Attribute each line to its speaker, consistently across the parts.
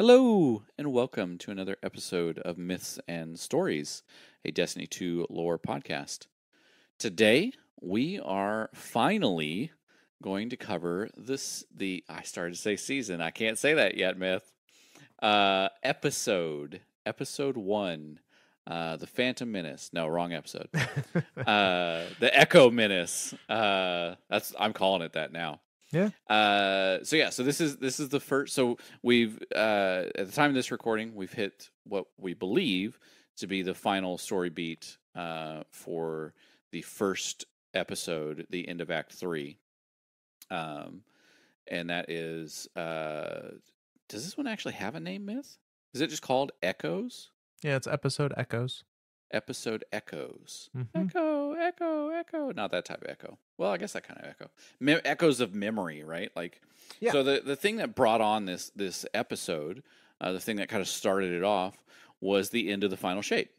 Speaker 1: Hello, and welcome to another episode of Myths and Ztories, a Destiny 2 lore podcast. Today, we are finally going to cover this the I started to say season. I can't say that yet, Myth. Uh episode. Episode 1. Uh The Phantom Menace. No, wrong episode. uh The Echo Menace. Uh that's I'm calling it that now.
Speaker 2: Yeah.
Speaker 1: Uh, so yeah, so this is this is the first. So we've uh, at the time of this recording, we've hit what we believe to be the final story beat uh, for the first episode, the end of Act Three. Um, and that is, uh, does this one actually have a name? Myth? Is it just called Echoes?
Speaker 2: Yeah, it's episode echoes.
Speaker 1: Episode Echoes.
Speaker 2: Mhm.
Speaker 1: Echo, echo, echo. Not that type of echo. Well, I guess that kind of echo. Me- echoes of memory, right? Like,
Speaker 2: Yeah.
Speaker 1: so the the thing that brought on this this episode, uh, the thing that kind of started it off, was the end of the final shape.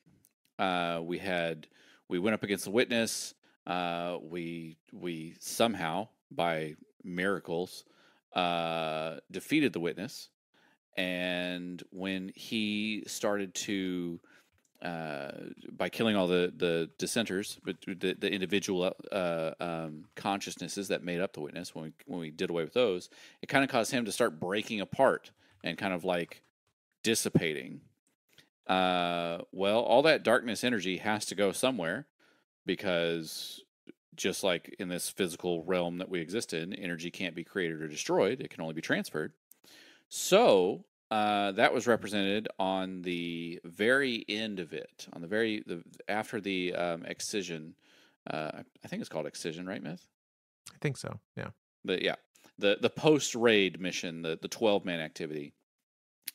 Speaker 1: Uh, we had we went up against the witness. Uh, we we somehow by miracles uh, defeated the witness, and when he started to by killing all the the dissenters, but the, the individual uh, um, consciousnesses that made up the witness. When we when we did away with those, it kind of caused him to start breaking apart and kind of like dissipating. Uh, well, all that darkness energy has to go somewhere because just like in this physical realm that we exist in, energy can't be created or destroyed; it can only be transferred. So uh, that was represented on the very end of it, on the very the after the um, excision. Uh, I think it's called excision, right, Myth?
Speaker 2: I think so. Yeah.
Speaker 1: But yeah, the the post raid mission, the the twelve man activity.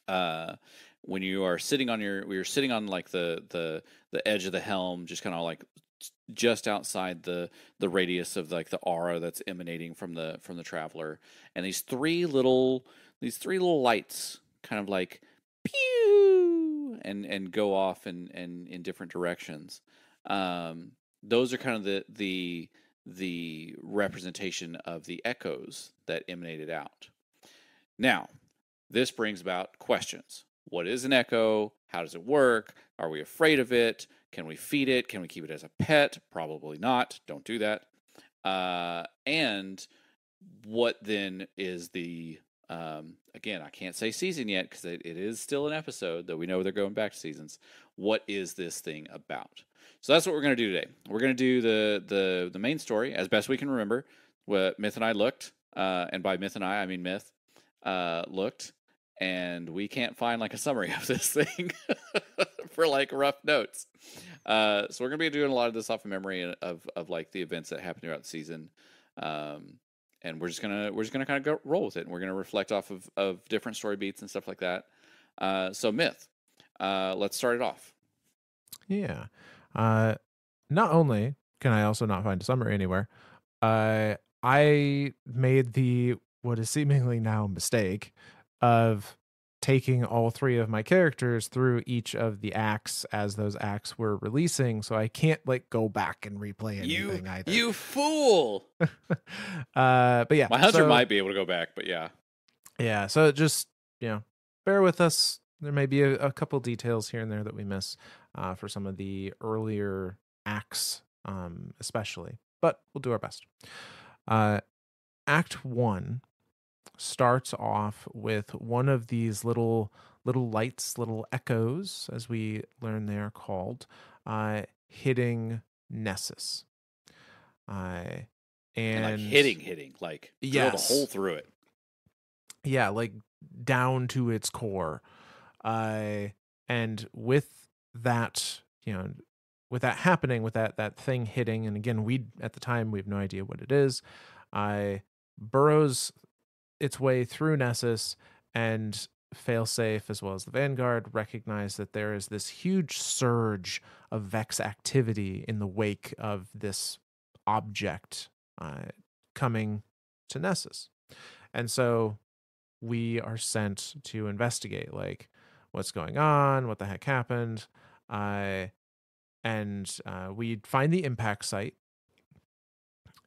Speaker 1: Uh, when you are sitting on your, we are sitting on like the the the edge of the helm, just kind of like just outside the the radius of like the aura that's emanating from the from the traveler, and these three little these three little lights kind of like pew and and go off in in, in different directions. Um, those are kind of the the the representation of the echoes that emanated out. Now, this brings about questions. What is an echo? How does it work? Are we afraid of it? Can we feed it? Can we keep it as a pet? Probably not. Don't do that. Uh, and what then is the um, again? I can't say season yet because it, it is still an episode, though we know they're going back to seasons. What is this thing about? So that's what we're going to do today. We're going to do the the the main story as best we can remember. What Myth and I looked, uh, and by Myth and I, I mean Myth, uh, looked, and we can't find like a summary of this thing for like rough notes. Uh, so we're going to be doing a lot of this off of memory of of like the events that happened throughout the season. Um, and we're just gonna we're just gonna kind of go roll with it, and we're gonna reflect off of of different story beats and stuff like that. Uh, so myth, uh, let's start it off.
Speaker 2: Yeah. Uh, not only can I also not find a summary anywhere, uh, I made the what is seemingly now mistake of taking all three of my characters through each of the acts as those acts were releasing, so I can't like go back and replay anything either.
Speaker 1: you fool!
Speaker 2: uh, but yeah,
Speaker 1: My hunter
Speaker 2: so-
Speaker 1: might be able to go back, but yeah,
Speaker 2: Yeah, so just you know, bear with us. There may be a, a couple details here and there that we miss uh, for some of the earlier acts, um, especially, but we'll do our best. Uh, act one starts off with one of these little little lights, little echoes, as we learn they are called, uh, hitting Nessus. Uh,
Speaker 1: and,
Speaker 2: and
Speaker 1: like hitting, hitting, like drill the hole through it.
Speaker 2: yeah like down to its core uh and with that you know with that happening with that that thing hitting and again we at the time we have no idea what it is i burrows its way through nessus and failsafe as well as the vanguard recognize that there is this huge surge of vex activity in the wake of this object uh, coming to nessus and so we are sent to investigate like what's going on, what the heck happened. Uh, and uh, we find the impact site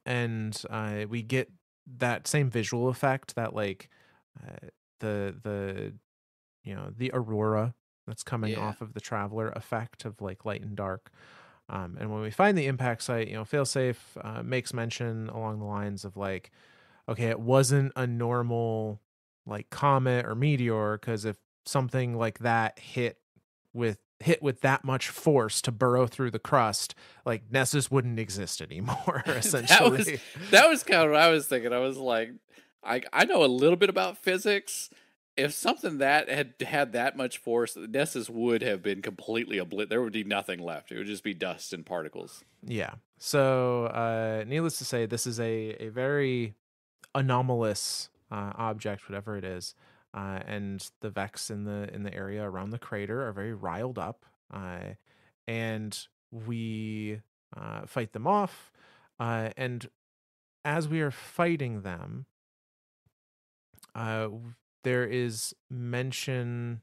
Speaker 2: and uh, we get that same visual effect that like uh, the the you know the aurora that's coming
Speaker 1: Yeah.
Speaker 2: off of the traveler effect of like light and dark. Um, and when we find the impact site, you know, failsafe uh, makes mention along the lines of like, okay, it wasn't a normal like comet or meteor because if something like that hit with hit with that much force to burrow through the crust, like Nessus wouldn't exist anymore. essentially,
Speaker 1: that was kind of what I was thinking. I was like, I I know a little bit about physics. If something that had had that much force, Nessus would have been completely obliterated. There would be nothing left. It would just be dust and particles.
Speaker 2: Yeah. So, uh, needless to say, this is a, a very anomalous uh, object, whatever it is, uh, and the Vex in the in the area around the crater are very riled up, uh, and we uh, fight them off, uh, and as we are fighting them, uh, there is mention.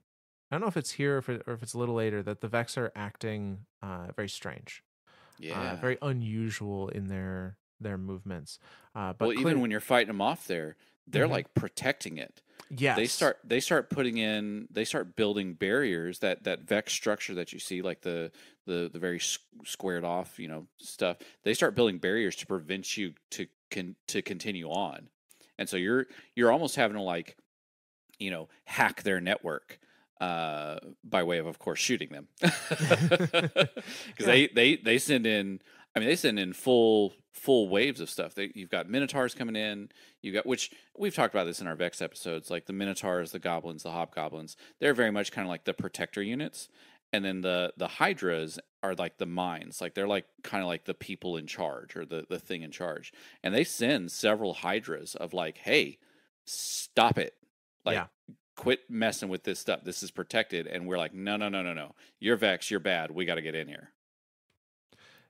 Speaker 2: I don't know if it's here or if, it, or if it's a little later that the Vex are acting uh, very strange
Speaker 1: Yeah.
Speaker 2: very unusual in their their movements. Uh, but
Speaker 1: well,
Speaker 2: clear-
Speaker 1: even when you're fighting them off there, they're
Speaker 2: Mhm.
Speaker 1: like protecting it.
Speaker 2: Yes,
Speaker 1: They start they start putting in they start building barriers that that vex structure that you see like the the the very squared off you know stuff. They start building barriers to prevent you to can to continue on, and so you're you're almost having to like you know hack their network uh by way of of course shooting them. Because they they they send in i mean they send in full full waves of stuff. They you've got minotaurs coming in. You got which we've talked about this in our vex episodes like the minotaurs the goblins the hobgoblins they're very much kind of like the protector units. And then the the hydras are like the mines. Like they're like kind of like the people in charge or the the thing in charge. And they send several hydras of like hey stop it. Like
Speaker 2: Yeah.
Speaker 1: quit messing with this stuff. This is protected. And we're like no no no no no. You're vex. You're bad. We got to get in here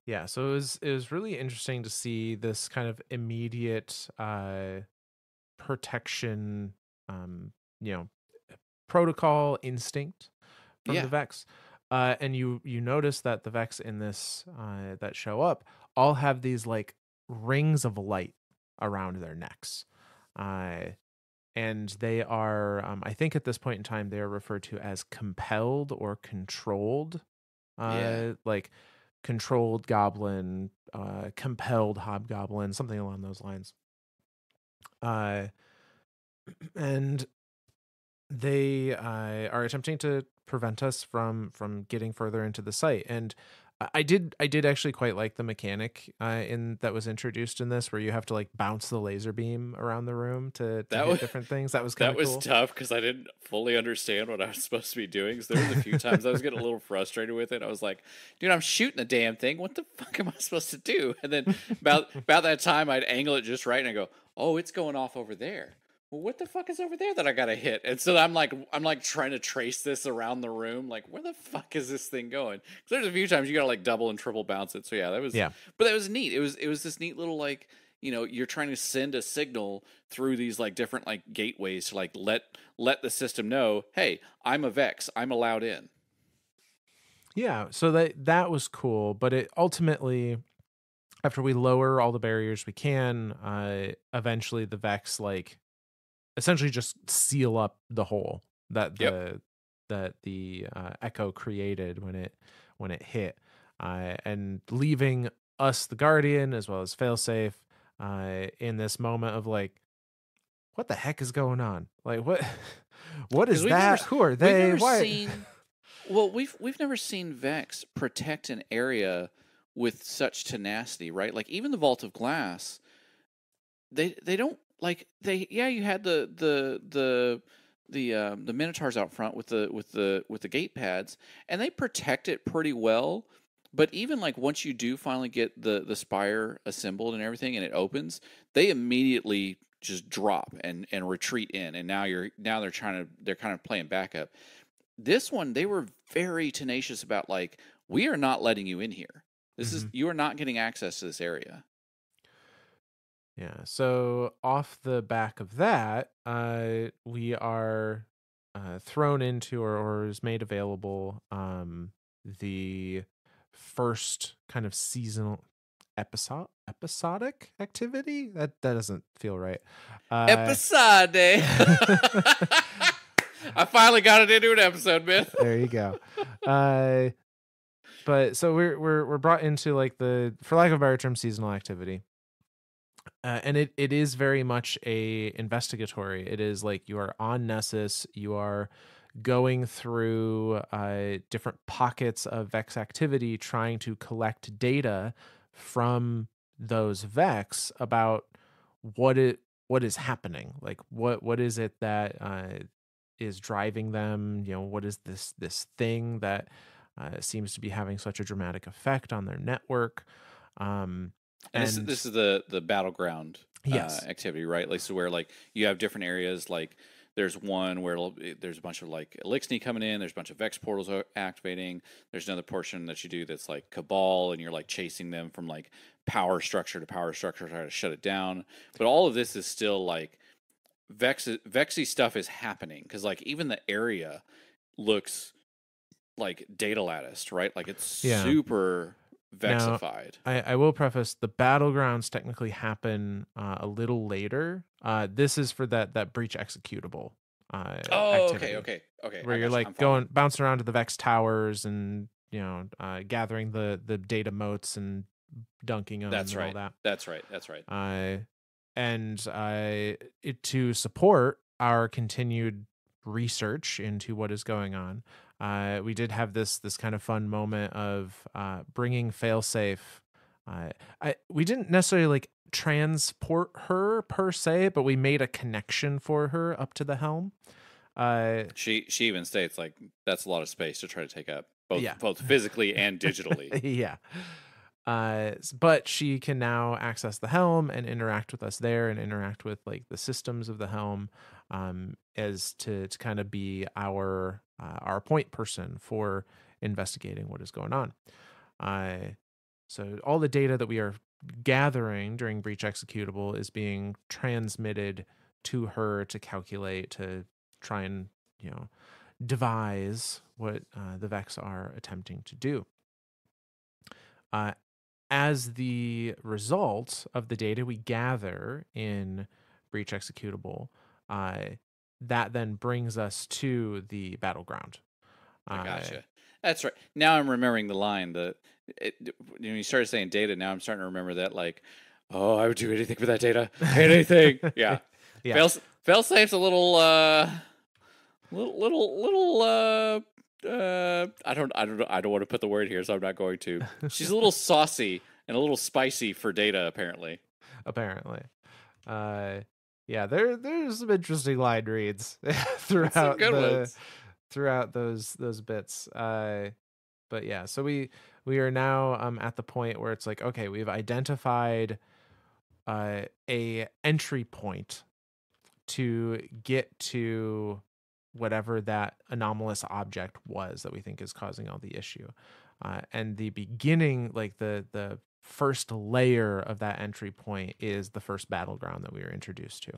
Speaker 2: yeah. So it was it was really interesting to see this kind of immediate uh, protection, um, you know, protocol instinct from
Speaker 1: Yeah.
Speaker 2: the Vex. Uh, and you you notice that the Vex in this uh, that show up all have these like rings of light around their necks. Uh, and they are um, i think at this point in time they are referred to as compelled or controlled uh,
Speaker 1: Yeah.
Speaker 2: like controlled goblin uh, compelled hobgoblin something along those lines. Uh, and they uh, are attempting to prevent us from from getting further into the site. And I- did I did actually quite like the mechanic uh, in that was introduced in this where you have to like bounce the laser beam around the room to, to
Speaker 1: was-
Speaker 2: different things. That was kind
Speaker 1: that was
Speaker 2: cool.
Speaker 1: tough because i didn't fully understand what i was supposed to be doing. So there was a few times i was getting a little frustrated with it. I was like dude i'm shooting the damn thing. What the fuck am i supposed to do? And then about about that time i'd angle it just right and i go oh it's going off over there well, what the fuck is over there that I gotta hit? And so I'm like, I'm like trying to trace this around the room. Like, where the fuck is this thing going? Because there's a few times you gotta like double and triple bounce it. So yeah, that was
Speaker 2: Yeah.
Speaker 1: but that was neat. It was it was this neat little like you know you're trying to send a signal through these like different like gateways to like let let the system know, hey, I'm a Vex, I'm allowed in.
Speaker 2: Yeah, so that that was cool, but it ultimately after we lower all the barriers we can, uh eventually the Vex like essentially just seal up the hole that the
Speaker 1: Yep.
Speaker 2: that the uh, echo created when it when it hit. Uh and leaving us the guardian as well as failsafe uh in this moment of like what the heck is going on? Like what what is
Speaker 1: we've never
Speaker 2: that? Who are
Speaker 1: We've
Speaker 2: they?
Speaker 1: never
Speaker 2: Why
Speaker 1: seen well, we've we've never seen Vex protect an area with such tenacity, right? Like even the Vault of Glass, they they don't like they yeah, you had the the the the um, the minotaurs out front with the with the with the gate pads, and they protect it pretty well. But even like once you do finally get the the spire assembled and everything, and it opens, they immediately just drop and and retreat in, and now you're now they're trying to they're kind of playing backup. This one, they were very tenacious about like we are not letting you in here. This is you are not getting access to this area.
Speaker 2: Yeah. So off the back of that, uh, we are uh, thrown into or, or is made available um, the first kind of seasonal episode episodic activity that that doesn't feel right. Uh,
Speaker 1: Episode. I finally got it into an episode, myth.
Speaker 2: there you go. Uh, but so we're we're we're brought into like the, for lack of a better term, seasonal activity. Uh, and it, it is very much a investigatory. It is like you are on Nessus. You are going through uh, different pockets of Vex activity, trying to collect data from those Vex about what it what is happening. Like what what is it that uh, is driving them? You know, what is this this thing that uh, seems to be having such a dramatic effect on their network? Um,
Speaker 1: and, this, this, is the the battleground
Speaker 2: yes.
Speaker 1: uh, activity, right? Like so, where like you have different areas. Like there's one where there's a bunch of like Eliksni coming in. There's a bunch of Vex portals activating. There's another portion that you do that's like Cabal, and you're like chasing them from like power structure to power structure, try to shut it down. But all of this is still like Vex Vexy stuff is happening because like even the area looks like data latticed, right? Like it's
Speaker 2: Yeah.
Speaker 1: super vexified.
Speaker 2: I, I will preface the battlegrounds technically happen uh, a little later. Uh, this is for that that breach executable. Uh,
Speaker 1: oh,
Speaker 2: activity,
Speaker 1: okay, okay, okay. I
Speaker 2: Where you're like going bouncing around to the Vex towers and you know uh, gathering the the data motes and dunking them
Speaker 1: That's
Speaker 2: and
Speaker 1: right.
Speaker 2: all that.
Speaker 1: That's right. That's right.
Speaker 2: Uh, and uh, it, to support our continued research into what is going on, uh, we did have this this kind of fun moment of uh, bringing failsafe. Uh, I we didn't necessarily like transport her per se, but we made a connection for her up to the helm. Uh,
Speaker 1: She she even states like that's a lot of space to try to take up, both
Speaker 2: Yeah.
Speaker 1: both physically and digitally.
Speaker 2: yeah. Uh, but she can now access the helm and interact with us there and interact with like the systems of the helm um, as to, to kind of be our uh, our point person for investigating what is going on. Uh, so all the data that we are gathering during breach executable is being transmitted to her to calculate to try and you know devise what uh, the Vex are attempting to do. Uh, as the result of the data we gather in breach executable, uh, that then brings us to the battleground.
Speaker 1: I
Speaker 2: Uh,
Speaker 1: gotcha. That's right. Now I'm remembering the line. The it, when you started saying data, now I'm starting to remember that. Like, oh, I would do anything for that data. Anything. yeah.
Speaker 2: Yeah.
Speaker 1: Fail failsafe's a little uh, little little little uh. Uh, I don't, I don't, I don't want to put the word here, so I'm not going to. She's a little saucy and a little spicy for data, apparently.
Speaker 2: apparently. Uh, yeah, there there's some interesting line reads throughout the
Speaker 1: ones.
Speaker 2: throughout those those bits. Uh, but yeah, so we we are now um at the point where it's like okay, we've identified uh a entry point to get to whatever that anomalous object was that we think is causing all the issue. Uh, and the beginning, like the the first layer of that entry point, is the first battleground that we were introduced to.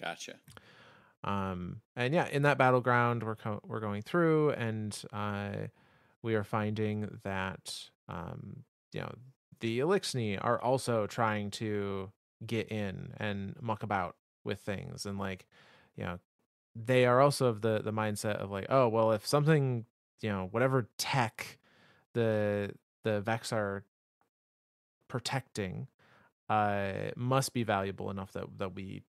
Speaker 1: Gotcha.
Speaker 2: Um, and yeah, in that battleground, we're co- we're going through, and uh, we are finding that um, you know the Eliksni are also trying to get in and muck about with things, and like you know they are also of the the mindset of like, oh well, if something you know whatever tech the the Vex are protecting uh must be valuable enough that that we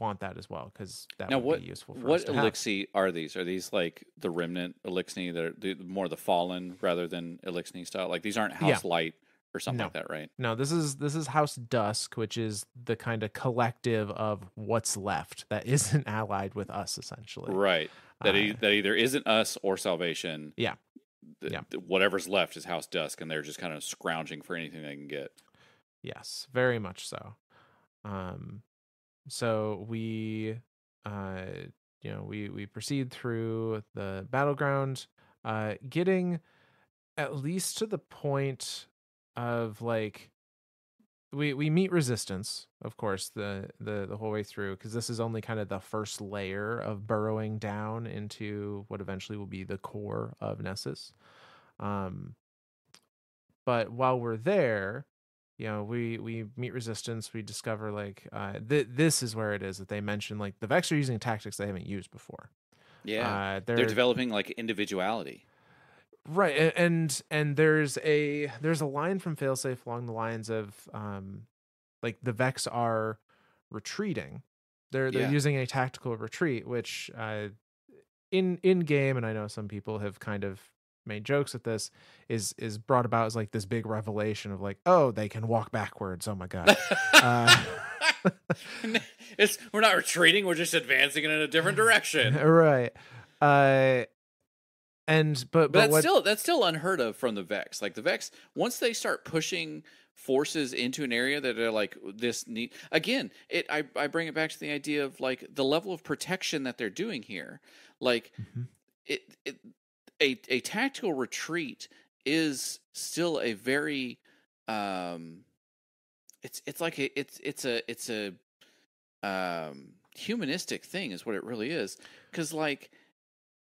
Speaker 2: want that as well because that
Speaker 1: Now,
Speaker 2: would
Speaker 1: what
Speaker 2: be useful for us
Speaker 1: what
Speaker 2: have.
Speaker 1: Eliksni are these? Are these like the remnant Eliksni that are the, more the fallen rather than Eliksni style? Like these aren't
Speaker 2: Yeah.
Speaker 1: house light or something
Speaker 2: No.
Speaker 1: like that, right?
Speaker 2: No, this is this is House Dusk, which is the kind of collective of what's left that isn't allied with us, essentially.
Speaker 1: Right. That e-
Speaker 2: Uh,
Speaker 1: that either isn't us or salvation.
Speaker 2: Yeah.
Speaker 1: Th-
Speaker 2: Yeah.
Speaker 1: th- whatever's left is House Dusk, and they're just kind of scrounging for anything they can get.
Speaker 2: Yes, very much so. Um, so we, uh, you know, we we proceed through the battleground, uh, getting at least to the point of like we we meet resistance, of course, the the the whole way through because this is only kind of the first layer of burrowing down into what eventually will be the core of Nessus. Um, but while we're there, you know, we we meet resistance. We discover like uh, th- this is where it is that they mention like the Vex are using tactics they haven't used before.
Speaker 1: Yeah,
Speaker 2: Uh,
Speaker 1: they're,
Speaker 2: they're
Speaker 1: developing like individuality.
Speaker 2: Right, and and there's a there's a line from Failsafe along the lines of um, like the Vex are retreating. They're they're
Speaker 1: Yeah.
Speaker 2: using a tactical retreat, which uh, in in game, and I know some people have kind of made jokes at this is is brought about as like this big revelation of like oh they can walk backwards oh my god uh,
Speaker 1: it's we're not retreating; we're just advancing in a different direction.
Speaker 2: right uh and but
Speaker 1: But,
Speaker 2: but,
Speaker 1: that's
Speaker 2: what
Speaker 1: still that's still unheard of from the Vex. Like the Vex, once they start pushing forces into an area that are like this need again, it I, I bring it back to the idea of like the level of protection that they're doing here. Like
Speaker 2: Mhm.
Speaker 1: it, it a a tactical retreat is still a very um it's it's like a it's it's a it's a um humanistic thing is what it really is because like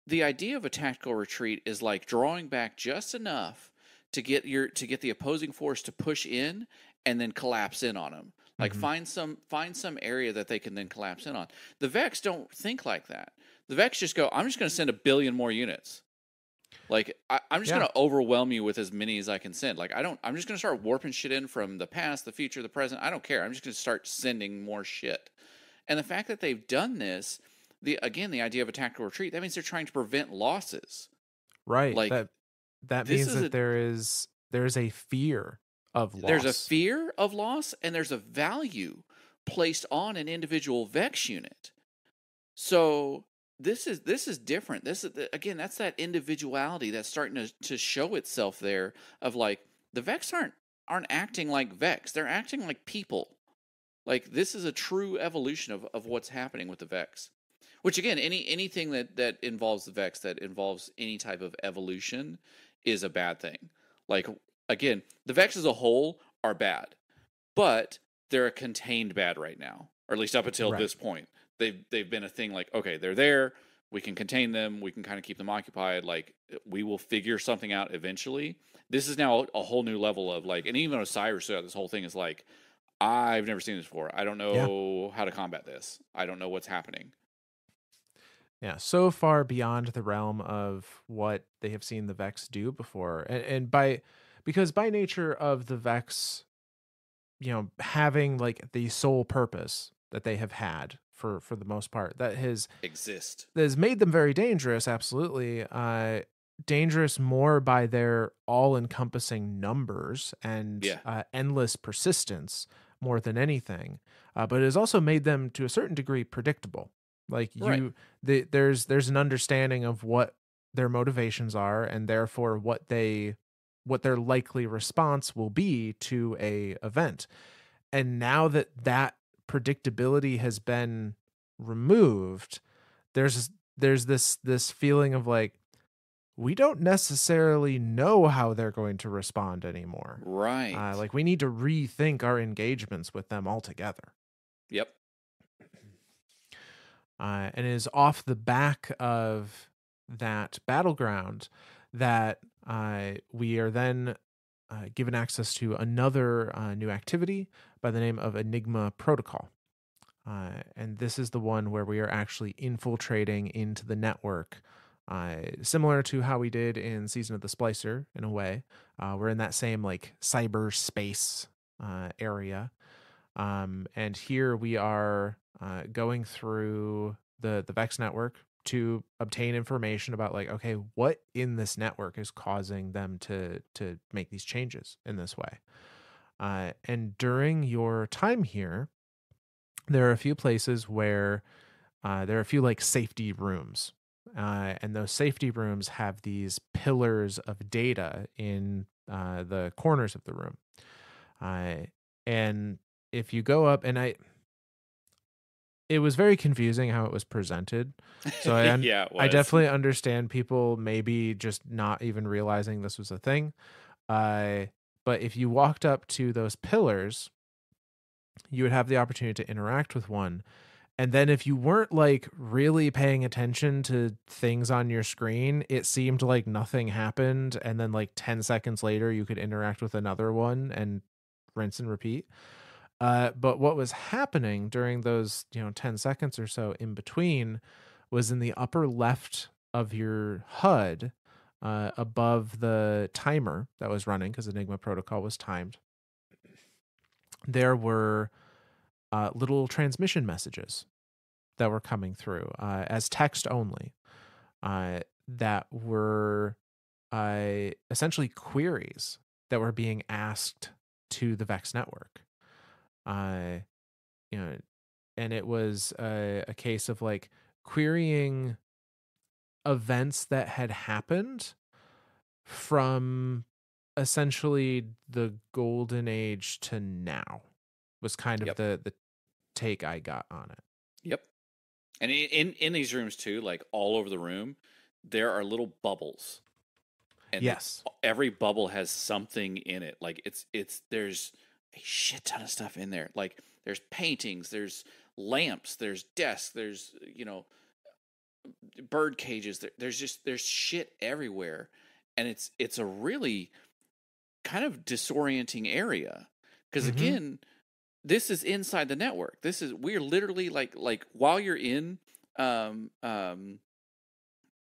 Speaker 1: the idea of a tactical retreat is like drawing back just enough to get your to get the opposing force to push in and then collapse in on them like
Speaker 2: Mhm.
Speaker 1: find some find some area that they can then collapse in on. The vex don't think like that. The vex just go i'm just going to send a billion more units. Like I, i'm just
Speaker 2: Yeah.
Speaker 1: going to overwhelm you with as many as i can send. Like i don't i'm just going to start warping shit in from the past the future the present. I don't care. I'm just going to start sending more shit. And the fact that they've done this the again the idea of a tactical retreat that means they're trying to prevent losses.
Speaker 2: Right
Speaker 1: like,
Speaker 2: that that means that
Speaker 1: a-
Speaker 2: there is there's a fear of loss
Speaker 1: there's a fear of loss and there's a value placed on an individual vex unit. So this is this is different. This is again that's that individuality that's starting to, to show itself there of like the vex aren't aren't acting like vex. They're acting like people. Like this is a true evolution of, of what's happening with the vex which again any anything that that involves the vex that involves any type of evolution is a bad thing. Like again the vex as a whole are bad but they're a contained bad right now or at least up until
Speaker 2: Right.
Speaker 1: this point. They've they've been a thing like okay they're there we can contain them we can kind of keep them occupied like we will figure something out eventually. This is now a whole new level of like and even osiris throughout this whole thing is like i've never seen this before. I don't know how to combat this. I don't know what's happening
Speaker 2: yeah so far beyond the realm of what they have seen the vex do before and, and by because by nature of the vex you know having like the sole purpose that they have had for for the most part that has
Speaker 1: exist
Speaker 2: that has made them very dangerous absolutely uh dangerous more by their all-encompassing numbers and
Speaker 1: Yeah.
Speaker 2: uh, endless persistence more than anything uh, but it has also made them to a certain degree predictable like you
Speaker 1: Right.
Speaker 2: the, there's there's an understanding of what their motivations are and therefore what they what their likely response will be to a event. And now that that predictability has been removed there's there's this this feeling of like we don't necessarily know how they're going to respond anymore.
Speaker 1: Right.
Speaker 2: uh, like we need to rethink our engagements with them altogether.
Speaker 1: Yep
Speaker 2: uh, and it is off the back of that battleground that uh, we are then uh, given access to another uh, new activity by the name of Enigma Protocol. Uh, and this is the one where we are actually infiltrating into the network, uh, similar to how we did in Season of the Splicer, in a way. Uh, we're in that same like cyberspace area. Um, and here we are uh, going through the the Vex network to obtain information about like okay what in this network is causing them to to make these changes in this way? Uh, and during your time here there are a few places where uh, there are a few like safety rooms uh, and those safety rooms have these pillars of data in uh, the corners of the room. Uh, and if you go up and i it was very confusing how it was presented So I
Speaker 1: yeah
Speaker 2: I definitely understand people maybe just not even realizing this was a thing. Uh, but if you walked up to those pillars, you would have the opportunity to interact with one. And then if you weren't like really paying attention to things on your screen, it seemed like nothing happened. And then like 10 seconds later, you could interact with another one and rinse and repeat. Uh, but what was happening during those, you know, 10 seconds or so in between was in the upper left of your HUD uh, above the timer that was running because Enigma protocol was timed. There were uh, little transmission messages that were coming through uh, as text only uh, that were uh, essentially queries that were being asked to the Vex network. Uh, you know, and it was a, a case of like querying events that had happened from essentially the golden age to now was kind of
Speaker 1: Yep.
Speaker 2: the the take I got on it.
Speaker 1: Yep. And in, in in these rooms too, like all over the room, there are little bubbles. And
Speaker 2: yes.
Speaker 1: every bubble has something in it. Like it's it's there's a shit ton of stuff in there. Like there's paintings, there's lamps, there's desks, there's you know bird cages. There, there's just there's shit everywhere, and it's it's a really kind of disorienting area because
Speaker 2: Mhm.
Speaker 1: again, this is inside the network. This is we're literally like like while you're in um um.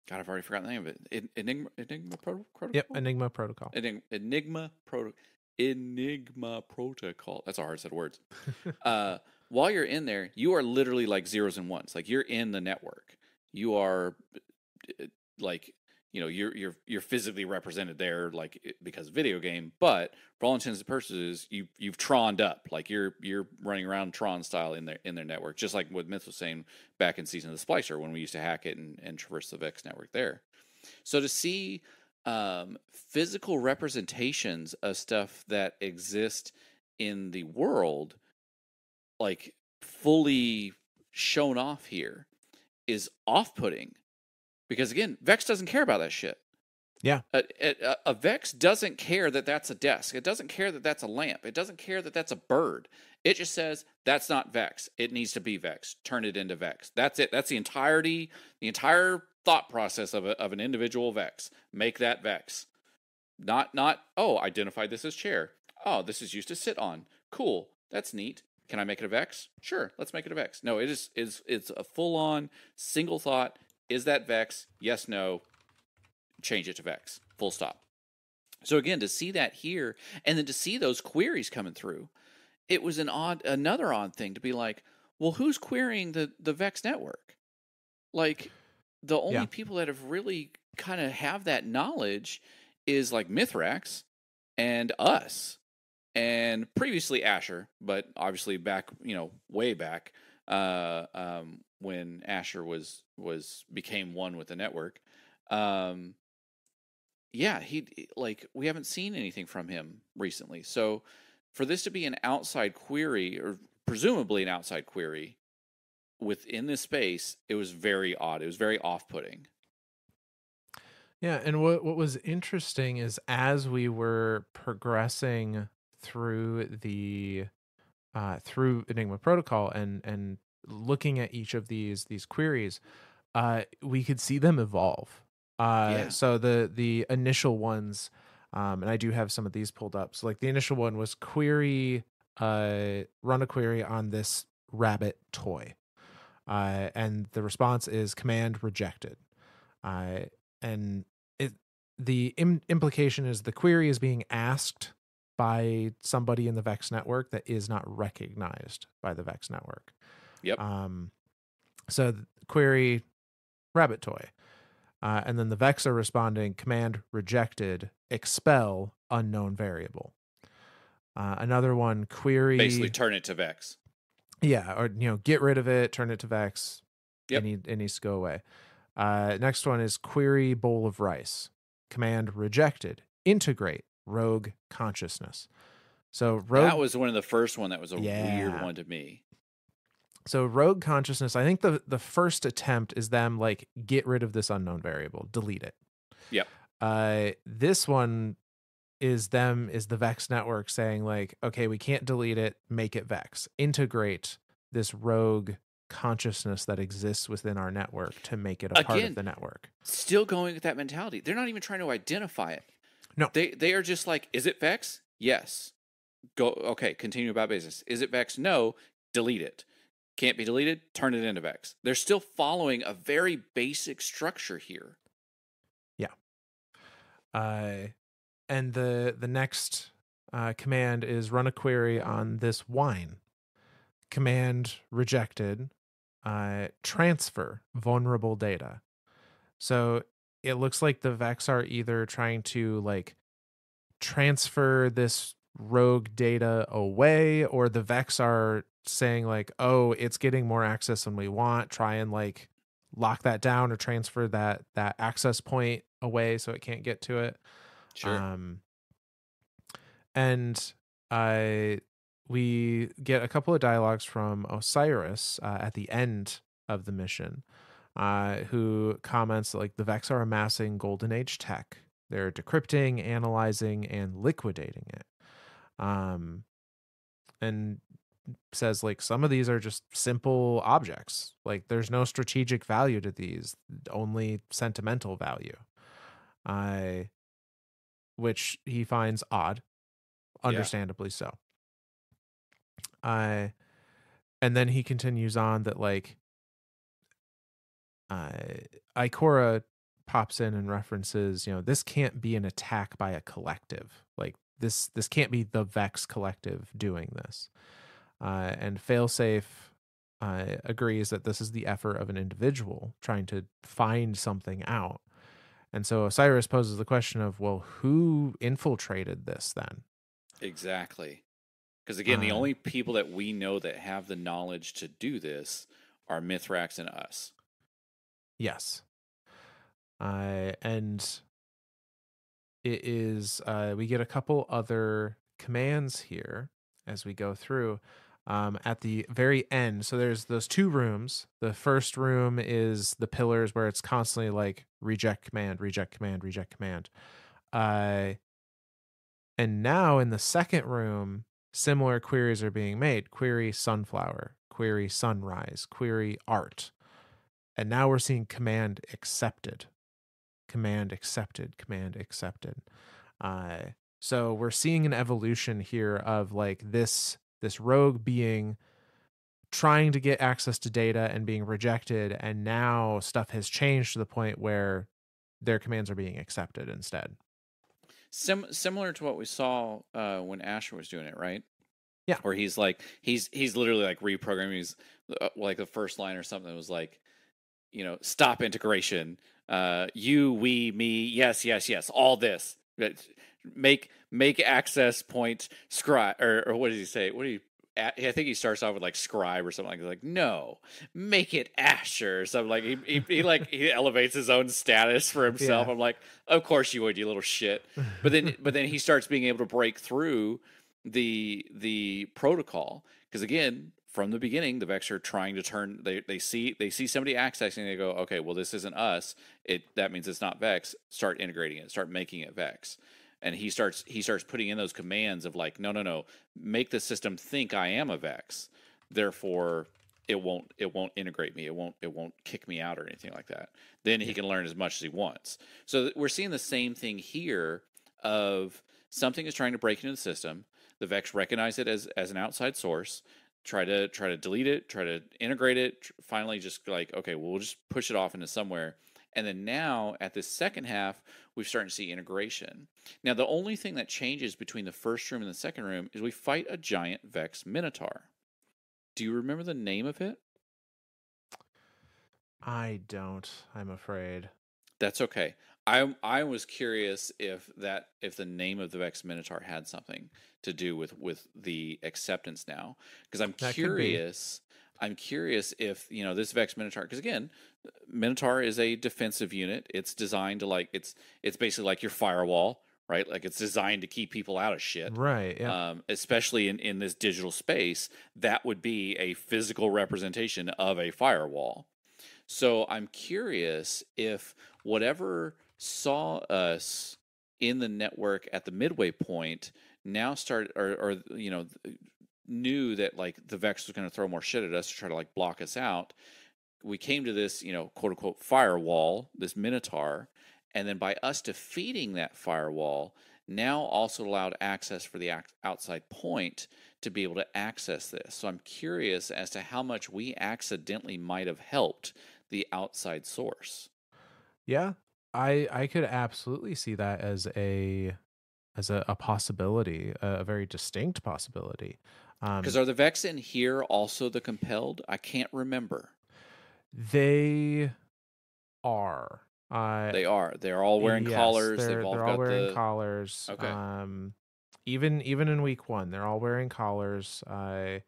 Speaker 1: God, I've already forgotten the name of it. Enigma, Enigma Protocol.
Speaker 2: Yep. Enigma protocol.
Speaker 1: Enig- Enigma Proto Enigma Protocol. That's a hard set of words. uh, while you're in there, you are literally like zeros and ones. Like you're in the network. You are uh, like you know you're you're you're physically represented there like because video game. But for all intents and purposes, you you've troned up. Like you're you're running around Tron style in their in their network, just like what Myth was saying back in season of the Splicer when we used to hack it and, and traverse the Vex network there. So to see um, physical representations of stuff that exist in the world, like fully shown off here, is off putting. Because again, Vex doesn't care about that shit.
Speaker 2: Yeah.
Speaker 1: A, a, a Vex doesn't care that that's a desk. It doesn't care that that's a lamp. It doesn't care that that's a bird. It just says that's not Vex. It needs to be Vex. Turn it into Vex. That's it. That's the entirety, the entire thought process of, a, of an individual Vex. Make that Vex. Not not oh, identify this as chair. Oh, this is used to sit on. Cool. That's neat. Can I make it a Vex? Sure, let's make it a Vex. No, it is is it's a full on single thought. Is that Vex? Yes, no. Change it to Vex. Full stop. So again, to see that here and then to see those queries coming through, it was an odd another odd thing to be like, well, who's querying the the Vex network? Like the only
Speaker 2: Yeah.
Speaker 1: people that have really kind of have that knowledge is like Mithrax and us and previously Asher, but obviously back, you know, way back uh, um, when Asher was was became one with the network. Um, yeah, he like we haven't seen anything from him recently. So for this to be an outside query or presumably an outside query within this space, it was very odd. It was very off-putting.
Speaker 2: Yeah, and what what was interesting is as we were progressing through the uh, through Enigma protocol and and looking at each of these these queries, uh, we could see them evolve. Uh,
Speaker 1: Yeah.
Speaker 2: So the the initial ones, um, and I do have some of these pulled up. So like the initial one was query, uh, run a query on this rabbit toy, uh, and the response is command rejected. Uh, and it the Im- implication is the query is being asked by somebody in the Vex network that is not recognized by the Vex network.
Speaker 1: Yep.
Speaker 2: Um, so the query rabbit toy, uh, and then the Vex are responding command rejected expel unknown variable. Uh, another one query
Speaker 1: Basically, turn it to Vex.
Speaker 2: Yeah, or you know, get rid of it, turn it to Vex.
Speaker 1: Yep.
Speaker 2: It, need, it needs to go away. Uh, next one is query bowl of rice. Command rejected. Integrate rogue consciousness. So rogue.
Speaker 1: That was one of the first one that was a weird one to me.
Speaker 2: so rogue consciousness. I think the the first attempt is them like get rid of this unknown variable, delete it.
Speaker 1: Yep.
Speaker 2: Uh, this one is them is the Vex network saying like, okay, we can't delete it, make it Vex. Integrate this rogue consciousness that exists within our network to make it a part
Speaker 1: Again,
Speaker 2: of the network.
Speaker 1: Still going with that mentality. They're not even trying to identify it.
Speaker 2: No.
Speaker 1: They they are just like, is it Vex? Yes. Go okay, continue about business. Is it Vex? No. Delete it. can't be deleted, turn it into Vex. They're still following a very basic structure here. Yeah.
Speaker 2: Uh, and the the next uh, command is run a query on this wine. Command rejected. Uh, transfer vulnerable data. So it looks like the Vex are either trying to like transfer this rogue data away, or the Vex are saying like, "Oh, it's getting more access than we want. Try and like lock that down or transfer that that access point away so it can't get to it."
Speaker 1: Sure.
Speaker 2: Um, and I we get a couple of dialogues from Osiris uh, at the end of the mission, uh, who comments like the Vex are amassing Golden Age tech. They're decrypting, analyzing, and liquidating it. Um, and says like some of these are just simple objects. Like there's no strategic value to these, only sentimental value. I which he finds odd, understandably so. I and then he continues on that like uh Ikora pops in and references, you know, this can't be an attack by a collective. Like this this can't be the Vex collective doing this. Uh and Failsafe uh, agrees that this is the effort of an individual trying to find something out. And so Osiris poses the question of, well, who infiltrated this then?
Speaker 1: Exactly. Because again, the
Speaker 2: Uh,
Speaker 1: only people that we know that have the knowledge to do this are Mithrax and us.
Speaker 2: Yes. Uh, and it is, uh, we get a couple other commands here as we go through. Um, at the very end, so there's those two rooms. The first room is the pillars where it's constantly like reject command, reject command, reject command. Uh, and now in the second room, similar queries are being made query sunflower, query sunrise, query art. And now we're seeing command accepted, command accepted, command accepted. Uh, so we're seeing an evolution here of like this this rogue being trying to get access to data and being rejected and now stuff has changed to the point where their commands are being accepted instead
Speaker 1: Sim- similar to what we saw uh, when Asher was doing it, right?
Speaker 2: Yeah.
Speaker 1: Where he's like, he's he's literally like reprogramming. He's uh, like the first line or something was like, you know, stop integration. Uh, you, we, me, yes, yes, yes, all this. Make make access point scribe or, or what does he say? What do you? I think he starts off with like scribe or something like like no, make it Asher or something like he he, he like he elevates his own status for himself.
Speaker 2: Yeah.
Speaker 1: I'm like, of course you would, you little shit. But then but then he starts being able to break through the the protocol because again from the beginning the vex are trying to turn they they see they see somebody accessing they go okay well this isn't us it that means it's not vex start integrating it start making it vex and he starts he starts putting in those commands of like no no no make the system think i am a vex. Therefore it won't it won't integrate me. It won't it won't kick me out or anything like that. Then he can learn as much as he wants. So we're seeing the same thing here of something is trying to break into the system. The vex recognize it as as an outside source try to try to delete it try to integrate it finally just like okay we'll just push it off into somewhere and then now at the second half we're starting to see integration now the only thing that changes between the first room and the second room is we fight a giant vex minotaur do you remember the name of it
Speaker 2: i don't i'm afraid
Speaker 1: That's okay. I I was curious if that if the name of the Vex Minotaur had something to do with with the acceptance now because I'm
Speaker 2: That
Speaker 1: curious. I'm curious if you know this Vex Minotaur because again, Minotaur is a defensive unit. It's designed to like it's it's basically like your firewall, right? Like it's designed to keep people out of shit.
Speaker 2: right yeah
Speaker 1: Um, especially in, in this digital space, that would be a physical representation of a firewall. So I'm curious if whatever saw us in the network at the midway point now start or, or you know knew that like the Vex was going to throw more shit at us to try to like block us out. We came to this, you know, quote unquote firewall, this Minotaur, and then by us defeating that firewall, now also allowed access for the outside point to be able to access this. So I'm curious as to how much we accidentally might have helped the outside source.
Speaker 2: Yeah, I I could absolutely see that as a as a, a possibility, a, very distinct possibility.
Speaker 1: Because um, are the Vex in here also the compelled? I can't remember.
Speaker 2: They are. Uh,
Speaker 1: they are. They're all wearing
Speaker 2: yes,
Speaker 1: collars.
Speaker 2: They're,
Speaker 1: They've all,
Speaker 2: they're all wearing
Speaker 1: the...
Speaker 2: collars.
Speaker 1: Okay.
Speaker 2: Um, even even in week one, they're all wearing collars. Uh,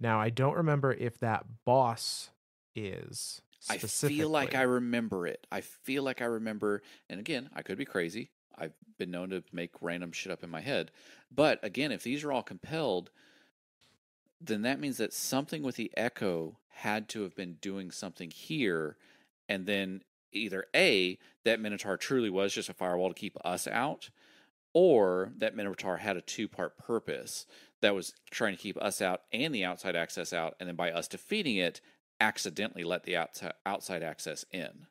Speaker 2: now I don't remember if that boss is.
Speaker 1: I feel like I remember it. I feel like I remember, and again, I could be crazy. I've been known to make random shit up in my head. But again, if these are all compelled, then that means that something with the echo had to have been doing something here. And then either A, that Minotaur truly was just a firewall to keep us out, or that Minotaur had a two part purpose that was trying to keep us out and the outside access out. And then by us defeating it, accidentally let the outside access in.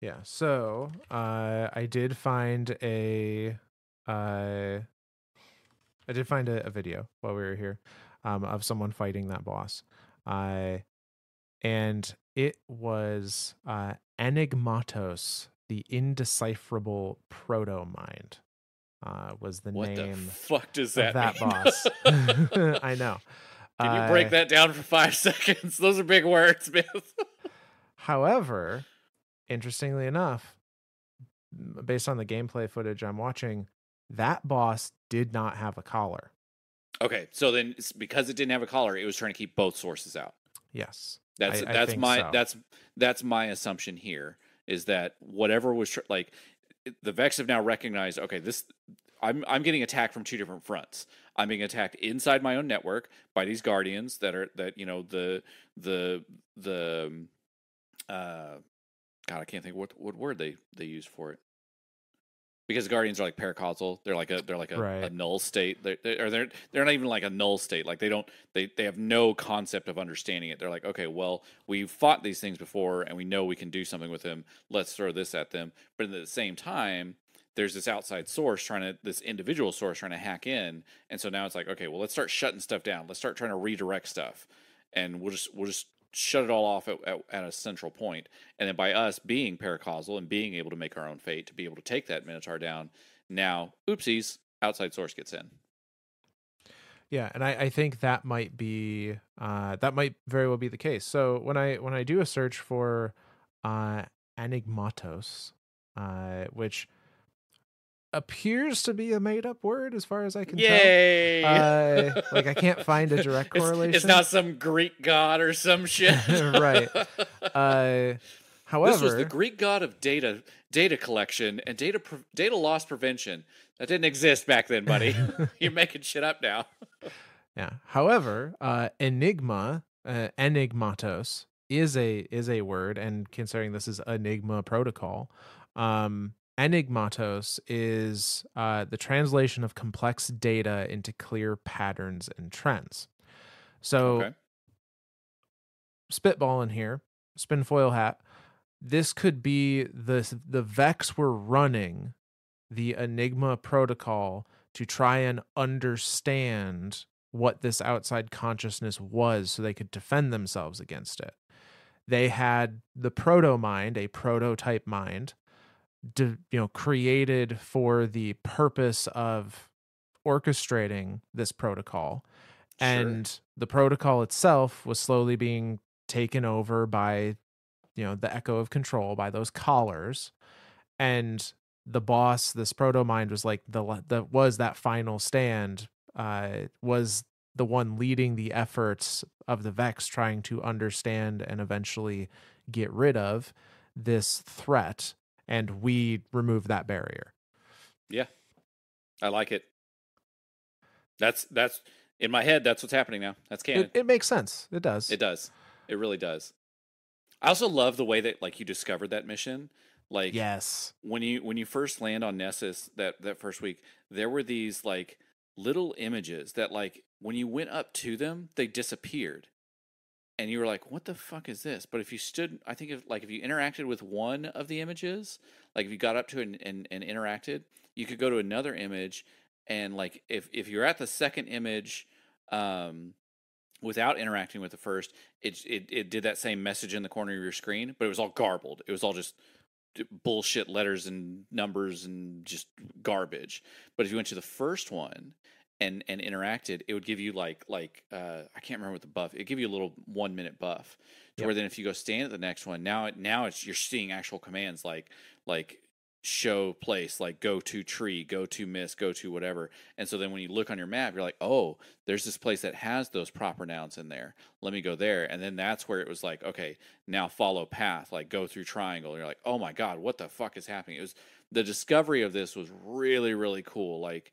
Speaker 2: Yeah. So uh, I did find a uh, I did find a, a, video while we were here um, of someone fighting that boss. Uh, and it was uh, Enigmatos, the indecipherable proto mind. Uh, was the
Speaker 1: what
Speaker 2: name?
Speaker 1: What the fuck does that
Speaker 2: that boss? I know.
Speaker 1: Can you break uh, that down for five seconds? Those are big words, Myth.
Speaker 2: however, interestingly enough, based on the gameplay footage I'm watching, that boss did not have a collar.
Speaker 1: Okay, so then because it didn't have a collar, it was trying to keep both sources out.
Speaker 2: Yes,
Speaker 1: that's I, that's I my so. that's that's my assumption here is that whatever was tr- like the Vex have now recognized. Okay, this I'm I'm getting attacked from two different fronts. I'm being attacked inside my own network by these guardians that are that you know the the the uh God I can't think what what word they they use for it because guardians are like paracausal. They're like a they're like a, right. a null state. They're, they're, they're they're not even like a null state. Like they don't they they have no concept of understanding it. They're like okay well we've fought these things before and we know we can do something with them. Let's throw this at them. But at the same time there's this outside source trying to this individual source trying to hack in. And so now it's like okay well let's start shutting stuff down. Let's start trying to redirect stuff. And we'll just we'll just shut it all off at, at, at, a central point. And then by us being paracausal and being able to make our own fate, to be able to take that Minotaur down, now, oopsies, outside source gets in.
Speaker 2: Yeah, and I, I think that might be uh, that might very well be the case. So when I when I do a search for uh, Enigmatos, uh, which appears to be a made up word as far as I can
Speaker 1: Yay!
Speaker 2: tell. Uh, like I can't find a direct correlation.
Speaker 1: It's, it's not some Greek god or some shit.
Speaker 2: right. Uh, however,
Speaker 1: this was the Greek god of data data collection and data data loss prevention. That didn't exist back then, buddy. You're making shit up now.
Speaker 2: yeah. However, uh, enigma, uh, enigmatos is a is a word, and considering this is Enigma protocol, um, Enigmatos is uh, the translation of complex data into clear patterns and trends. So, okay. spitball in here, spin foil hat. This could be the the Vex were running the Enigma protocol to try and understand what this outside consciousness was, so they could defend themselves against it. They had the proto mind, a prototype mind, you know created for the purpose of orchestrating this protocol. Sure. and the protocol itself was slowly being taken over by you know the echo of control by those collars. And the boss this proto mind was like the the was that final stand uh was the one leading the efforts of the vex trying to understand and eventually get rid of this threat and we remove that barrier.
Speaker 1: Yeah. I like it. That's that's in my head that's what's happening now. That's canon.
Speaker 2: It, it makes sense. It does.
Speaker 1: It does. It really does. I also love the way that like you discovered that mission. Like
Speaker 2: yes,
Speaker 1: when you when you first land on Nessus that that first week, there were these like little images that like when you went up to them, they disappeared and you were like, "What the fuck is this?" But if you stood, I think if like if you interacted with one of the images, like if you got up to it and, and, and interacted, you could go to another image, and like if if you're at the second image um without interacting with the first it, it it did that same message in the corner of your screen but it was all garbled it was all just bullshit letters and numbers and just garbage but if you went to the first one and and interacted it would give you like like uh i can't remember what the buff it give you a little one minute buff to
Speaker 2: Yep.
Speaker 1: where then if you go stand at the next one now it now it's you're seeing actual commands like like show place like go to tree go to miss go to whatever. And so then when you look on your map you're like oh there's this place that has those proper nouns in there. Let me go there. And then that's where it was like okay now follow path like go through triangle. You're like oh my god what the fuck is happening? It was the discovery of this was really really cool. Like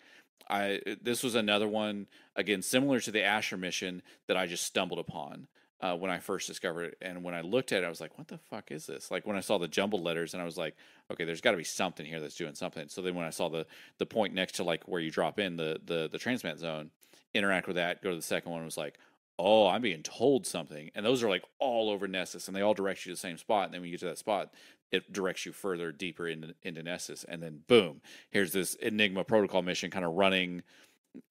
Speaker 1: i this was another one again similar to the asher mission that i just stumbled upon uh, when I first discovered it. And when I looked at it, I was like, what the fuck is this? Like when I saw the jumbled letters and I was like, okay, there's got to be something here that's doing something. So then when I saw the the point next to like where you drop in the the the transmat zone, interact with that, go to the second one, was like, oh, I'm being told something. And those are like all over Nessus and they all direct you to the same spot. And then when you get to that spot, it directs you further deeper into, into Nessus. And then boom, here's this Enigma protocol mission kind of running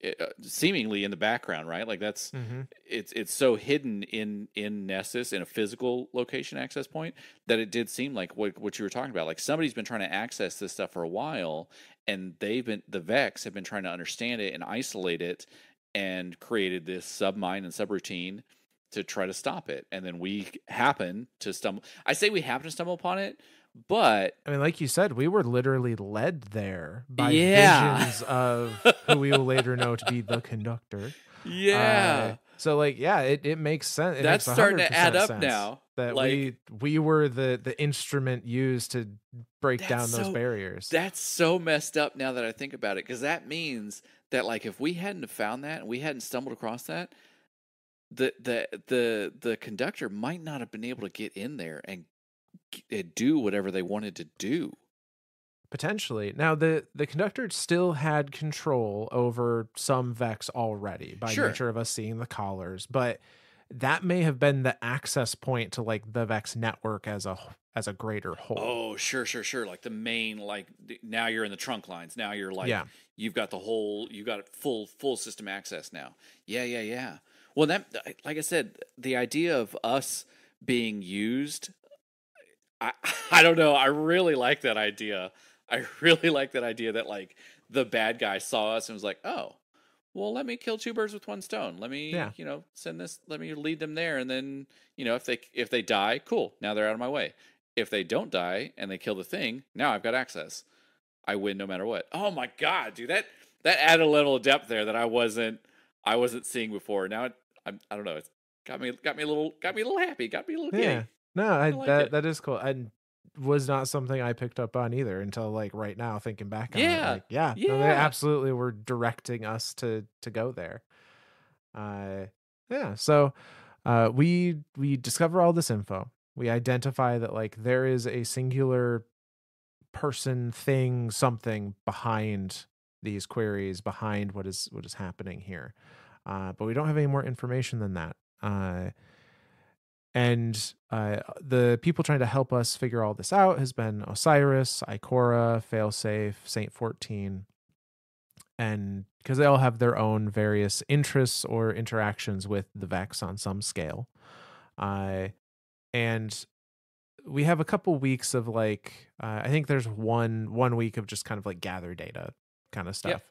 Speaker 1: uh, seemingly in the background, right? Like that's
Speaker 2: Mm-hmm.
Speaker 1: it's it's so hidden in in Nessus in a physical location access point that it did seem like what what you were talking about. Like somebody's been trying to access this stuff for a while, and they've been the Vex have been trying to understand it and isolate it, and created this submind and subroutine to try to stop it. And then we happen to stumble. I say we happen to stumble upon it, but
Speaker 2: I mean, like you said, we were literally led there by
Speaker 1: Yeah.
Speaker 2: visions of who we will later know to be the conductor.
Speaker 1: yeah,
Speaker 2: Uh, so like, yeah, it, it makes sense. It
Speaker 1: that's
Speaker 2: makes
Speaker 1: starting to add up now.
Speaker 2: That
Speaker 1: like-
Speaker 2: we we were the the instrument used to break down those
Speaker 1: so-
Speaker 2: barriers.
Speaker 1: That's so messed up now that I think about it, because that means that like if we hadn't found that and we hadn't stumbled across that, the the the the conductor might not have been able to get in there and do whatever they wanted to do.
Speaker 2: Potentially. Now the the conductor still had control over some Vex already by
Speaker 1: Sure.
Speaker 2: nature of us seeing the collars, but that may have been the access point to like the Vex network as a as a greater whole.
Speaker 1: Oh, sure, sure, sure. Like the main, like now you're in the trunk lines. Now you're like,
Speaker 2: Yeah.
Speaker 1: you've got the whole, you got full, full system access now. Yeah, yeah, yeah. Well, that, like I said, the idea of us being used, I, I don't know. I really like that idea. I really like that idea that like the bad guy saw us and was like, oh, well, let me kill two birds with one stone. Let me,
Speaker 2: Yeah.
Speaker 1: you know, send this. Let me lead them there, and then, you know, if they if they die, cool. Now they're out of my way if they don't die and they kill the thing, now I've got access. I win no matter what. Oh my god, dude, that that added a level of depth there that I wasn't I wasn't seeing before. Now it, I'm I don't know, it's got me got me a little got me a little happy, got me a little
Speaker 2: Yeah.
Speaker 1: giddy.
Speaker 2: No, I,
Speaker 1: like
Speaker 2: that
Speaker 1: it.
Speaker 2: that is cool. And was not something I picked up on either until like right now thinking back on it.
Speaker 1: Yeah.
Speaker 2: Like, yeah. No, they absolutely were directing us to to go there. Uh yeah, so uh we we discover all this info. We identify that like there is a singular person, thing, something behind these queries, behind what is what is happening here. Uh, but we don't have any more information than that. Uh, and uh, the people trying to help us figure all this out has been Osiris, Ikora, Failsafe, Saint 14, and because they all have their own various interests or interactions with the Vex on some scale. Uh, and we have a couple weeks of like uh, I think there's one one week of just kind of like gather data kind of stuff.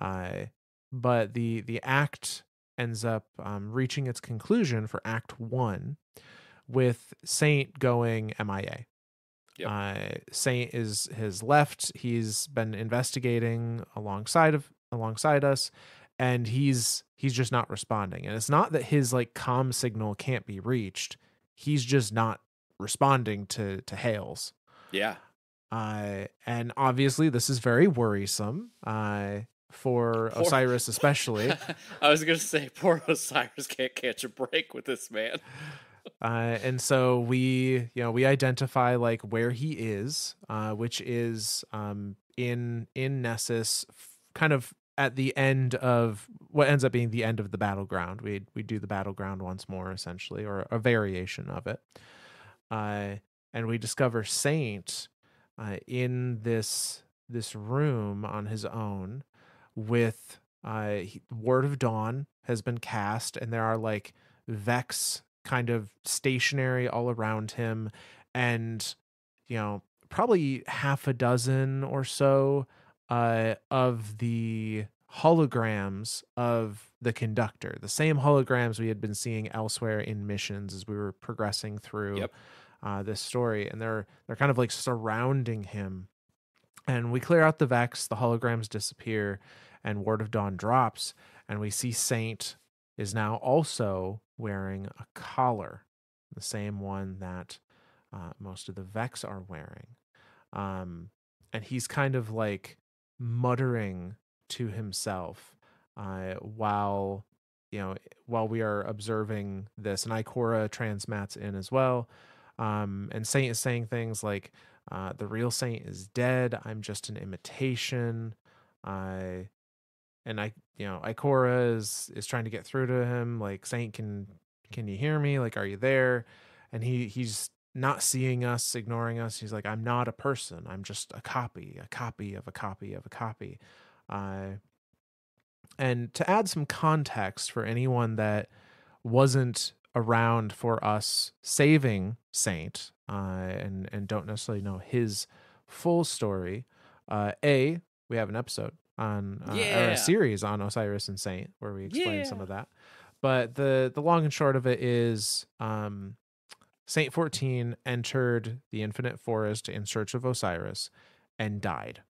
Speaker 2: Uh, but the the act ends up um, reaching its conclusion for Act One with Saint going MIA.
Speaker 1: Yep.
Speaker 2: Uh, Saint is has left. He's been investigating alongside of alongside us, and he's he's just not responding. And it's not that his like comm signal can't be reached. He's just not responding to to hails.
Speaker 1: Yeah.
Speaker 2: Uh, and obviously this is very worrisome. Uh, for
Speaker 1: Poor-
Speaker 2: Osiris especially.
Speaker 1: I was gonna say poor Osiris can't catch a break with this man.
Speaker 2: Uh, and so we you know we identify like where he is uh, which is um, in in nessus kind of at the end of what ends up being the end of the battleground. We we do the battleground once more essentially or a variation of it. Uh, and we discover saint uh, in this this room on his own with uh, he- Ward of Dawn has been cast, and there are like Vex kind of stationary all around him, and you know probably half a dozen or so uh, of the holograms of the conductor, the same holograms we had been seeing elsewhere in missions as we were progressing through
Speaker 1: Yep.
Speaker 2: uh, this story, and they're they're kind of like surrounding him. And we clear out the Vex, the holograms disappear, and Ward of Dawn drops, and we see Saint is now also wearing a collar, the same one that uh, most of the Vex are wearing. Um, and he's kind of like muttering to himself uh, while you know while we are observing this, and Ikora transmats in as well. Um, and Saint is saying things like, uh, "The real Saint is dead. I'm just an imitation." I and I, you know, Ikora is is trying to get through to him. Like, Saint, can can you hear me? Like, are you there? And he he's not seeing us, ignoring us. He's like, I'm not a person. I'm just a copy, a copy of a copy of a copy. Uh, and to add some context for anyone that wasn't around for us saving Saint uh, and and don't necessarily know his full story, uh, a we have an episode on uh,
Speaker 1: Yeah.
Speaker 2: a series on Osiris and Saint where we explain some of that. But the the long and short of it is um, Saint 14 entered the infinite forest in search of Osiris and died.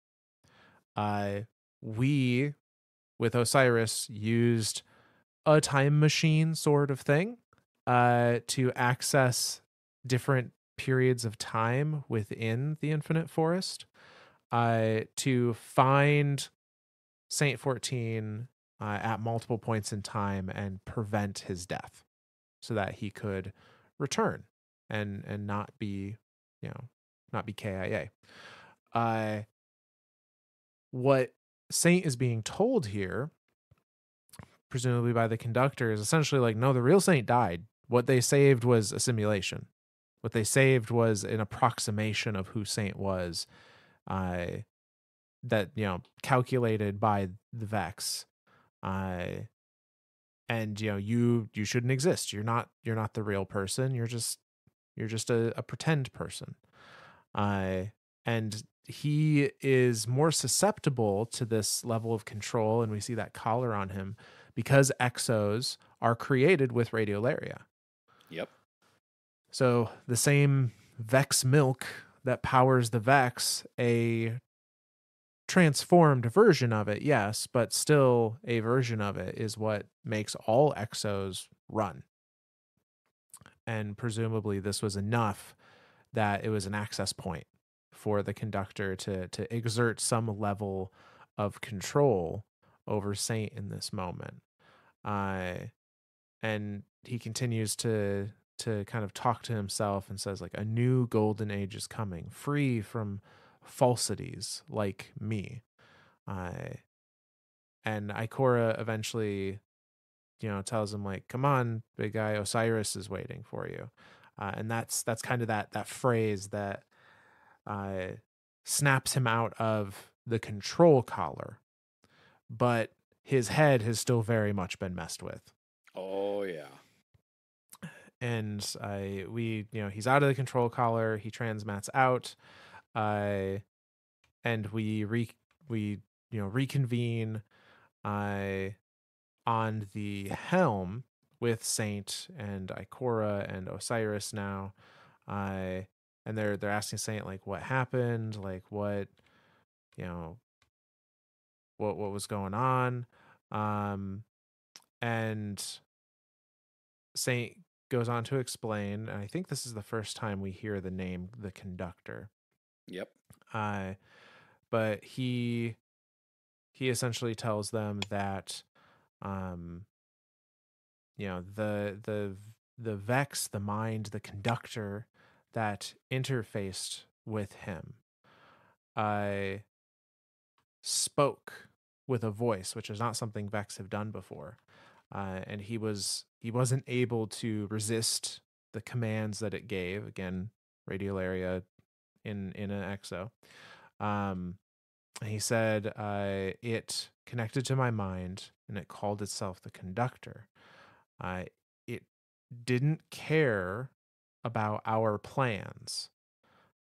Speaker 2: Uh, we, with Osiris, used a time machine sort of thing uh, to access different periods of time within the infinite forest uh, to find Saint 14 uh, at multiple points in time and prevent his death so that he could return and and not be you know not be KIA. Uh what Saint is being told here presumably by the conductor is essentially like no the real Saint died. What they saved was a simulation. What they saved was an approximation of who Saint was uh that you know calculated by the Vex. Uh and you know you you shouldn't exist. You're not you're not the real person. You're just you're just a, a pretend person. Uh, and he is more susceptible to this level of control, and we see that collar on him because exos are created with radiolaria.
Speaker 1: Yep.
Speaker 2: So the same Vex milk that powers the Vex, a transformed version of it, yes, but still a version of it is what makes all exos run. And presumably this was enough that it was an access point for the conductor to to exert some level of control over Saint in this moment. Uh and he continues to to kind of talk to himself and says like a new golden age is coming free from falsities like me uh, and ikora eventually you know tells him like come on big guy osiris is waiting for you uh, and that's that's kind of that that phrase that uh, snaps him out of the control collar but his head has still very much been messed with
Speaker 1: Oh yeah.
Speaker 2: and I we you know he's out of the control collar. He transmats out, uh, and we re we you know reconvene, uh, on the helm with Saint and Ikora and Osiris now, uh, and they're they're asking Saint like what happened, like what, you know, what what was going on, um, and Saint goes on to explain, and I think this is the first time we hear the name the conductor.
Speaker 1: Yep.
Speaker 2: Uh, but he he essentially tells them that um you know the the the vex the mind the conductor that interfaced with him i spoke with a voice which is not something vex have done before uh, and he was he wasn't able to resist the commands that it gave again radiolaria in in an exo um he said uh it connected to my mind and it called itself the conductor. Uh, it didn't care about our plans.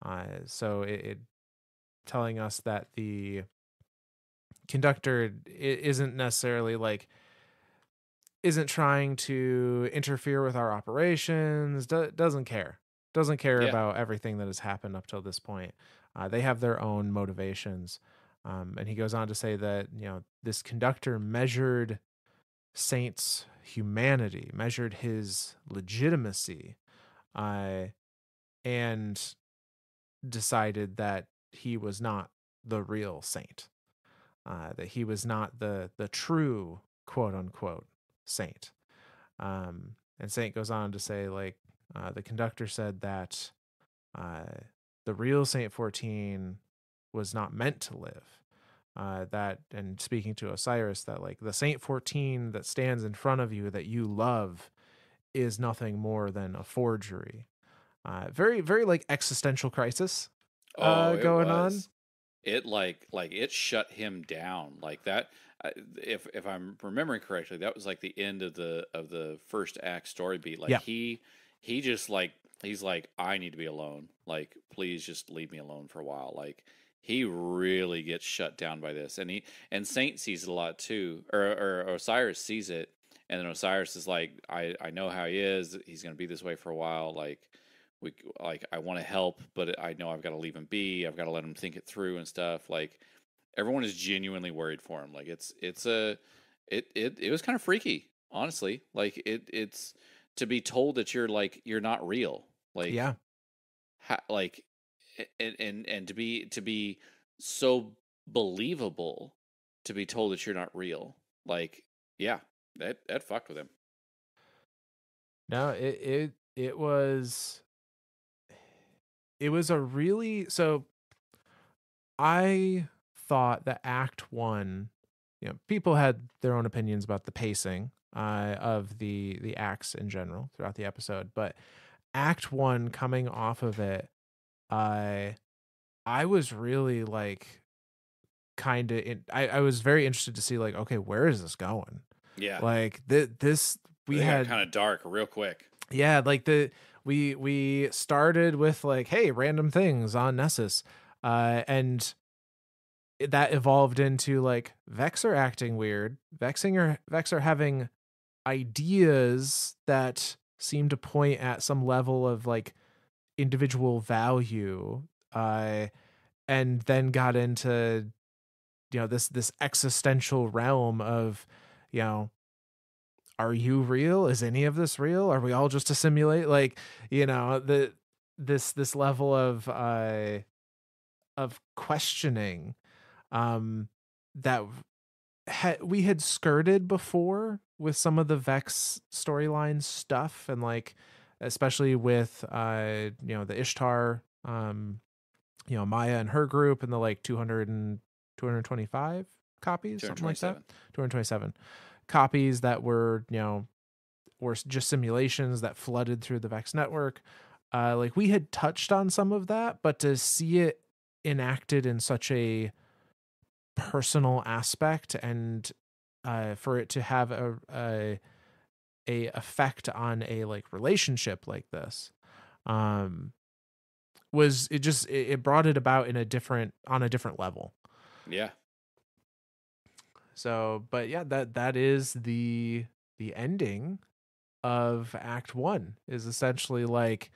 Speaker 2: Uh, so it, it telling us that the conductor isn't necessarily like isn't trying to interfere with our operations do, doesn't care doesn't care yeah. about everything that has happened up till this point uh, they have their own motivations um, and he goes on to say that you know this conductor measured saint's humanity measured his legitimacy uh, and decided that he was not the real saint uh, that he was not the the true quote unquote saint um, and saint goes on to say like uh, the conductor said that uh, the real saint 14 was not meant to live uh, that and speaking to osiris that like the saint 14 that stands in front of you that you love is nothing more than a forgery. Uh, very very like existential crisis uh, oh, going on.
Speaker 1: it like like it shut him down like that if if i'm remembering correctly that was like the end of the of the first act story beat like yeah. he he just like he's like i need to be alone like please just leave me alone for a while like he really gets shut down by this and he and saint sees it a lot too or, or osiris sees it and then osiris is like i i know how he is he's going to be this way for a while like we like I want to help, but I know I've got to leave him be. I've got to let him think it through and stuff. Like everyone is genuinely worried for him. Like it's it's a it it it was kind of freaky, honestly. Like it it's to be told that you're like you're not real. Like
Speaker 2: yeah,
Speaker 1: ha, like and and and to be to be so believable to be told that you're not real. Like yeah, that that fucked with him.
Speaker 2: No, it it it was it was a really so I thought that Act One, you know, people had their own opinions about the pacing uh, of the the acts in general throughout the episode, but Act One coming off of it, I I was really like kind of I, I was very interested to see like okay where is this going?
Speaker 1: Yeah.
Speaker 2: Like th- this we had
Speaker 1: kind of dark real quick.
Speaker 2: Yeah like the we we started with like hey random things on nessus uh and that evolved into like vex are acting weird. Vexing or vex are having ideas that seem to point at some level of like individual value uh and then got into you know this this existential realm of you know are you real? Is any of this real? Are we all just a simulate? Like, you know, the this this level of uh of questioning um that ha- we had skirted before with some of the Vex storyline stuff and like especially with uh you know the Ishtar um you know Maya and her group and the like 200 and 225 copies something like that 227 copies that were you know were just simulations that flooded through the Vex network. Uh, like we had touched on some of that, but to see it enacted in such a personal aspect and uh, for it to have a, a a effect on a like relationship like this um was it just it, it brought it about in a different on a different level
Speaker 1: yeah
Speaker 2: so, but yeah, that that is the the ending of Act One. Is essentially like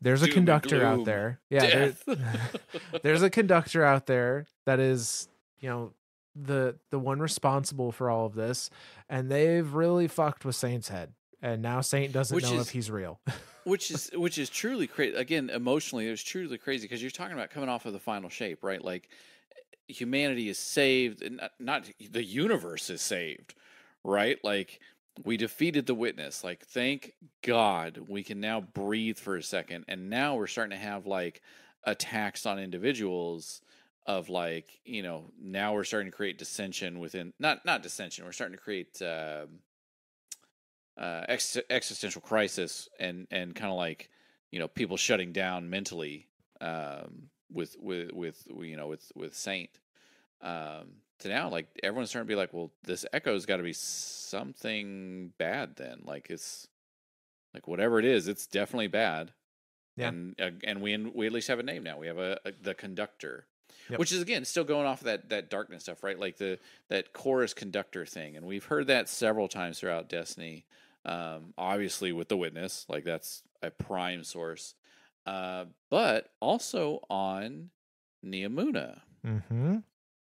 Speaker 2: there's a Doom conductor out there. Yeah, there, there's a conductor out there that is you know the the one responsible for all of this, and they've really fucked with Saint's head, and now Saint doesn't which know is, if he's real.
Speaker 1: which is which is truly crazy. Again, emotionally, it's truly crazy because you're talking about coming off of the final shape, right? Like humanity is saved and not, not the universe is saved right like we defeated the witness like thank god we can now breathe for a second and now we're starting to have like attacks on individuals of like you know now we're starting to create dissension within not not dissension we're starting to create uh, uh ex- existential crisis and and kind of like you know people shutting down mentally um with with with you know with with Saint. um, to now, like everyone's starting to be like, well, this Echo's got to be something bad then. Like it's like whatever it is, it's definitely bad.
Speaker 2: Yeah.
Speaker 1: And uh, and we we at least have a name now. We have a, a the conductor,
Speaker 2: Yep.
Speaker 1: which is again still going off of that that darkness stuff, right? Like the that chorus conductor thing, and we've heard that several times throughout Destiny. Um, obviously with the witness, like that's a prime source, uh, but also on Neomuna
Speaker 2: Mm-hmm.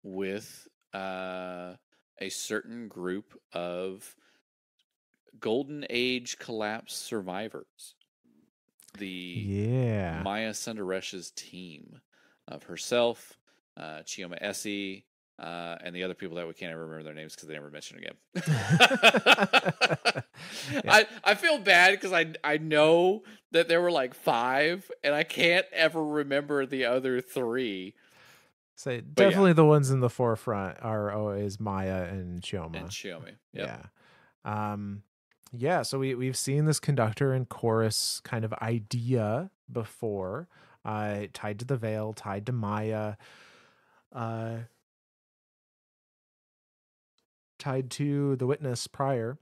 Speaker 1: with uh, a certain group of Golden Age collapse survivors. The
Speaker 2: Yeah.
Speaker 1: Maya Sundaresh's team of herself, uh, Chioma Esi, uh, and the other people that we can't ever remember their names because they never mention again. I, I feel bad because I I know that there were like five, and I can't ever remember the other three.
Speaker 2: So
Speaker 1: yeah.
Speaker 2: definitely the ones in the forefront are always Maya and Chioma.
Speaker 1: And Chioma, yep.
Speaker 2: Yeah. Um yeah, so we we've seen this conductor and chorus kind of idea before, uh tied to the veil, tied to Maya, uh tied to the witness prior.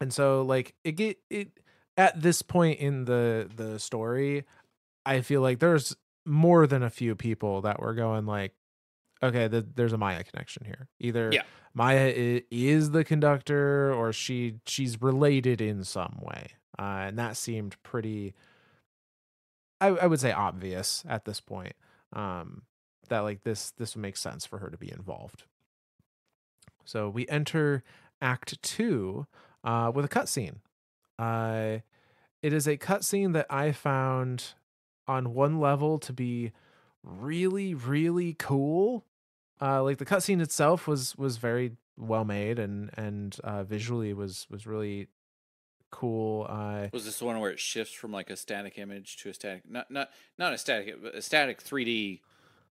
Speaker 2: And so like it get it at this point in the the story, I feel like there's more than a few people that were going like okay, th- there's a Maya connection here. Either
Speaker 1: Yeah.
Speaker 2: Maya i- is the conductor or she she's related in some way. Uh, and that seemed pretty I, I would say obvious at this point. Um, that like this this would make sense for her to be involved. So we enter Act Two uh, with a cutscene. Uh, it is a cutscene that I found on one level to be really really cool. Uh, like the cutscene itself was was very well made and and uh, visually was was really cool. Uh,
Speaker 1: Was this the one where it shifts from like a static image to a static, not not not a static, but a static 3D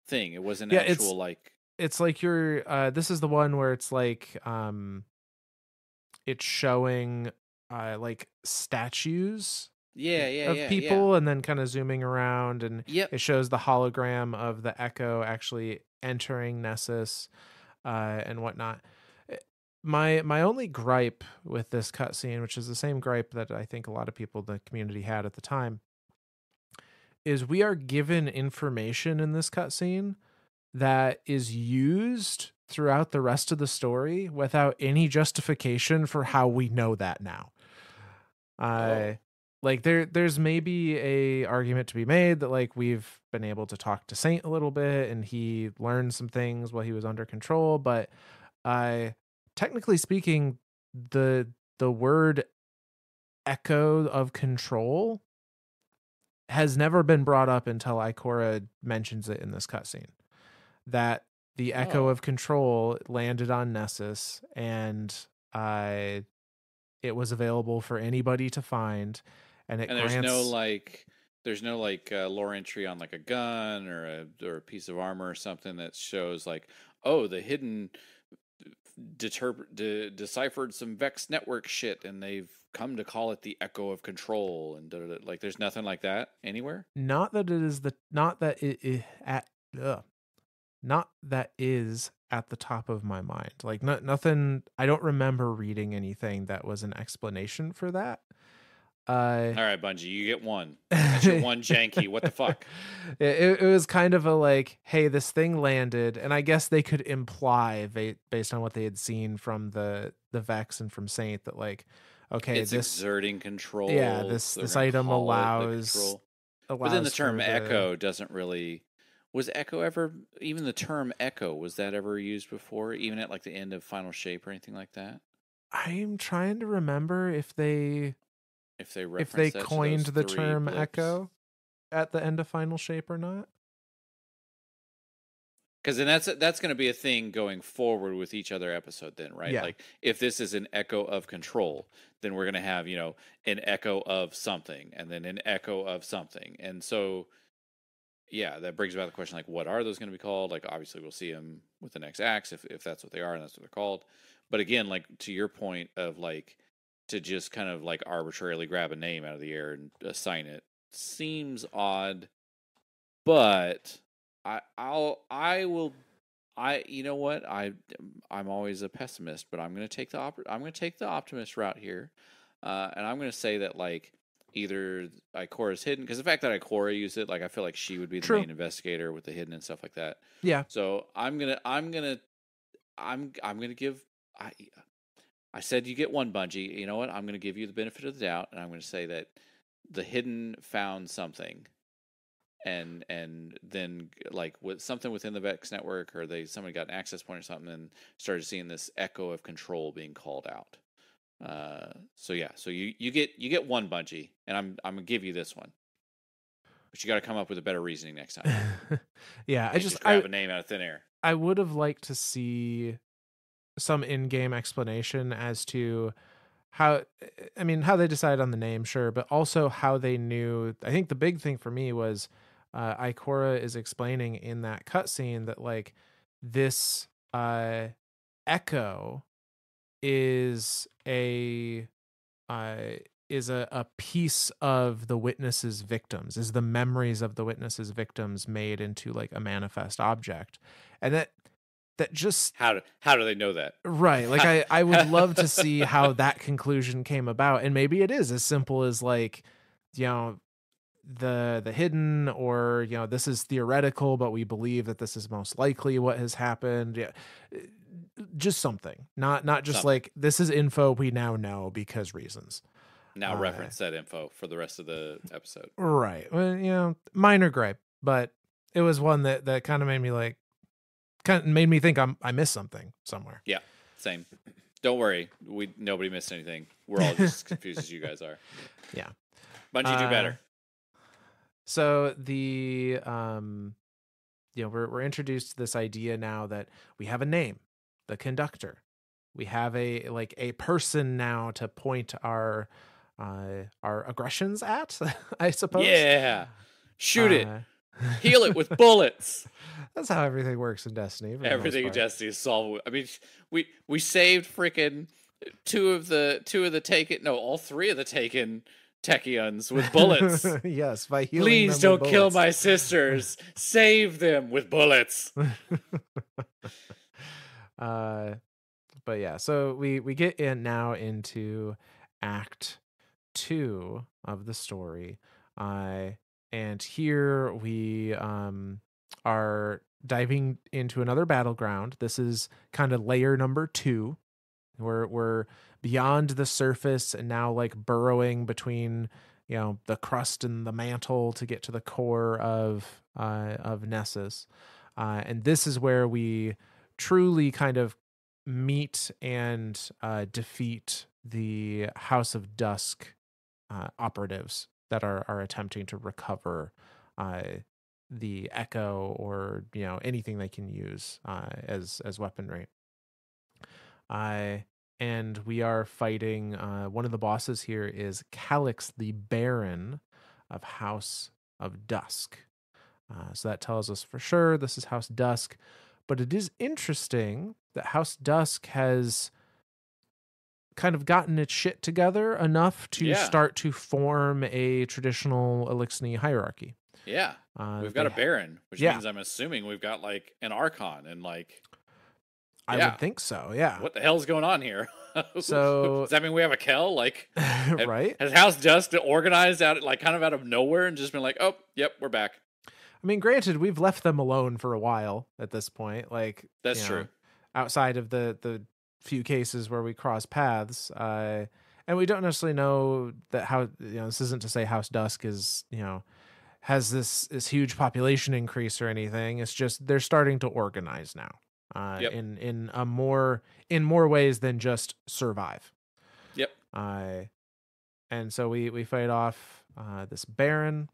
Speaker 1: thing? It was an
Speaker 2: Yeah, it's-
Speaker 1: actual like.
Speaker 2: it's like you're uh this is the one where it's like um it's showing uh like statues
Speaker 1: Yeah, yeah,
Speaker 2: of
Speaker 1: yeah,
Speaker 2: people and then kind of zooming around and
Speaker 1: Yeah. Yep.
Speaker 2: it shows the hologram of the echo actually entering nessus uh and whatnot my my only gripe with this cutscene which is the same gripe that i think a lot of people in the community had at the time is we are given information in this cutscene that is used throughout the rest of the story without any justification for how we know that now. Uh,
Speaker 1: Oh.
Speaker 2: like there there's maybe a argument to be made that like we've been able to talk to Saint a little bit and he learned some things while he was under control, but uh technically speaking the the word echo of control has never been brought up until Ikora mentions it in this cutscene. That the echo
Speaker 1: Oh.
Speaker 2: of control landed on Nessus and uh, it was available for anybody to find. And it
Speaker 1: and there's
Speaker 2: grants
Speaker 1: no like, there's no like uh, lore entry on like a gun or a or a piece of armor or something that shows like, oh, the hidden deter- de- deciphered some Vex network shit, and they've come to call it the Echo of Control, and da, da, da. like, there's nothing like that anywhere.
Speaker 2: not that it is the not that it, it at ugh, not that is at the top of my mind like no, nothing i don't remember reading anything that was an explanation for that uh
Speaker 1: All right, Bungie, you get one. That's your one janky. What the fuck?
Speaker 2: it, it was kind of a like hey this thing landed and i guess they could imply ba- based on what they had seen from the the vex and from saint that like okay
Speaker 1: it's
Speaker 2: this
Speaker 1: exerting control.
Speaker 2: yeah, this-
Speaker 1: They're
Speaker 2: this item
Speaker 1: the
Speaker 2: allows-
Speaker 1: But then the term
Speaker 2: the-
Speaker 1: echo doesn't really. Was echo ever even the term echo? Was that ever used before, even at like the end of Final Shape or anything like that?
Speaker 2: i'm trying to remember if they
Speaker 1: If they
Speaker 2: if they coined the term
Speaker 1: blips?
Speaker 2: echo at the end of final shape or not?
Speaker 1: Because then that's that's going to be a thing going forward with each other episode then right?
Speaker 2: Yeah.
Speaker 1: like if this is an echo of control then we're going to have you know an echo of something and then an echo of something. And so yeah that brings about the question like what are those going to be called? Like obviously we'll see them with the next acts if, if that's what they are and that's what they're called. But again like to your point of like to just kind of like arbitrarily grab a name out of the air and assign it seems odd but I I'll I will I you know what I I'm always a pessimist, but I'm gonna take the op- I'm gonna take the optimist route here, uh, and I'm gonna say that like either Ikora's hidden because the fact that Ikora used it, like I feel like she would be the
Speaker 2: True.
Speaker 1: main investigator with the hidden and stuff like that.
Speaker 2: Yeah.
Speaker 1: So I'm gonna I'm gonna I'm I'm gonna give I I said you get one Bungie. You know what? I'm gonna give you the benefit of the doubt, and I'm gonna say that the hidden found something and and then like with something within the Vex network or they somebody got an access point or something and started seeing this echo of control being called out. Uh, so yeah, so you you get you get one Bungie, and I'm I'm gonna give you this one, but you got to come up with a better reasoning next time.
Speaker 2: yeah, I
Speaker 1: Can't
Speaker 2: just
Speaker 1: grab
Speaker 2: I
Speaker 1: a name out of thin air.
Speaker 2: I would have liked to see some in-game explanation as to how I mean how they decided on the name, sure, but also how they knew. I think the big thing for me was uh, Ikora is explaining in that cutscene that like this uh, echo is a uh, is a, a piece of the witness's victims is the memories of the witness's victims made into like a manifest object and that that just
Speaker 1: How do how do they know that?
Speaker 2: right like i i would love to see how that conclusion came about and maybe it is as simple as like you know the the hidden or you know this is theoretical but we believe that this is most likely what has happened yeah just something not not just
Speaker 1: Something.
Speaker 2: like this is info we now know because reasons
Speaker 1: Now
Speaker 2: Uh,
Speaker 1: reference that info for the rest of the episode.
Speaker 2: Right. Well, you know, minor gripe, but it was one that that kind of made me like kind of made me think I'm I missed something somewhere.
Speaker 1: Yeah, same. Don't worry, we nobody missed anything. We're all just as confused as you guys are.
Speaker 2: Yeah.
Speaker 1: Bungie do
Speaker 2: Uh,
Speaker 1: better.
Speaker 2: So the um you know, we're we're introduced to this idea now that we have a name, the conductor. We have a like a person now to point our uh our aggressions at, I suppose.
Speaker 1: Yeah. Shoot it. Heal it with bullets.
Speaker 2: That's how everything works in Destiny. for the most
Speaker 1: Everything in. Destiny is solved. I mean, we we saved freaking two of the two of the taken. No, all three of the taken Techeuns with bullets.
Speaker 2: yes, by healing
Speaker 1: Please don't kill
Speaker 2: bullets.
Speaker 1: my sisters. Save them with bullets.
Speaker 2: uh but yeah so we we get in now into act two of the story uh and here we um are diving into another battleground. This is kind of layer number two. We're we're beyond the surface and now like burrowing between you know the crust and the mantle to get to the core of uh of nessus. Uh and this is where we truly kind of meet and uh, defeat the House of Dusk uh, operatives that are are attempting to recover uh, the Echo or you know anything they can use uh, as as weaponry. I and we are fighting. Uh, one of the bosses here is Calix, the Baron of House of Dusk. Uh, so that tells us for sure this is House Dusk. But it is interesting that House Dusk has kind of gotten its shit together enough to
Speaker 1: Yeah.
Speaker 2: start to form a traditional Eliksni hierarchy.
Speaker 1: Yeah,
Speaker 2: Uh,
Speaker 1: we've got a Baron, which
Speaker 2: Yeah.
Speaker 1: means I'm assuming we've got like an Archon and like
Speaker 2: I
Speaker 1: Yeah.
Speaker 2: would think so. Yeah.
Speaker 1: what the hell's going on here?
Speaker 2: So-
Speaker 1: does that mean we have a Kel? Like
Speaker 2: right.
Speaker 1: has House Dusk organized out like kind of out of nowhere and just been like, oh, yep, we're back.
Speaker 2: I mean, granted, we've left them alone for a while at this point. Like
Speaker 1: That's true.
Speaker 2: know, outside of the the few cases where we cross paths, uh, and we don't necessarily know that how you know this isn't to say House Dusk is you know has this this huge population increase or anything. It's just they're starting to organize now. Uh,
Speaker 1: Yep.
Speaker 2: in in a more in more ways than just survive.
Speaker 1: Yep.
Speaker 2: Uh, and so we we fight off uh, this Baron,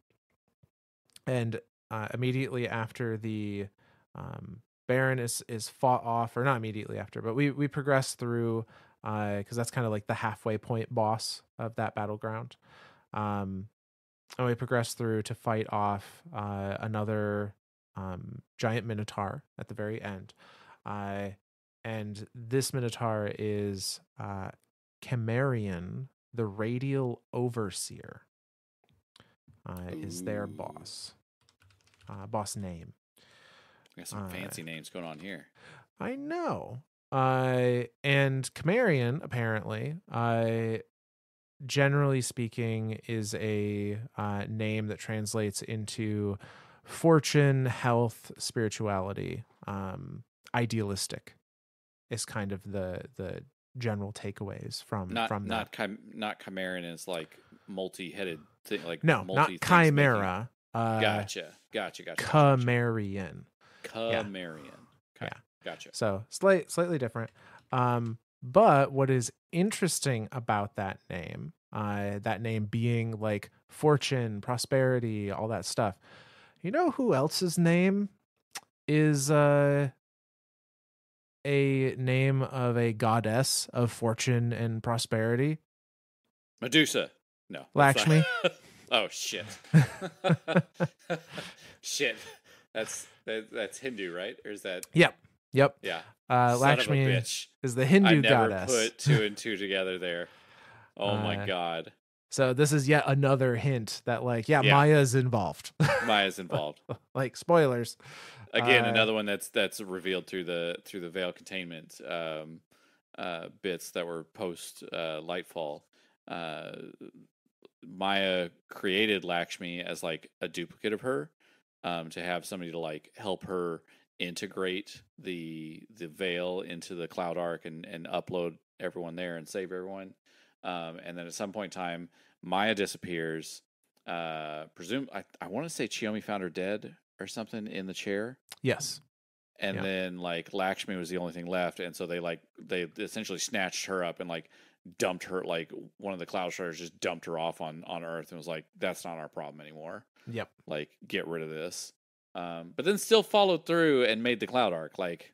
Speaker 2: and uh, immediately after the um, Baron is is fought off, or not immediately after, but we we progress through because that's kind of like the halfway point boss of that battleground. Um, and we progress through to fight off uh, another um, giant minotaur at the very end. Uh, and this minotaur is uh, Chimerian, the radial overseer, uh, is their boss, uh, boss name.
Speaker 1: We got some
Speaker 2: Uh,
Speaker 1: fancy names going on here.
Speaker 2: I know. Uh, and Camarian apparently, uh, generally speaking, is a uh, name that translates into fortune, health, spirituality, um, idealistic. Is kind of the the general takeaways from
Speaker 1: Not
Speaker 2: from
Speaker 1: not
Speaker 2: that.
Speaker 1: chim- not Chimeran is like multi-headed thing, like
Speaker 2: No, not chimera. Uh,
Speaker 1: making- Gotcha, gotcha, gotcha. gotcha.
Speaker 2: Camarian.
Speaker 1: Camarian. Okay.
Speaker 2: Yeah.
Speaker 1: Gotcha.
Speaker 2: So slight, slightly different. Um, but what is interesting about that name, uh, that name being like fortune, prosperity, all that stuff. You know who else's name is uh, a name of a goddess of fortune and prosperity?
Speaker 1: Medusa. No.
Speaker 2: Lakshmi.
Speaker 1: oh shit. shit. That's that, that's Hindu, right? Or is that
Speaker 2: Yep. Yep.
Speaker 1: yeah?
Speaker 2: Uh,
Speaker 1: Son
Speaker 2: Lakshmi
Speaker 1: of a bitch.
Speaker 2: is the Hindu
Speaker 1: I never
Speaker 2: goddess.
Speaker 1: put two and two together there. Oh my
Speaker 2: Uh,
Speaker 1: god.
Speaker 2: So this is yet another hint that like, yeah,
Speaker 1: Yeah.
Speaker 2: Maya's involved.
Speaker 1: Maya's involved.
Speaker 2: like spoilers.
Speaker 1: Again,
Speaker 2: Uh,
Speaker 1: another one that's that's revealed through the through the veil containment um, uh, bits that were post uh, Lightfall. Uh, Maya created Lakshmi as like a duplicate of her um, to have somebody to like help her integrate the the veil into the CloudArk and and upload everyone there and save everyone. Um, and then at some point in time, Maya disappears. Uh, presume I, I want to say Chioma found her dead or something in the chair
Speaker 2: Yes.
Speaker 1: and
Speaker 2: Yeah.
Speaker 1: then like Lakshmi was the only thing left, and so they like they essentially snatched her up and like dumped her like one of the cloud stars just dumped her off on on Earth and was like that's not our problem anymore.
Speaker 2: Yep.
Speaker 1: Like get rid of this. Um, but then still followed through and made the CloudArk. Like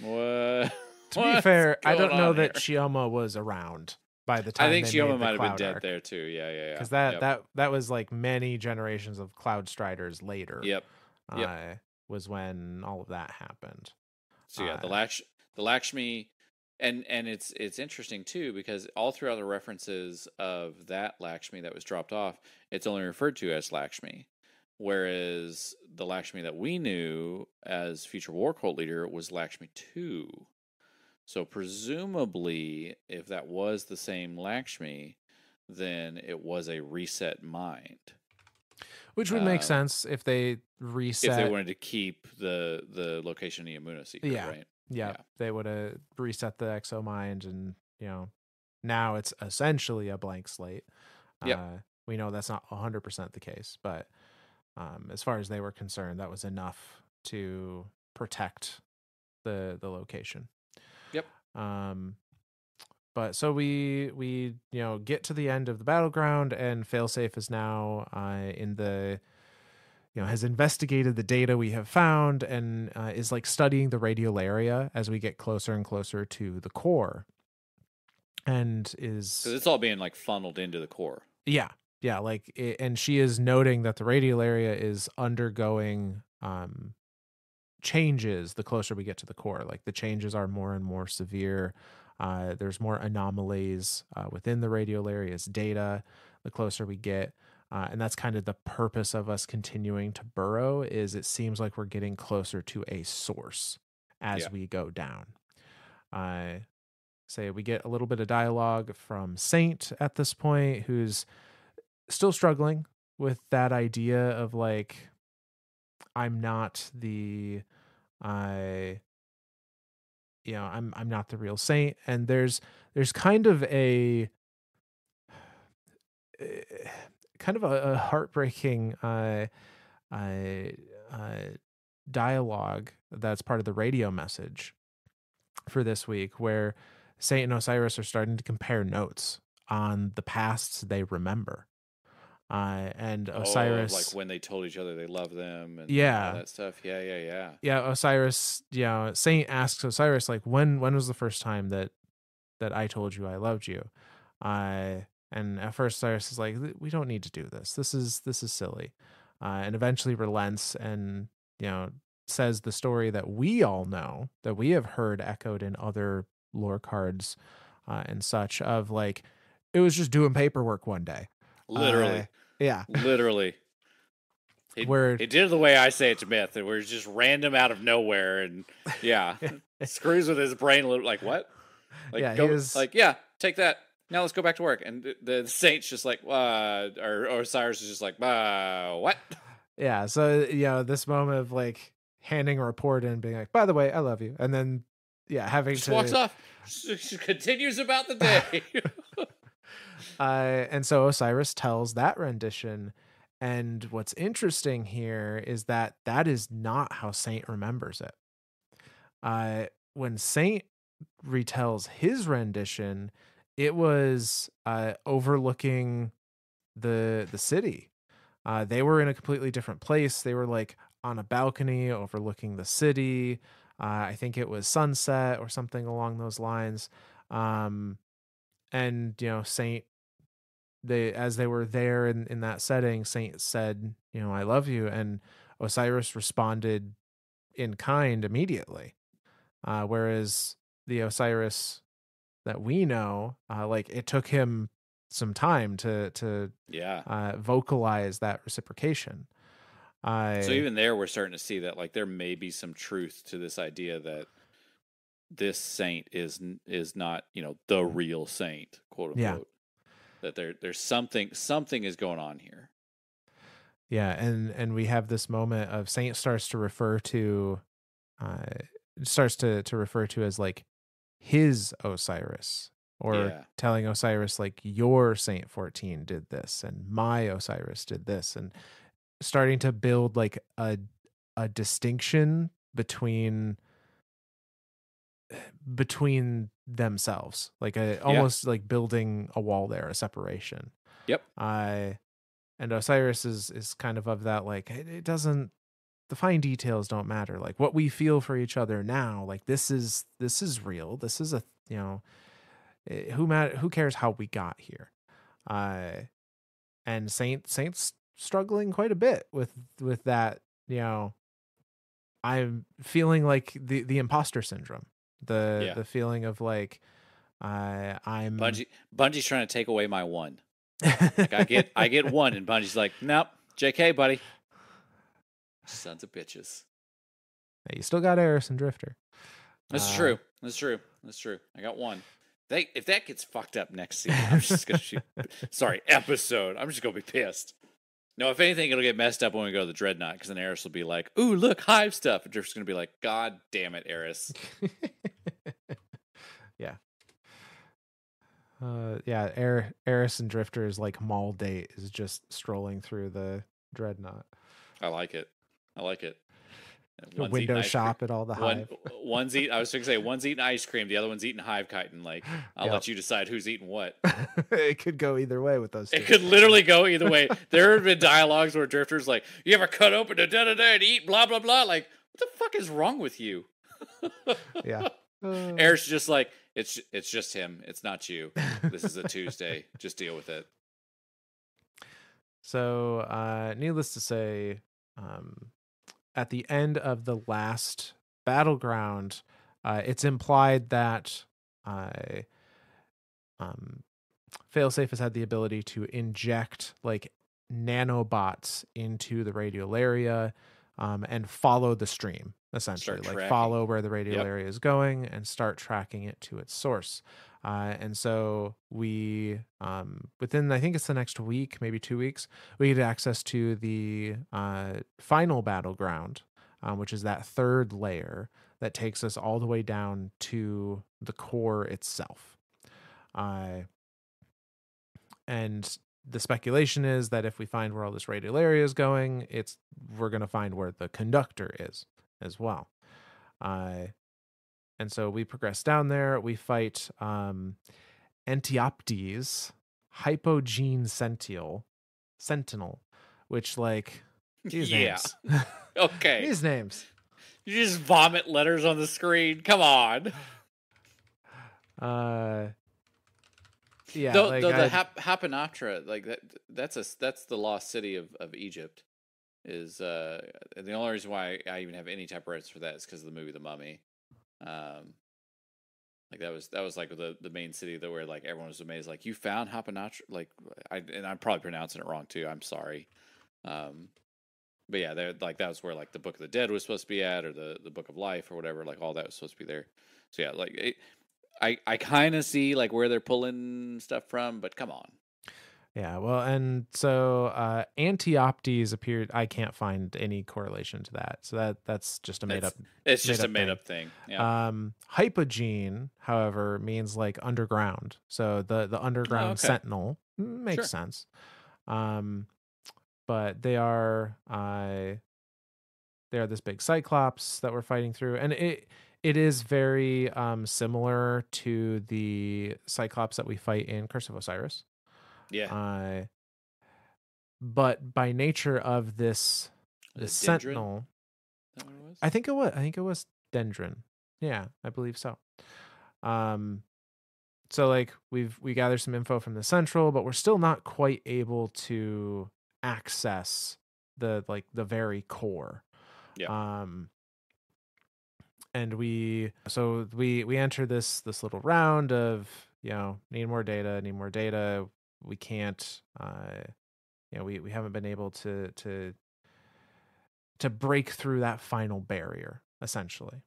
Speaker 1: what?
Speaker 2: To be fair, I don't know that
Speaker 1: here?
Speaker 2: Chioma was around by the time
Speaker 1: I think
Speaker 2: Chioma
Speaker 1: might have been dead
Speaker 2: arc.
Speaker 1: there too. Yeah, yeah, yeah.
Speaker 2: because that
Speaker 1: Yep.
Speaker 2: that that was like many generations of Cloud Striders later.
Speaker 1: Yep. yep.
Speaker 2: Uh, was when all of that happened.
Speaker 1: So yeah, the
Speaker 2: Uh,
Speaker 1: Laksh the Lakshmi and and it's it's interesting too because all throughout the references of that Lakshmi that was dropped off, it's only referred to as Lakshmi. Whereas the Lakshmi that we knew as future war cult leader was Lakshmi 2. So presumably if that was the same Lakshmi, then it was a reset mind.
Speaker 2: Which would make
Speaker 1: Um,
Speaker 2: sense if they reset.
Speaker 1: If they wanted to keep the the location of Neomuna secret,
Speaker 2: Yeah.
Speaker 1: right?
Speaker 2: Yeah,
Speaker 1: yeah.
Speaker 2: they would have reset the exo mind, and you know, now it's essentially a blank slate.
Speaker 1: Yep.
Speaker 2: Uh, we know that's not hundred percent the case, but um, as far as they were concerned, that was enough to protect the the location.
Speaker 1: Yep.
Speaker 2: Um, but so we we you know get to the end of the battleground, and Failsafe is now uh, in the you know has investigated the data we have found and uh, is like studying the radiolaria as we get closer and closer to the core, and is
Speaker 1: Because it's all being like funneled into the core.
Speaker 2: yeah yeah like it, and she is noting that the radiolaria is undergoing um changes the closer we get to the core like the changes are more and more severe uh there's more anomalies uh, within the radiolaria's data the closer we get uh, and that's kind of the purpose of us continuing to burrow is it seems like we're getting closer to a source as
Speaker 1: Yeah.
Speaker 2: we go down uh say we get a little bit of dialogue from saint at this point who's still struggling with that idea of like i'm not the i you know i'm i'm not the real saint and there's there's kind of a eh, kind of a, a heartbreaking uh uh uh dialogue that's part of the radio message for this week where Saint and Osiris are starting to compare notes on the pasts they remember. Uh, and Osiris,
Speaker 1: oh, like when they told each other they love them and
Speaker 2: Yeah.
Speaker 1: all that stuff. Yeah, yeah, yeah.
Speaker 2: yeah, Osiris, you know, Saint asks Osiris like, when when was the first time that that I told you I loved you? Uh, and at first Cyrus is like, we don't need to do this. This is this is silly, uh, and eventually relents and you know says the story that we all know that we have heard echoed in other lore cards uh, and such of like it was just doing paperwork one day.
Speaker 1: Literally,
Speaker 2: Uh, yeah.
Speaker 1: literally. He,
Speaker 2: where
Speaker 1: he did it the way I say it's myth, and where it's just random out of nowhere, and yeah, screws with his brain a little. Like what? Like
Speaker 2: Yeah, he
Speaker 1: go,
Speaker 2: was-
Speaker 1: like yeah, take that. Now let's go back to work. And the, the saint's just like, uh, or or Cyrus is just like, uh, what?
Speaker 2: yeah, so you know this moment of like handing a report and being like, by the way, I love you, and then yeah, having
Speaker 1: Just
Speaker 2: to
Speaker 1: walks off. Just continues about the day.
Speaker 2: Uh, and so Osiris tells that rendition. And what's interesting here is that that is not how Saint remembers it. Uh, when Saint retells his rendition, it was uh, overlooking the the city. Uh, they were in a completely different place. They were like on a balcony overlooking the city. Uh, I think it was sunset or something along those lines. Um, and you know, Saint they as they were there in, in that setting, Saint said, you know, I love you. And Osiris responded in kind immediately. Uh, whereas the Osiris that we know, uh, like it took him some time to to
Speaker 1: yeah.
Speaker 2: uh, vocalize that reciprocation. I
Speaker 1: So even there, we're starting to see that like there may be some truth to this idea that this saint is is not you know the real saint, quote
Speaker 2: Yeah.
Speaker 1: unquote. That there there's something something is going on here.
Speaker 2: Yeah, and and we have this moment of Saint starts to refer to, uh, starts to to refer to as like his Osiris, or
Speaker 1: Yeah.
Speaker 2: telling Osiris like your Saint fourteen did this, and my Osiris did this, and starting to build like a a distinction between between themselves, like a almost like building a wall there, a separation.
Speaker 1: Yep.
Speaker 2: I and Osiris is is kind of of that like it, it doesn't the fine details don't matter like what we feel for each other now like this is this is real this is a you know eh, who matter who cares how we got here uh and saint saint's struggling quite a bit with with that you know i'm feeling like the the imposter syndrome the
Speaker 1: Yeah.
Speaker 2: the feeling of like uh, i'm
Speaker 1: Bungie Bungie's trying to take away my one. Like I get I get one, and Bungie's like, nope, Jk, buddy. Sons of bitches.
Speaker 2: you still got Eris and Drifter.
Speaker 1: That's
Speaker 2: Uh,
Speaker 1: true. That's true. That's true. I got one. They if that gets fucked up next season, I'm just gonna shoot. Sorry, episode. I'm just gonna be pissed. No, if anything, it'll get messed up when we go to the dreadnought because then Eris will be like, "Ooh, look, hive stuff," and Drift's gonna be like, "God damn it, Eris."
Speaker 2: yeah. Uh, yeah, Air, Eris and Drifter's like mall date is just strolling through the dreadnought.
Speaker 1: I like it. I like it.
Speaker 2: The
Speaker 1: one's eating
Speaker 2: window shop
Speaker 1: cream-
Speaker 2: at all the
Speaker 1: One,
Speaker 2: hive.
Speaker 1: one's eat. I was going to say one's eating ice cream, the other one's eating hive chitin. Like I'll
Speaker 2: Yep.
Speaker 1: let you decide who's eating what.
Speaker 2: it could go either way with those two.
Speaker 1: It could literally go either way. There have been dialogues where Drifter's like, "You ever cut open a da da da and eat blah blah blah?" Like, what the fuck is wrong with you?
Speaker 2: yeah. Uh,
Speaker 1: Eris's just like, "It's it's just him. It's not you. This is a Tuesday. Just deal with it."
Speaker 2: So, uh, needless to say, um, at the end of the last battleground, uh, it's implied that uh, um, Failsafe has had the ability to inject like nanobots into the radiolaria um, and follow the stream, essentially, like
Speaker 1: tracking.
Speaker 2: follow where the radial
Speaker 1: Yep.
Speaker 2: area is going and start tracking it to its source. Uh, and so we, um, within I think it's the next week, maybe two weeks, we get access to the uh, final battleground, um, which is that third layer that takes us all the way down to the core itself. Uh, and the speculation is that if we find where all this radiolaria is going, it's we're going to find where the conductor is as well. Uh, and so we progress down there. We fight um, Antioptes, Hypogene Sentinel, Sentinel, which like these
Speaker 1: yeah.
Speaker 2: names,
Speaker 1: Okay.
Speaker 2: these names.
Speaker 1: You just vomit letters on the screen. Come on.
Speaker 2: Uh, yeah,
Speaker 1: though,
Speaker 2: like
Speaker 1: though the Hap- Hapanoptera, like that, that's a that's the lost city of, of Egypt. Is uh the only reason why I even have any type of rights for that is because of the movie The Mummy. Um, like that was that was like the the main city that where like everyone was amazed. Like you found Hapanoptera, like I and I'm probably pronouncing it wrong too. I'm sorry. Um, but yeah, they're like that was where like the Book of the Dead was supposed to be at, or the the Book of Life, or whatever. Like all that was supposed to be there. So yeah, like it, I I kind of see like where they're pulling stuff from, but come on.
Speaker 2: Yeah, well, and so uh Antioptes appeared. I can't find any correlation to that, so that that's just a made
Speaker 1: That's-
Speaker 2: up.
Speaker 1: It's just a
Speaker 2: Made-up thing.
Speaker 1: up thing. Yeah.
Speaker 2: Um, hypogene, however, means like underground. So the the underground
Speaker 1: Oh, okay.
Speaker 2: sentinel makes
Speaker 1: Sure.
Speaker 2: sense. Um, but they are uh, they are this big cyclops that we're fighting through, and it it is very um similar to the cyclops that we fight in Curse of Osiris.
Speaker 1: Yeah.
Speaker 2: Uh, but by nature of this this sentinel,
Speaker 1: that what was?
Speaker 2: I think it was. I think it was Dendron. Yeah, I believe so. Um, so like we've we gathered some info from the central, but we're still not quite able to access the like the very core.
Speaker 1: Yeah.
Speaker 2: Um, and we so we we enter this this little round of you know need more data, need more data. We can't. Uh, you know we we haven't been able to to to break through that final barrier essentially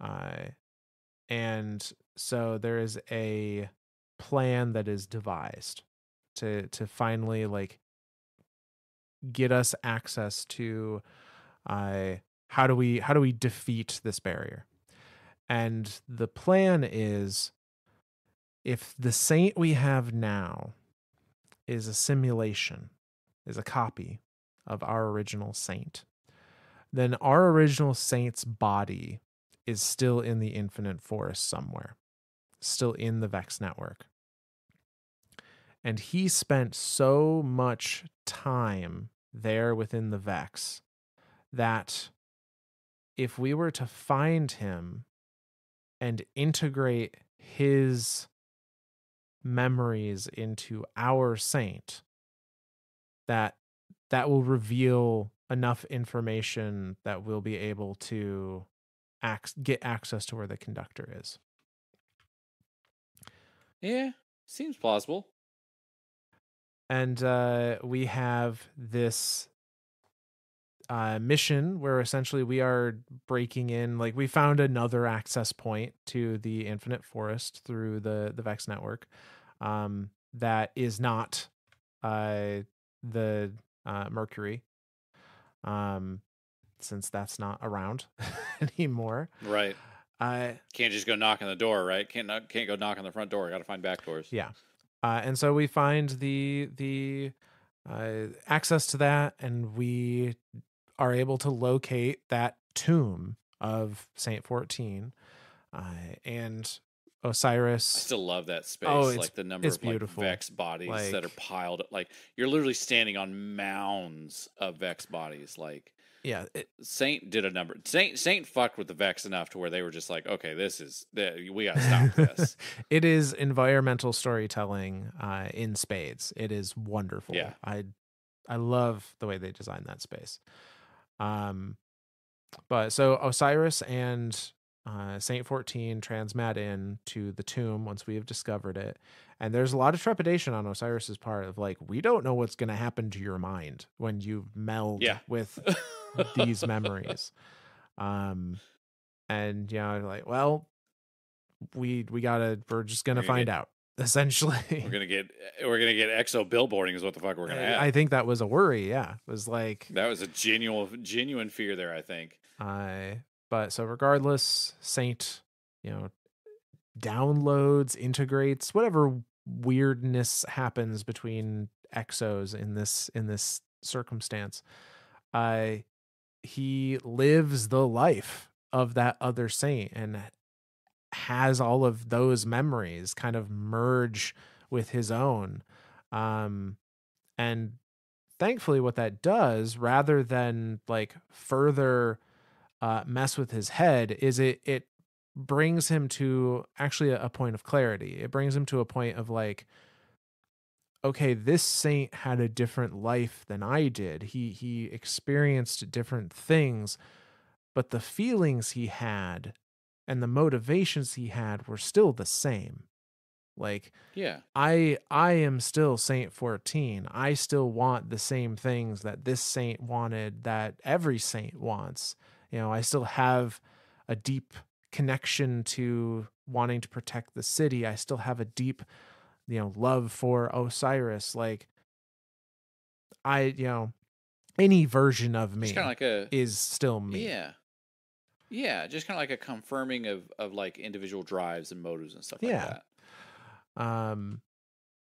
Speaker 2: uh, and so there is a plan that is devised to to finally like get us access to uh how do we how do we defeat this barrier and the plan is if the saint we have now is a simulation is a copy of our original saint then our original saint's body is still in the infinite forest somewhere, still in the Vex network. And he spent so much time there within the Vex that if we were to find him and integrate his memories into our saint, that that will reveal enough information that we'll be able to ac- get access to where the conductor is.
Speaker 1: yeah. Seems plausible.
Speaker 2: And uh, we have this uh, mission where essentially we are breaking in. Like we found another access point to the Infinite Forest through the the Vex network. Um, that is not uh, the uh, Mercury. Um, since that's not around anymore.
Speaker 1: Right.
Speaker 2: Uh,
Speaker 1: Can't just go knock on the door, right? Can't can't go knock on the front door. Got to find back doors.
Speaker 2: Yeah. uh, and so we find the the uh, access to that, and we are able to locate that tomb of Saint Fourteen, uh, and Osiris.
Speaker 1: I still love that space.
Speaker 2: Oh, it's-
Speaker 1: like the number
Speaker 2: it's
Speaker 1: of like
Speaker 2: beautiful.
Speaker 1: Vex bodies that are
Speaker 2: Like-
Speaker 1: piled. Like you're literally standing on mounds of Vex bodies. Like
Speaker 2: yeah, it,
Speaker 1: Saint did a number. Saint Saint fucked with the Vex enough to where they were just like, okay, this is we got to stop this.
Speaker 2: it is environmental storytelling uh, in spades. It is wonderful.
Speaker 1: Yeah.
Speaker 2: I I love the way they designed that space. Um, but so Osiris and uh, Saint Fourteen transmat in to the tomb once we have discovered it, and there's a lot of trepidation on Osiris's part of like we don't know what's going to happen to your mind when you meld
Speaker 1: Yeah.
Speaker 2: with these memories. Um, and you know, like, well, we we gotta, we're just gonna find out. Essentially,
Speaker 1: we're gonna get we're gonna get exo billboarding is what the fuck we're gonna have.
Speaker 2: I think that was a worry. Yeah, it was like,
Speaker 1: that was a genuine genuine fear there. I think.
Speaker 2: I. But so regardless, Saint, you know, downloads, integrates, whatever weirdness happens between exos in this in this circumstance. Uh he lives the life of that other saint and has all of those memories kind of merge with his own. Um and thankfully what that does rather than like further uh, mess with his head is it it brings him to actually a, a point of clarity. It brings him to a point of like, okay, this saint had a different life than I did. He he experienced different things, but the feelings he had and the motivations he had were still the same. Like
Speaker 1: Yeah.
Speaker 2: I I am still Saint 14. I still want the same things that this saint wanted that every saint wants. You know, I still have a deep connection to wanting to protect the city. I still have a deep, you know, love for Osiris. Like I, you know, any version of me
Speaker 1: It's kind of like a
Speaker 2: is still me.
Speaker 1: yeah. Yeah, just kind of like a confirming of of like individual drives and motives and stuff like
Speaker 2: Yeah.
Speaker 1: that.
Speaker 2: Um,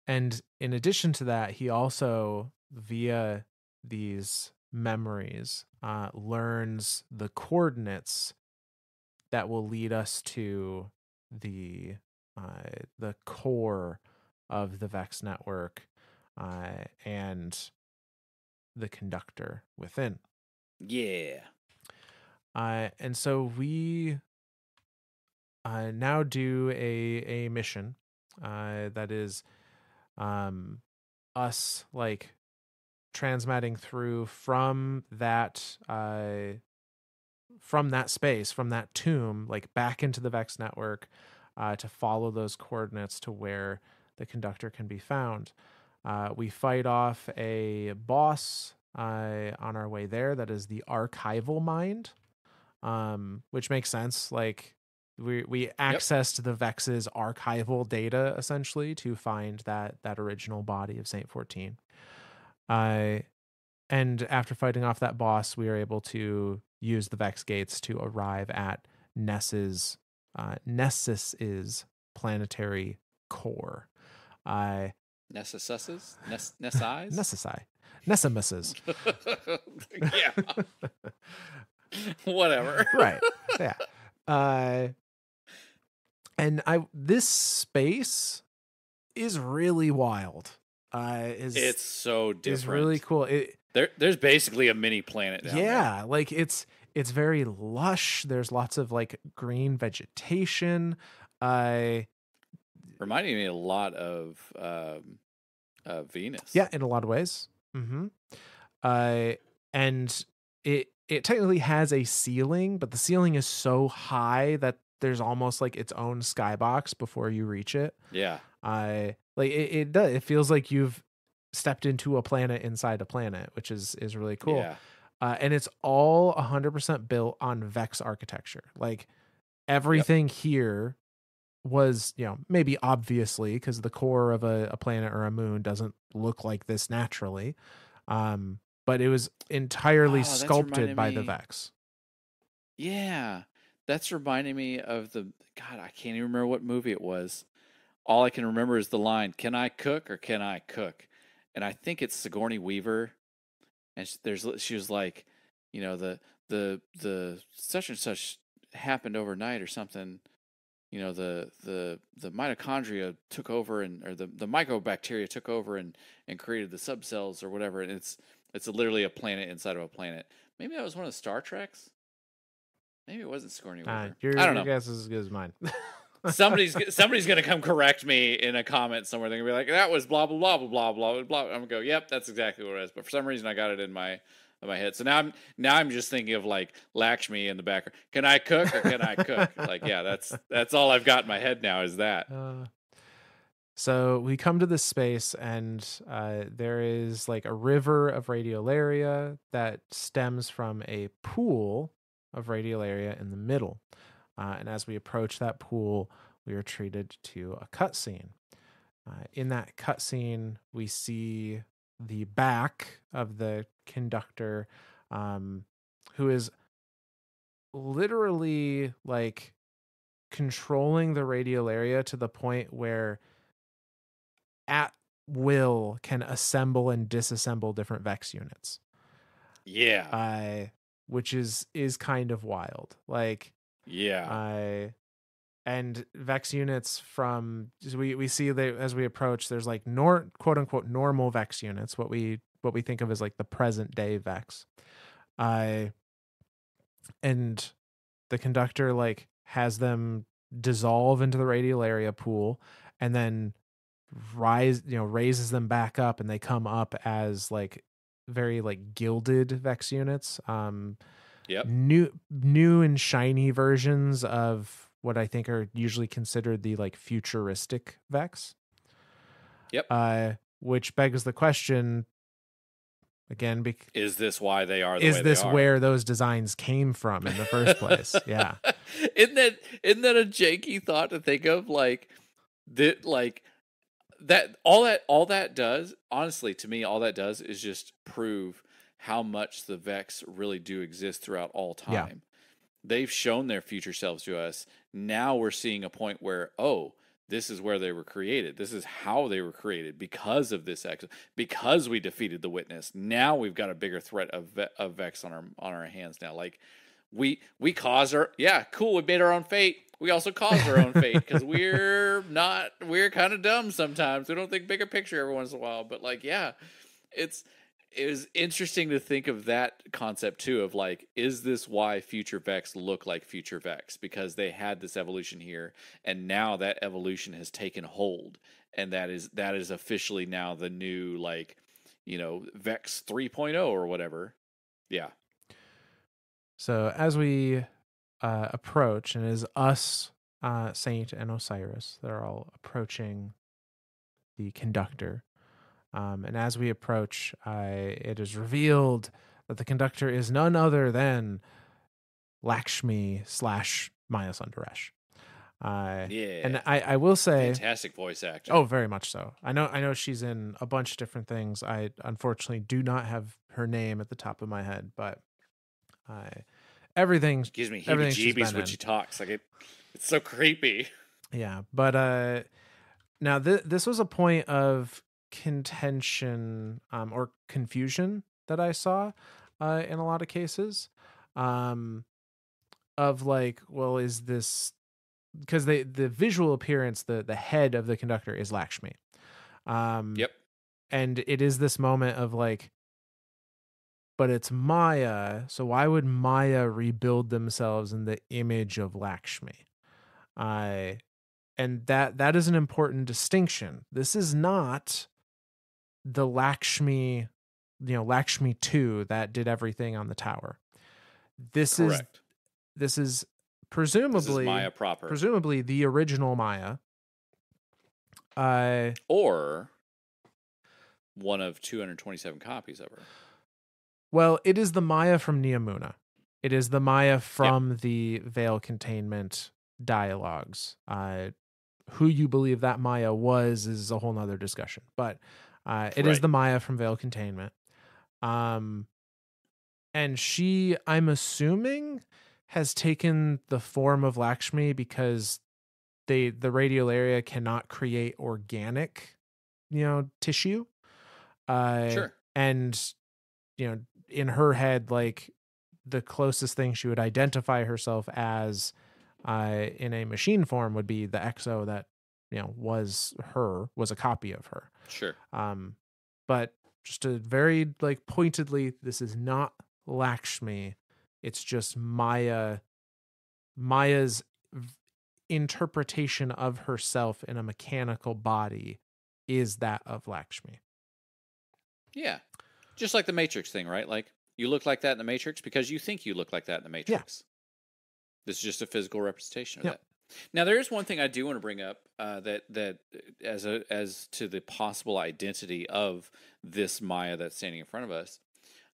Speaker 2: and in addition to that, he also, via these memories, uh, learns the coordinates that will lead us to the uh, the core of the Vex network uh, and the conductor within.
Speaker 1: Yeah.
Speaker 2: Uh, and so we uh, now do a a mission uh, that is um, us like transmitting through from that uh, from that space from that tomb like back into the Vex network uh, to follow those coordinates to where the conductor can be found. Uh, we fight off a boss uh, on our way there. That is the archival mind, um, which makes sense. Like we we accessed the Vex's archival data essentially to find that that original body of Saint Fourteen. Uh, and after fighting off that boss, we are able to use the Vex gates to arrive at Ness's uh, Nessus's planetary core. Uh,
Speaker 1: Necessuses? Ness Nessize?
Speaker 2: Nessusai. Nessimuses.
Speaker 1: yeah. Whatever.
Speaker 2: right. Yeah. Uh and I this space is really wild. Uh is
Speaker 1: It's so different.
Speaker 2: is really cool. It
Speaker 1: There, there's basically a mini planet. Down there.
Speaker 2: yeah, like it's it's very lush. There's lots of like green vegetation. Uh
Speaker 1: reminding me a lot of um, uh, Venus.
Speaker 2: yeah, in a lot of ways. Mm-hmm. Uh and it it technically has a ceiling, but the ceiling is so high that there's almost like its own skybox before you reach it.
Speaker 1: yeah,
Speaker 2: I like it, it does it feels like you've stepped into a planet inside a planet, which is is really cool.
Speaker 1: Yeah.
Speaker 2: Uh, and it's all 100% built on Vex architecture. Like everything here was, you know, maybe obviously because the core of a, a planet or a moon doesn't look like this naturally. Um, but it was entirely
Speaker 1: Oh,
Speaker 2: sculpted by the Vex.
Speaker 1: Yeah, that's reminding me of the God. I can't even remember what movie it was. All I can remember is the line, "Can I cook or can I cook?" And I think it's Sigourney Weaver. And sh- there's she was like, you know, the the the such and such happened overnight or something. You know, the the the mitochondria took over and or the the mycobacteria took over and and created the subcells or whatever. And it's it's literally a planet inside of a planet. Maybe that was one of the Star Treks. Maybe it wasn't Weaver.
Speaker 2: Uh, your,
Speaker 1: I don't
Speaker 2: your
Speaker 1: know.
Speaker 2: guess is as good as mine.
Speaker 1: somebody's somebody's gonna come correct me in a comment somewhere. They're gonna be like, "That was blah blah blah blah blah blah blah." I'm gonna go, "Yep, that's exactly what it is." But for some reason, I got it in my in my head. So now I'm now I'm just thinking of like Lakshmi in the background. Can I cook or can I cook? like, yeah, that's that's all I've got in my head now is that.
Speaker 2: Uh, so we come to this space, and uh, there is like a river of radiolaria that stems from a pool of radiolaria in the middle. Uh, and as we approach that pool, we are treated to a cutscene. Uh, in that cutscene, we see the back of the conductor, um, who is literally like controlling the radiolaria to the point where at will can assemble and disassemble different vex units.
Speaker 1: Yeah,
Speaker 2: i which is is kind of wild. Like
Speaker 1: yeah,
Speaker 2: i and vex units from we we see that as we approach there's like nor quote unquote normal vex units what we what we think of as like the present day vex. I and the conductor like has them dissolve into the radiolaria pool and then rise you know raises them back up and they come up as like very like gilded vex units um
Speaker 1: yep,
Speaker 2: new new and shiny versions of what I think are usually considered the like futuristic Vex.
Speaker 1: Yep.
Speaker 2: Uh, which begs the question again bec-
Speaker 1: is this why they are the
Speaker 2: is
Speaker 1: way
Speaker 2: this
Speaker 1: they are?
Speaker 2: where those designs came from in the first place yeah
Speaker 1: isn't that isn't that a janky thought to think of like that like that all that all that does honestly to me all that does is just prove how much the vex really do exist throughout all time.
Speaker 2: Yeah.
Speaker 1: they've shown their future selves to us. Now we're seeing a point where oh this is where they were created. This is how they were created because of this ex because we defeated the witness. Now we've got a bigger threat of, Ve- of vex on our on our hands now. Like we we caused our yeah cool we made our own fate we also cause our own fate because we're not we're kind of dumb sometimes. We don't think bigger picture every once in a while but like yeah it's it was interesting to think of that concept too of like is this why future vex look like future vex? Because they had this evolution here and now that evolution has taken hold and that is that is officially now the new like you know vex 3.0 or whatever. Yeah.
Speaker 2: So as we uh approach and as us uh saint and osiris they're all approaching the conductor um and as we approach uh it is revealed that the conductor is none other than lakshmi slash maya sundaresh uh
Speaker 1: yeah
Speaker 2: and i i will say
Speaker 1: fantastic voice actor
Speaker 2: Oh, very much so. I know. I know she's in a bunch of different things. I unfortunately do not have her name at the top of my head, but I everything.
Speaker 1: gives me heebie-jeebies when she talks like it it's so creepy
Speaker 2: Yeah, but uh, now th- this was a point of contention um, or confusion that I saw uh, in a lot of cases. Um, of like, well, is this because they the visual appearance, the the head of the conductor is Lakshmi. Um,
Speaker 1: yep
Speaker 2: and it is this moment of like but it's maya so why would maya rebuild themselves in the image of lakshmi? I and that that is an important distinction. This is not the lakshmi you know lakshmi 2 that did everything on the tower. This is this is
Speaker 1: this
Speaker 2: presumably
Speaker 1: is maya proper.
Speaker 2: presumably the original maya. Uh
Speaker 1: or one of 227 copies of her
Speaker 2: Well, it is the Maya from Neomuna. It is the Maya from the Veil Containment dialogues. Uh, who you believe that Maya was is a whole nother discussion, but uh, it is
Speaker 1: Right.
Speaker 2: the Maya from Veil Containment. Um, and she, I'm assuming, has taken the form of Lakshmi because they the radiolaria cannot create organic, you know, tissue. Uh,
Speaker 1: sure
Speaker 2: and you know in her head like the closest thing she would identify herself as uh in a machine form would be the exo that you know was her was a copy of her.
Speaker 1: Sure.
Speaker 2: Um but just a very like pointedly this is not lakshmi. It's just maya maya's interpretation of herself in a mechanical body is that of lakshmi.
Speaker 1: Yeah. Just like the Matrix thing, right? Like you look like that in the Matrix because you think you look like that in the Matrix. Yeah. This is just a physical representation of
Speaker 2: Yep.
Speaker 1: that. Now there is one thing I do want to bring up uh, that that uh, as a as to the possible identity of this Maya that's standing in front of us,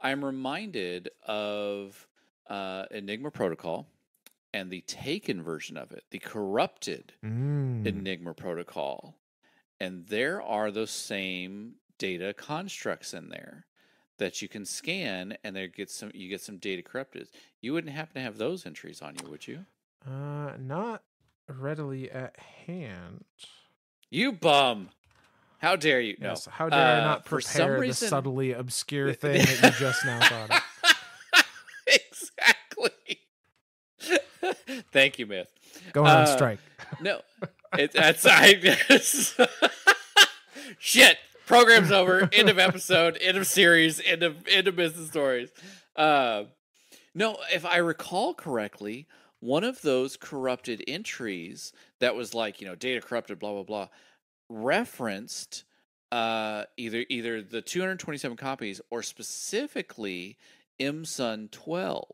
Speaker 1: I'm reminded of uh, Enigma Protocol and the taken version of it, the corrupted
Speaker 2: Mm.
Speaker 1: Enigma protocol. And there are those same data constructs in there that you can scan and there get some you get some data corrupted. You wouldn't happen to have those entries on you, would you?
Speaker 2: Uh, not readily at hand.
Speaker 1: You bum. How dare you? No.
Speaker 2: Yes. How dare I
Speaker 1: Uh,
Speaker 2: not
Speaker 1: for some
Speaker 2: prepare the
Speaker 1: reason-
Speaker 2: subtly obscure thing that you just now thought of?
Speaker 1: exactly. Thank you, Myth.
Speaker 2: Going on
Speaker 1: Uh,
Speaker 2: strike.
Speaker 1: No, it, that's I guess. Shit. Program's over. End of episode. End of series. End of end of Myths and Ztories. Uh, no, if I recall correctly, one of those corrupted entries that was like you know data corrupted, blah blah blah, referenced uh either either the 227 copies or specifically MSUN 12.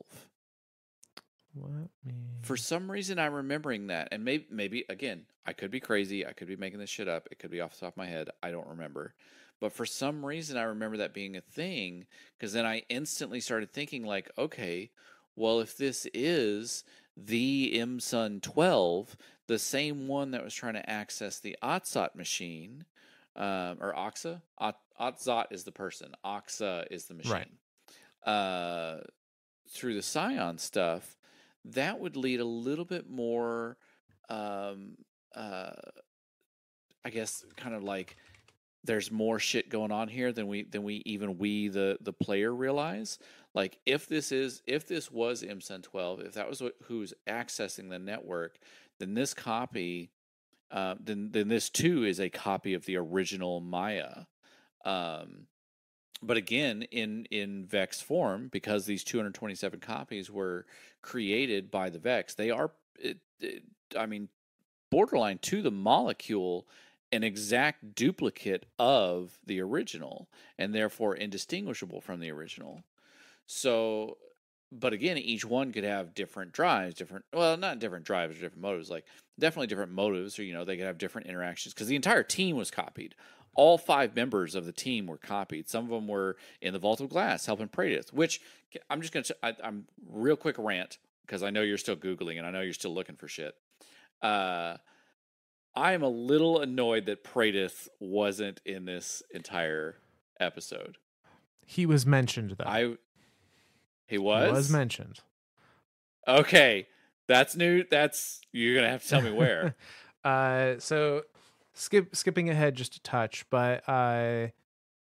Speaker 2: Let me.
Speaker 1: For some reason, I'm remembering that, and maybe, maybe again, I could be crazy. I could be making this shit up. It could be off the top of my head. I don't remember. But for some reason, I remember that being a thing because then I instantly started thinking, like, okay, well, if this is the IMSUN 12, the same one that was trying to access the Otsot machine, um, or Oxa, Ot- Otzot is the person, Oxa is the machine.
Speaker 2: Right.
Speaker 1: Uh, through the Scion stuff, that would lead a little bit more, um, uh, I guess, kind of like there's more shit going on here than we than we even we the the player realize. Like if this is if this was IMSUN 12, if that was what, who's accessing the network, then this copy, uh, then then this too is a copy of the original Maya. Um, but again, in in Vex form, because these 227 copies were created by the Vex, they are, it, it, I mean, borderline to the molecule an exact duplicate of the original and therefore indistinguishable from the original. So, but again, each one could have different drives, different, well, not different drives or different motives, like definitely different motives, or, you know, they could have different interactions because the entire team was copied. All five members of the team were copied. Some of them were in the Vault of Glass helping Praedyth, which I'm just going to, I'm real quick rant because I know you're still Googling and I know you're still looking for shit. Uh, I am a little annoyed that Praedyth wasn't in this entire episode.
Speaker 2: He was mentioned though.
Speaker 1: I he was
Speaker 2: He was mentioned.
Speaker 1: Okay, that's new. That's you're gonna have to tell me where.
Speaker 2: uh, so skip skipping ahead just a touch, but uh,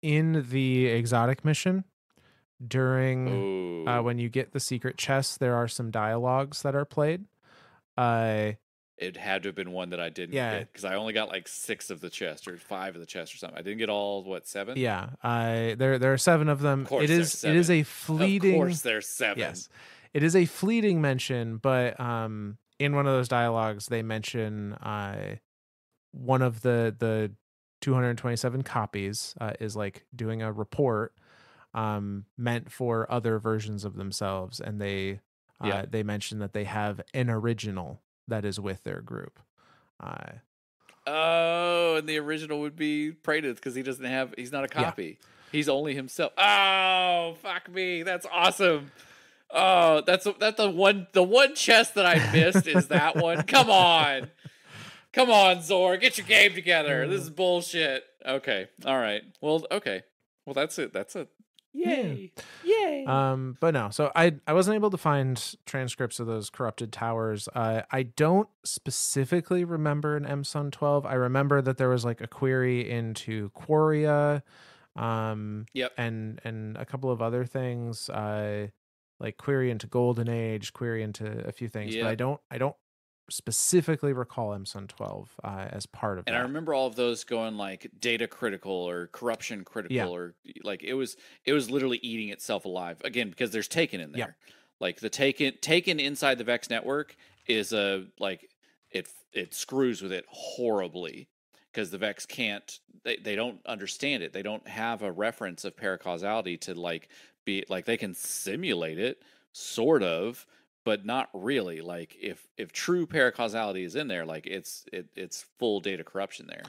Speaker 2: in the exotic mission during uh, when you get the secret chest, there are some dialogues that are played. Uh,
Speaker 1: it had to have been one that I didn't
Speaker 2: Yeah.
Speaker 1: get because I only got like six of the chest or five of the chest or something. I didn't get all what seven.
Speaker 2: yeah, I there there are seven of them.
Speaker 1: Of course
Speaker 2: it is it is a fleeting.
Speaker 1: Of course, there's seven.
Speaker 2: Yes. It is a fleeting mention, but um in one of those dialogues they mention uh one of the the 227 copies uh, is like doing a report um meant for other versions of themselves and they uh,
Speaker 1: Yeah.
Speaker 2: they mention that they have an original that is with their group. Uh
Speaker 1: Oh, and the original would be Praedyth because he doesn't have. He's not a
Speaker 2: Yeah.
Speaker 1: copy. He's only himself. Oh, fuck me. That's awesome. Oh, that's that's the one. The one chest that I missed is that one. Come on, come on, Zor, get your game together. This is bullshit. Okay, all right. Well, okay. Well, that's it. That's it. Yay! Yay!
Speaker 2: Um, but no, so I I wasn't able to find transcripts of those corrupted towers. Uh, I don't specifically remember an MSUN 12. I remember that there was like a query into Quria, um,
Speaker 1: Yep.
Speaker 2: and and a couple of other things, uh, like query into Golden Age, query into a few things. But I don't I don't specifically recall MSUN 12 uh, as part of
Speaker 1: and
Speaker 2: that.
Speaker 1: I remember all of those going like data critical or corruption critical
Speaker 2: Yeah.
Speaker 1: or like it was it was literally eating itself alive again because there's taken in there.
Speaker 2: Yeah.
Speaker 1: Like the taken taken inside the Vex network is a like it it screws with it horribly because the Vex can't they, they don't understand it. They don't have a reference of paracausality to like be like they can simulate it sort of but not really like if if true paracausality is in there like it's it, it's full data corruption there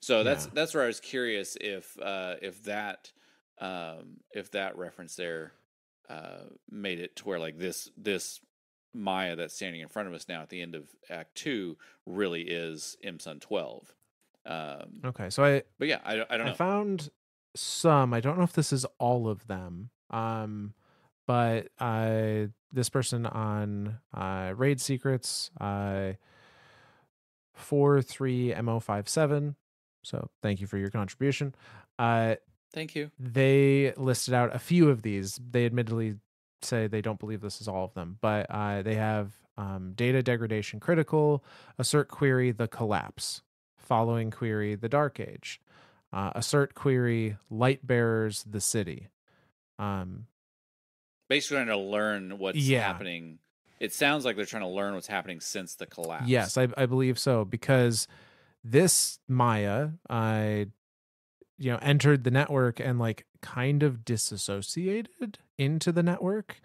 Speaker 1: so that's
Speaker 2: Yeah.
Speaker 1: that's where i was curious if uh if that um if that reference there uh made it to where like this this maya that's standing in front of us now at the end of act two really is imsun 12 um
Speaker 2: okay, so I
Speaker 1: but yeah i, I don't
Speaker 2: I found some. I don't know if this is all of them. Um, but uh, this person on uh, Raid Secrets, uh, four three mo five seven. So thank you for your contribution. Uh,
Speaker 1: thank you
Speaker 2: they listed out a few of these. They admittedly say they don't believe this is all of them, but uh, they have um, data degradation critical, assert query the collapse, following query the dark age, uh, assert query light bearers the city. Um,
Speaker 1: basically trying to learn what's
Speaker 2: Yeah.
Speaker 1: happening it sounds like they're trying to learn what's happening since the collapse
Speaker 2: Yes, I, I believe so because this Maya, I, you know, entered the network and like kind of disassociated into the network.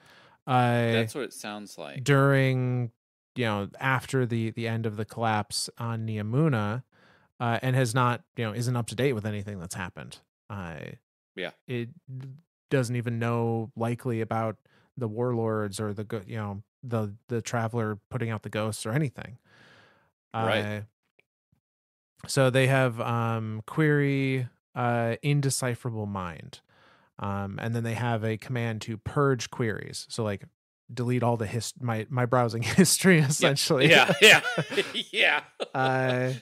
Speaker 2: Uh,
Speaker 1: That's what it sounds like.
Speaker 2: during you know after the the end of the collapse on Neomuna, uh, and has not you know isn't up to date with anything that's happened. Uh,
Speaker 1: Yeah.
Speaker 2: it doesn't even know likely about the warlords or the go- you know the the traveler putting out the ghosts or anything.
Speaker 1: Right.
Speaker 2: Uh, so they have um, query uh, indecipherable mind, um, and then they have a command to purge queries. So like delete all the his my my browsing history essentially.
Speaker 1: yeah, yeah, yeah.
Speaker 2: Uh,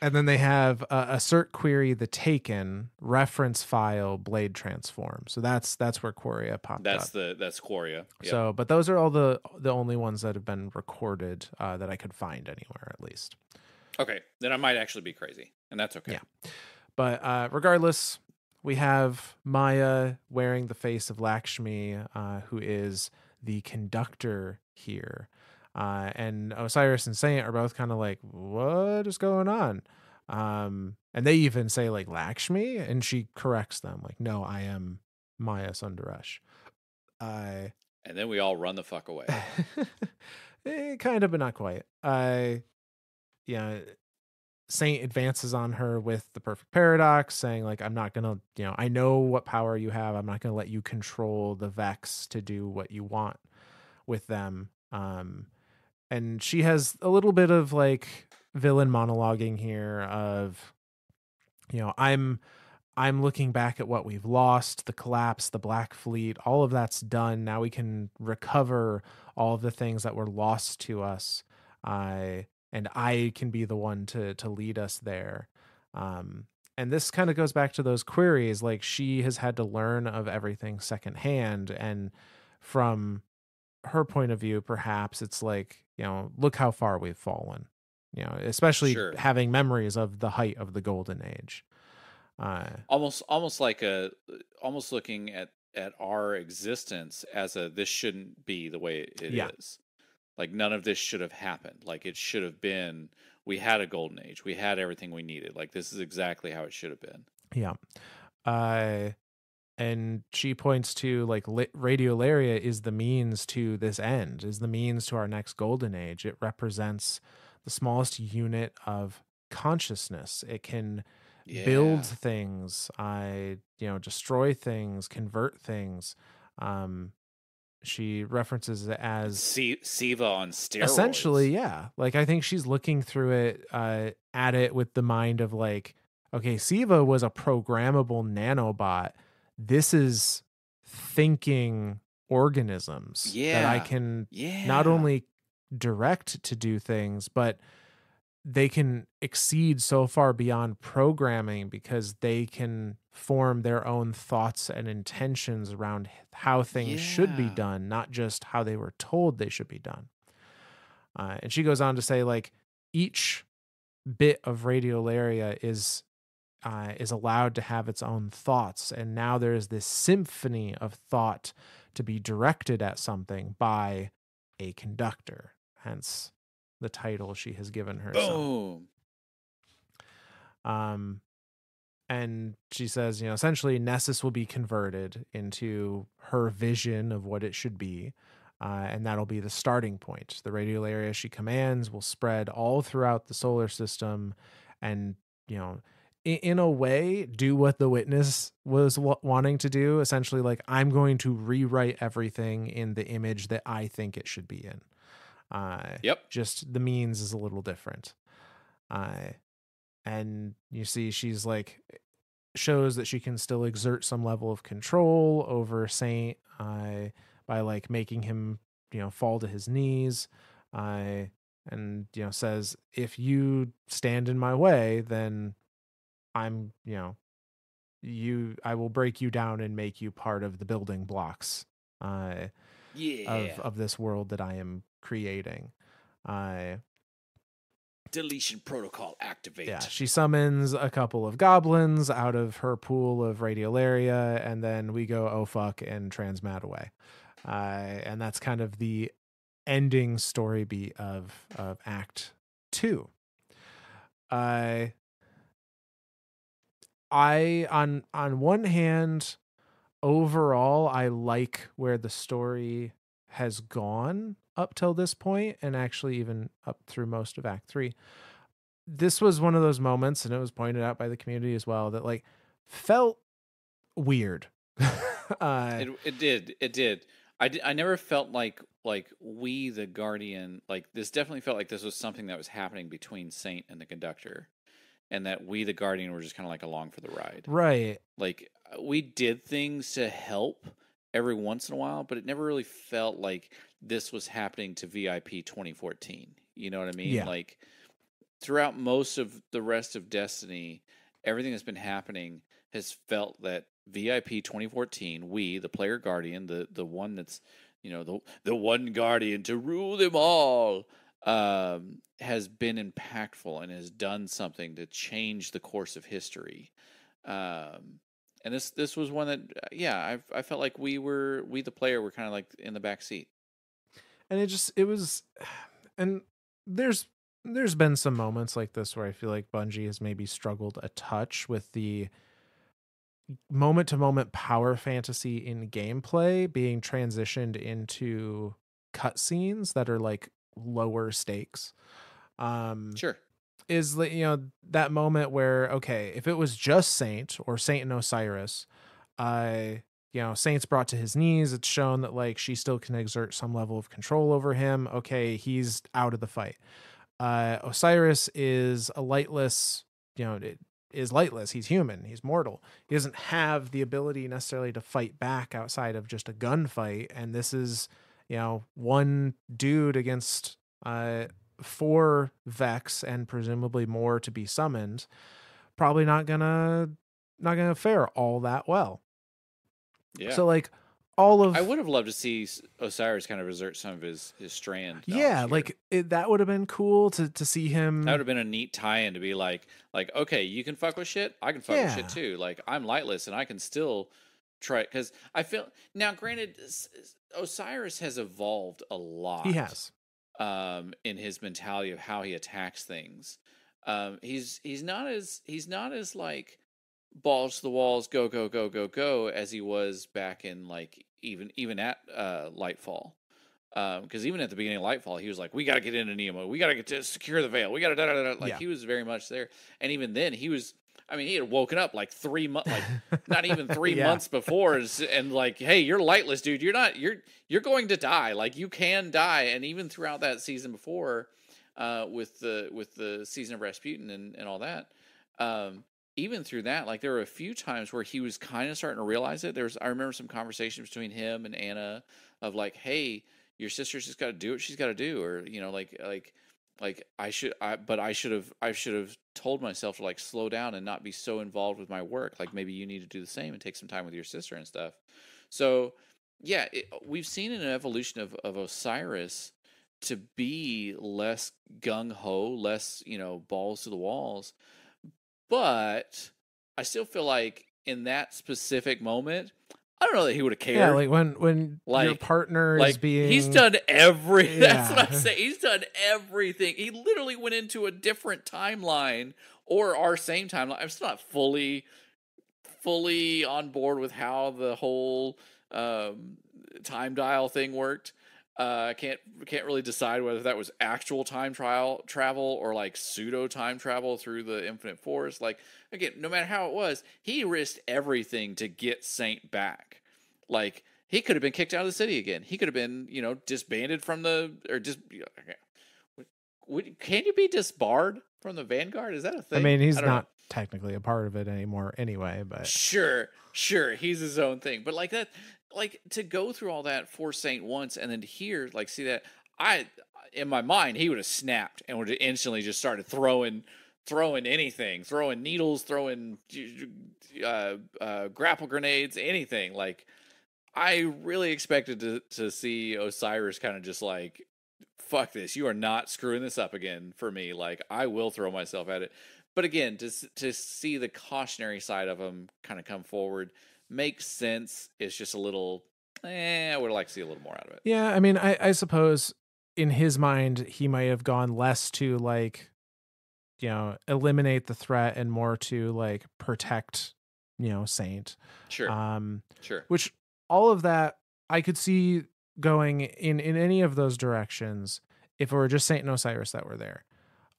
Speaker 2: and then they have uh, assert query the taken reference file blade transform. So that's that's where Quria popped
Speaker 1: that's
Speaker 2: up.
Speaker 1: the that's Quria. Yep.
Speaker 2: So, but those are all the the only ones that have been recorded uh, that I could find anywhere at least.
Speaker 1: okay, then I might actually be crazy, and that's okay.
Speaker 2: Yeah. But uh, regardless, we have Maya wearing the face of Lakshmi, uh, who is the conductor here. Uh, and Osiris and Saint are both kind of like, what is going on? Um, and they even say, like, Lakshmi? And she corrects them, like, no, I am Maya Sundaresh. I.
Speaker 1: And then we all run the fuck away.
Speaker 2: eh, kind of, but not quite. I, yeah, Saint advances on her with the perfect paradox, saying like, "I'm not gonna, you know, I know what power you have. I'm not gonna let you control the Vex to do what you want with them." Um, and she has a little bit of like villain monologuing here of, you know, I'm. I'm looking back at what we've lost, the collapse, the Black Fleet, all of that's done. Now we can recover all of the things that were lost to us. I and I can be the one to to lead us there. Um, and this kind of goes back to those queries. Like she has had to learn of everything secondhand, and from her point of view, perhaps it's like you know, look how far we've fallen. You know, especially
Speaker 1: Sure.
Speaker 2: having memories of the height of the golden age. Uh,
Speaker 1: almost almost like a almost looking at at our existence as a this shouldn't be the way it is.
Speaker 2: Yeah.
Speaker 1: like none of this should have happened like it should have been we had a golden age we had everything we needed like this is exactly how it should have been
Speaker 2: Yeah. Uh and she points to like radiolaria is the means to this end, is the means to our next golden age. It represents the smallest unit of consciousness. It can build things, I you know, destroy things, convert things. Um she references it as
Speaker 1: Siva on steroids.
Speaker 2: Essentially yeah. Like i think she's looking through it uh at it with the mind of like okay siva was a programmable nanobot. This is thinking organisms that i can
Speaker 1: yeah.
Speaker 2: not only direct to do things but they can exceed so far beyond programming because they can form their own thoughts and intentions around how things should be done not just how they were told they should be done. Uh, and she goes on to say like each bit of radiolaria is uh, is allowed to have its own thoughts and now there is this symphony of thought to be directed at something by a conductor hence the title she has given herself
Speaker 1: boom.
Speaker 2: Um and she says you know essentially nessus will be converted into her vision of what it should be uh, and that'll be the starting point. The radiolaria she commands will spread all throughout the solar system and you know in, in a way do what the witness was wa- wanting to do. Essentially like i'm going to rewrite everything in the image that i think it should be in uh,
Speaker 1: yep.
Speaker 2: just the means is a little different. Uh and you see she's like shows that she can still exert some level of control over saint uh by like making him you know fall to his knees uh and you know says if you stand in my way then i'm you know you i will break you down and make you part of the building blocks uh
Speaker 1: yeah.
Speaker 2: of of this world that I am creating. Uh,
Speaker 1: deletion protocol activate
Speaker 2: yeah, she summons a couple of goblins out of her pool of radiolaria, and then we go oh fuck and transmat away. Uh, and that's kind of the ending story beat of of Act Two. I I on on one hand, overall, I like where the story has gone up till this point and actually even up through most of act 3 this was one of those moments and it was pointed out by the community as well that like felt weird. Uh,
Speaker 1: it, it did it did. I, I never felt like like we the guardian like this definitely felt like this was something that was happening between saint and the conductor and that we the guardian were just kind of like along for the ride.
Speaker 2: Right.
Speaker 1: Like uh, we did things to help every once in a while but it never really felt like this was happening to vip 2014 you know what i mean
Speaker 2: Yeah.
Speaker 1: like throughout most of the rest of destiny everything that's been happening has felt that vip 2014 we the player guardian the the one that's you know the the one guardian to rule them all um, has been impactful and has done something to change the course of history. Um, and this this was one that yeah I I felt like we were we the player were kind of like in the back seat.
Speaker 2: and it just it was and there's there's been some moments like this where I feel like Bungie has maybe struggled a touch with the moment to moment power fantasy in gameplay being transitioned into cutscenes that are like lower stakes. Um
Speaker 1: Sure.
Speaker 2: Is you know that moment where okay if it was just saint or saint and osiris uh you know saint's brought to his knees it's shown that like she still can exert some level of control over him okay he's out of the fight. Uh osiris is a lightless you know it is lightless he's human he's mortal. He doesn't have the ability necessarily to fight back outside of just a gunfight and this is you know one dude against uh four vex and presumably more to be summoned probably not gonna not gonna fare all that well
Speaker 1: Yeah.
Speaker 2: so like all of
Speaker 1: I would have loved to see Osiris kind of exert some of his his strand.
Speaker 2: yeah
Speaker 1: here.
Speaker 2: like it, that would have been cool to to see him
Speaker 1: that would have been a neat tie-in to be like like okay you can fuck with shit I can fuck with shit too like I'm lightless and I can still try because I feel now granted Osiris has evolved a lot
Speaker 2: he has
Speaker 1: um, in his mentality of how he attacks things. Um, he's he's not as he's not as like balls to the walls, go go go go go as he was back in like even even at uh, Lightfall. Because even at the beginning of Lightfall, he was like, "We got to get into Nemo. We got to get to secure the veil. We got to da da." da." Like
Speaker 2: Yeah.
Speaker 1: he was very much there. And even then, he was. I mean, he had woken up like three months, like not even three
Speaker 2: Yeah.
Speaker 1: months before and like hey you're lightless dude. You're not you're you're going to die. Like you can die. And even throughout that season before uh with the with the season of rasputin and and all that um even through that like there were a few times where he was kind of starting to realize it. There's i remember some conversations between him and anna of like hey your sister's just got to do what she's got to do or you know like like like I should I but I should have I should have told myself to like slow down and not be so involved with my work like maybe you need to do the same and take some time with your sister and stuff. So, yeah, it, we've seen an evolution of of Osiris to be less gung ho, less, you know, balls to the walls. But I still feel like in that specific moment, I don't know that he would have cared.
Speaker 2: yeah like when when your
Speaker 1: Like-
Speaker 2: partner is
Speaker 1: Like
Speaker 2: being
Speaker 1: he's done every. That's what I'm saying. He's done everything. He literally went into a different timeline or our same timeline. I'm still not fully, fully on board with how the whole um, time dial thing worked. Uh, I can't can't really decide whether that was actual time trial travel or like pseudo time travel through the infinite forest. Like again, no matter how it was, he risked everything to get Saint back. Like he could have been kicked out of the city again. He could have been, you know, disbanded from the or just. Can you be disbarred from the Vanguard? Is that a thing?
Speaker 2: i mean he's
Speaker 1: know.
Speaker 2: not technically a part of it anymore anyway but
Speaker 1: Sure, sure, he's his own thing. But like that, like to go through all that for Saint once and then to hear, like, see that I in my mind he would have snapped and would have instantly just started throwing, throwing anything, throwing needles, throwing uh, uh, grapple grenades, anything. Like I really expected to to see Osiris kind of just like. Fuck this! You are not screwing this up again for me. Like I will throw myself at it but again, to to see the cautionary side of him kind of come forward makes sense. It's just a little. Eh, I would like to see a little more out of it.
Speaker 2: Yeah, I mean, I, I suppose in his mind he might have gone less to like, you know, eliminate the threat and more to like protect, you know, Saint.
Speaker 1: Sure,
Speaker 2: Um,
Speaker 1: sure.
Speaker 2: which all of that I could see going in in any of those directions if it were just Saint and Osiris that were there.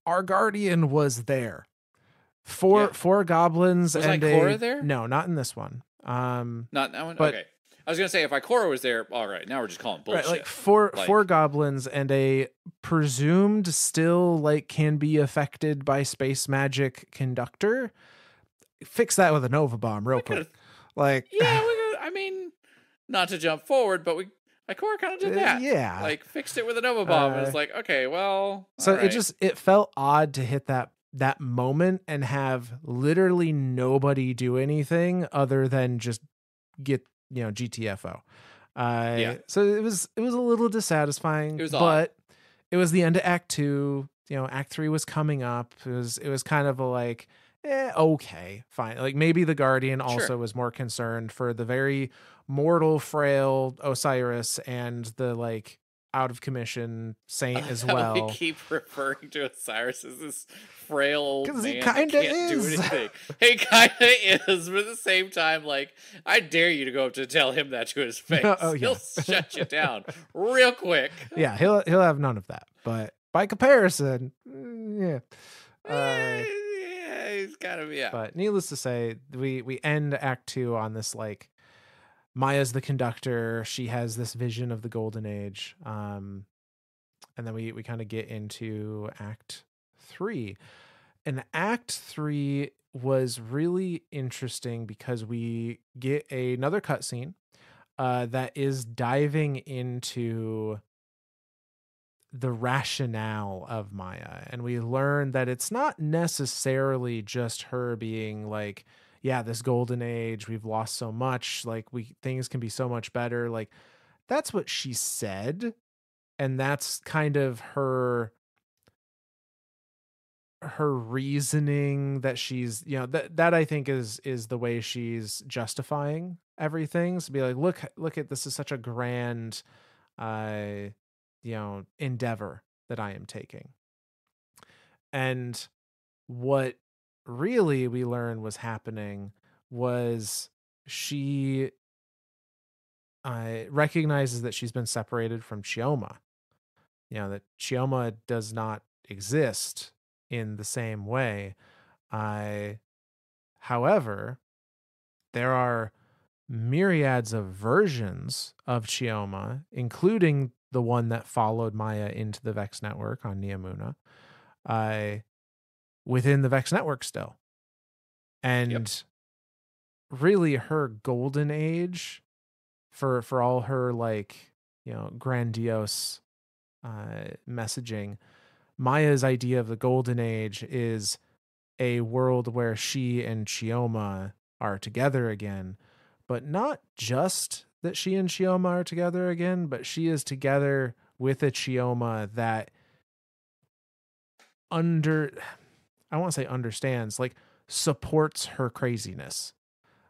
Speaker 2: Our guardian was there. Four
Speaker 1: Yeah.
Speaker 2: four goblins
Speaker 1: Was
Speaker 2: and a,
Speaker 1: there?
Speaker 2: No, not in this one. Um
Speaker 1: Not that one.
Speaker 2: But-
Speaker 1: okay. I was gonna say if Ikora was there, all right. Now we're just calling bullshit.
Speaker 2: Right, like four
Speaker 1: Like-
Speaker 2: four goblins and a presumed still like can be affected by space magic conductor. Fix that with a nova bomb real quick. Like
Speaker 1: yeah, we I mean, not to jump forward, but we Ikora kind of did
Speaker 2: uh,
Speaker 1: that.
Speaker 2: yeah.
Speaker 1: Like fixed it with a Nova bomb.
Speaker 2: Uh,
Speaker 1: it's like, okay, well.
Speaker 2: so
Speaker 1: all
Speaker 2: it just it felt odd to hit that that moment and have literally nobody do anything other than just get you know GTFO. Uh,
Speaker 1: Yeah.
Speaker 2: So it was it was a little dissatisfying,
Speaker 1: It was odd.
Speaker 2: but it was the end of Act Two. You know, Act Three was coming up. It was it was kind of a like, eh, okay, fine. Like maybe the Guardian also
Speaker 1: Sure.
Speaker 2: was more concerned for the very mortal, frail Osiris and the like out of commission saint as well.
Speaker 1: We keep referring to Osiris as this frail old
Speaker 2: he
Speaker 1: man that
Speaker 2: kinda
Speaker 1: do
Speaker 2: is.
Speaker 1: anything. He kind of is, but at the same time, like I dare you to go up to tell him that to his face.
Speaker 2: Oh, yeah.
Speaker 1: He'll shut you down real quick.
Speaker 2: yeah, he'll he'll have none of that. But by comparison, mm, yeah.
Speaker 1: Eh,
Speaker 2: Uh,
Speaker 1: yeah, he's kind of yeah.
Speaker 2: but needless to say, we we end Act Two on this like Maya's the conductor. She has this vision of the golden age, um, and then we we kind of get into Act Three, and Act Three was really interesting because we get another cutscene uh, that is diving into the rationale of Maya. And we learn that it's not necessarily just her being like, yeah, this golden age, we've lost so much, like we things can be so much better. Like that's what she said. And that's kind of her her reasoning that she's you know that that I think is is the way she's justifying everything. So be like, look, look at this is such a grand uh you know endeavor that I am taking. And what really we learned was happening was she uh, recognizes that she's been separated from Chioma. You know, that Chioma does not exist in the same way. I, however, there are myriads of versions of Chioma, including the one that followed Maya into the Vex network on Neomuna, uh, within the Vex network still. And really her golden age for for all her like, you know, grandiose uh messaging, Maya's idea of the golden age is a world where she and Chioma are together again, but not just that she and Chioma are together again, but she is together with a Chioma that under I won't say understands, like supports her craziness.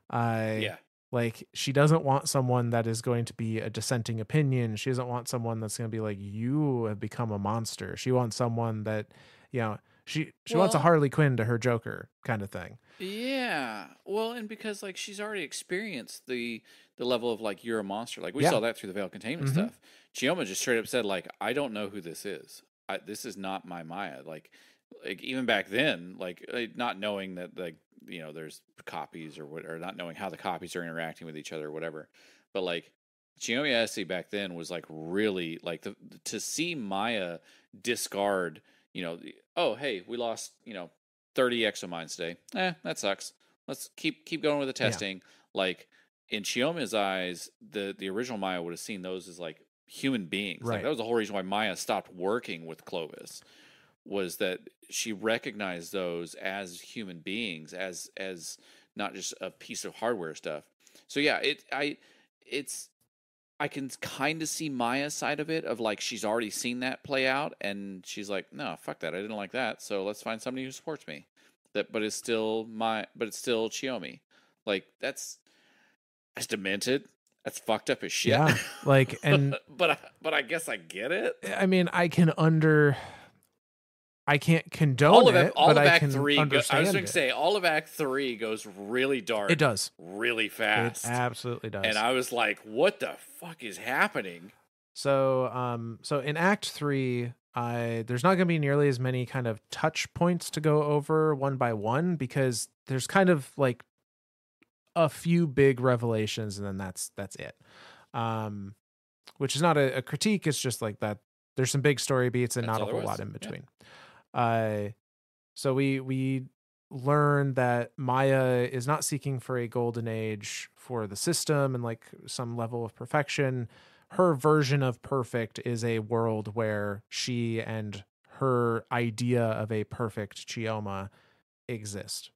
Speaker 2: I
Speaker 1: yeah.
Speaker 2: like she doesn't want someone that is going to be a dissenting opinion. She doesn't want someone that's going to be like you have become a monster. She wants someone that, you know, she she wants a Harley Quinn to her Joker kind of thing.
Speaker 1: Yeah. Well, and because like she's already experienced the the level of like you're a monster. Like we
Speaker 2: Yeah.
Speaker 1: saw that through the veil containment
Speaker 2: Mhm.
Speaker 1: stuff. Chioma just straight up said like I don't know who this is. I, this is not my Maya. Like like even back then, like uh, not knowing that like you know there's copies or what or not knowing how the copies are interacting with each other or whatever. But like Chioma Esi back then was like really like the to see Maya discard, you know, the, oh hey, we lost, you know, 30 exomines today. Eh, that sucks. Let's keep keep going with the
Speaker 2: Yeah.
Speaker 1: testing. Like in Chioma's eyes, the the original Maya would have seen those as like human beings. Like that was the whole reason why Maya stopped working with Clovis was that she recognized those as human beings as as not just a piece of hardware stuff. So yeah, it I it's I can kind of see Maya's side of it of like she's already seen that play out and she's like, "No, fuck that. I didn't like that. So let's find somebody who supports me." That but it's still my but it's still Chioma. Like that's that's demented. That's fucked up as shit.
Speaker 2: Yeah, like, and-
Speaker 1: but I, but I guess I get it.
Speaker 2: I mean, I can under I can't condone
Speaker 1: all of
Speaker 2: it,
Speaker 1: all
Speaker 2: but
Speaker 1: of
Speaker 2: I
Speaker 1: Act
Speaker 2: can
Speaker 1: Three. Go, I was going to say all of Act Three goes really dark.
Speaker 2: it does.
Speaker 1: really fast.
Speaker 2: It absolutely does.
Speaker 1: and I was like, "What the fuck is happening?"
Speaker 2: So, um, so in Act Three, I there's not going to be nearly as many kind of touch points to go over one by one because there's kind of like a few big revelations, and then that's that's it. Um, which is not a, a critique; it's just like that. There's some big story beats and
Speaker 1: That's
Speaker 2: not a whole lot in
Speaker 1: Yeah.
Speaker 2: Uh, so we we learn that Maya is not seeking for a golden age for the system and like some level of perfection. Her version of perfect is a world where she and her idea of a perfect Chioma exist.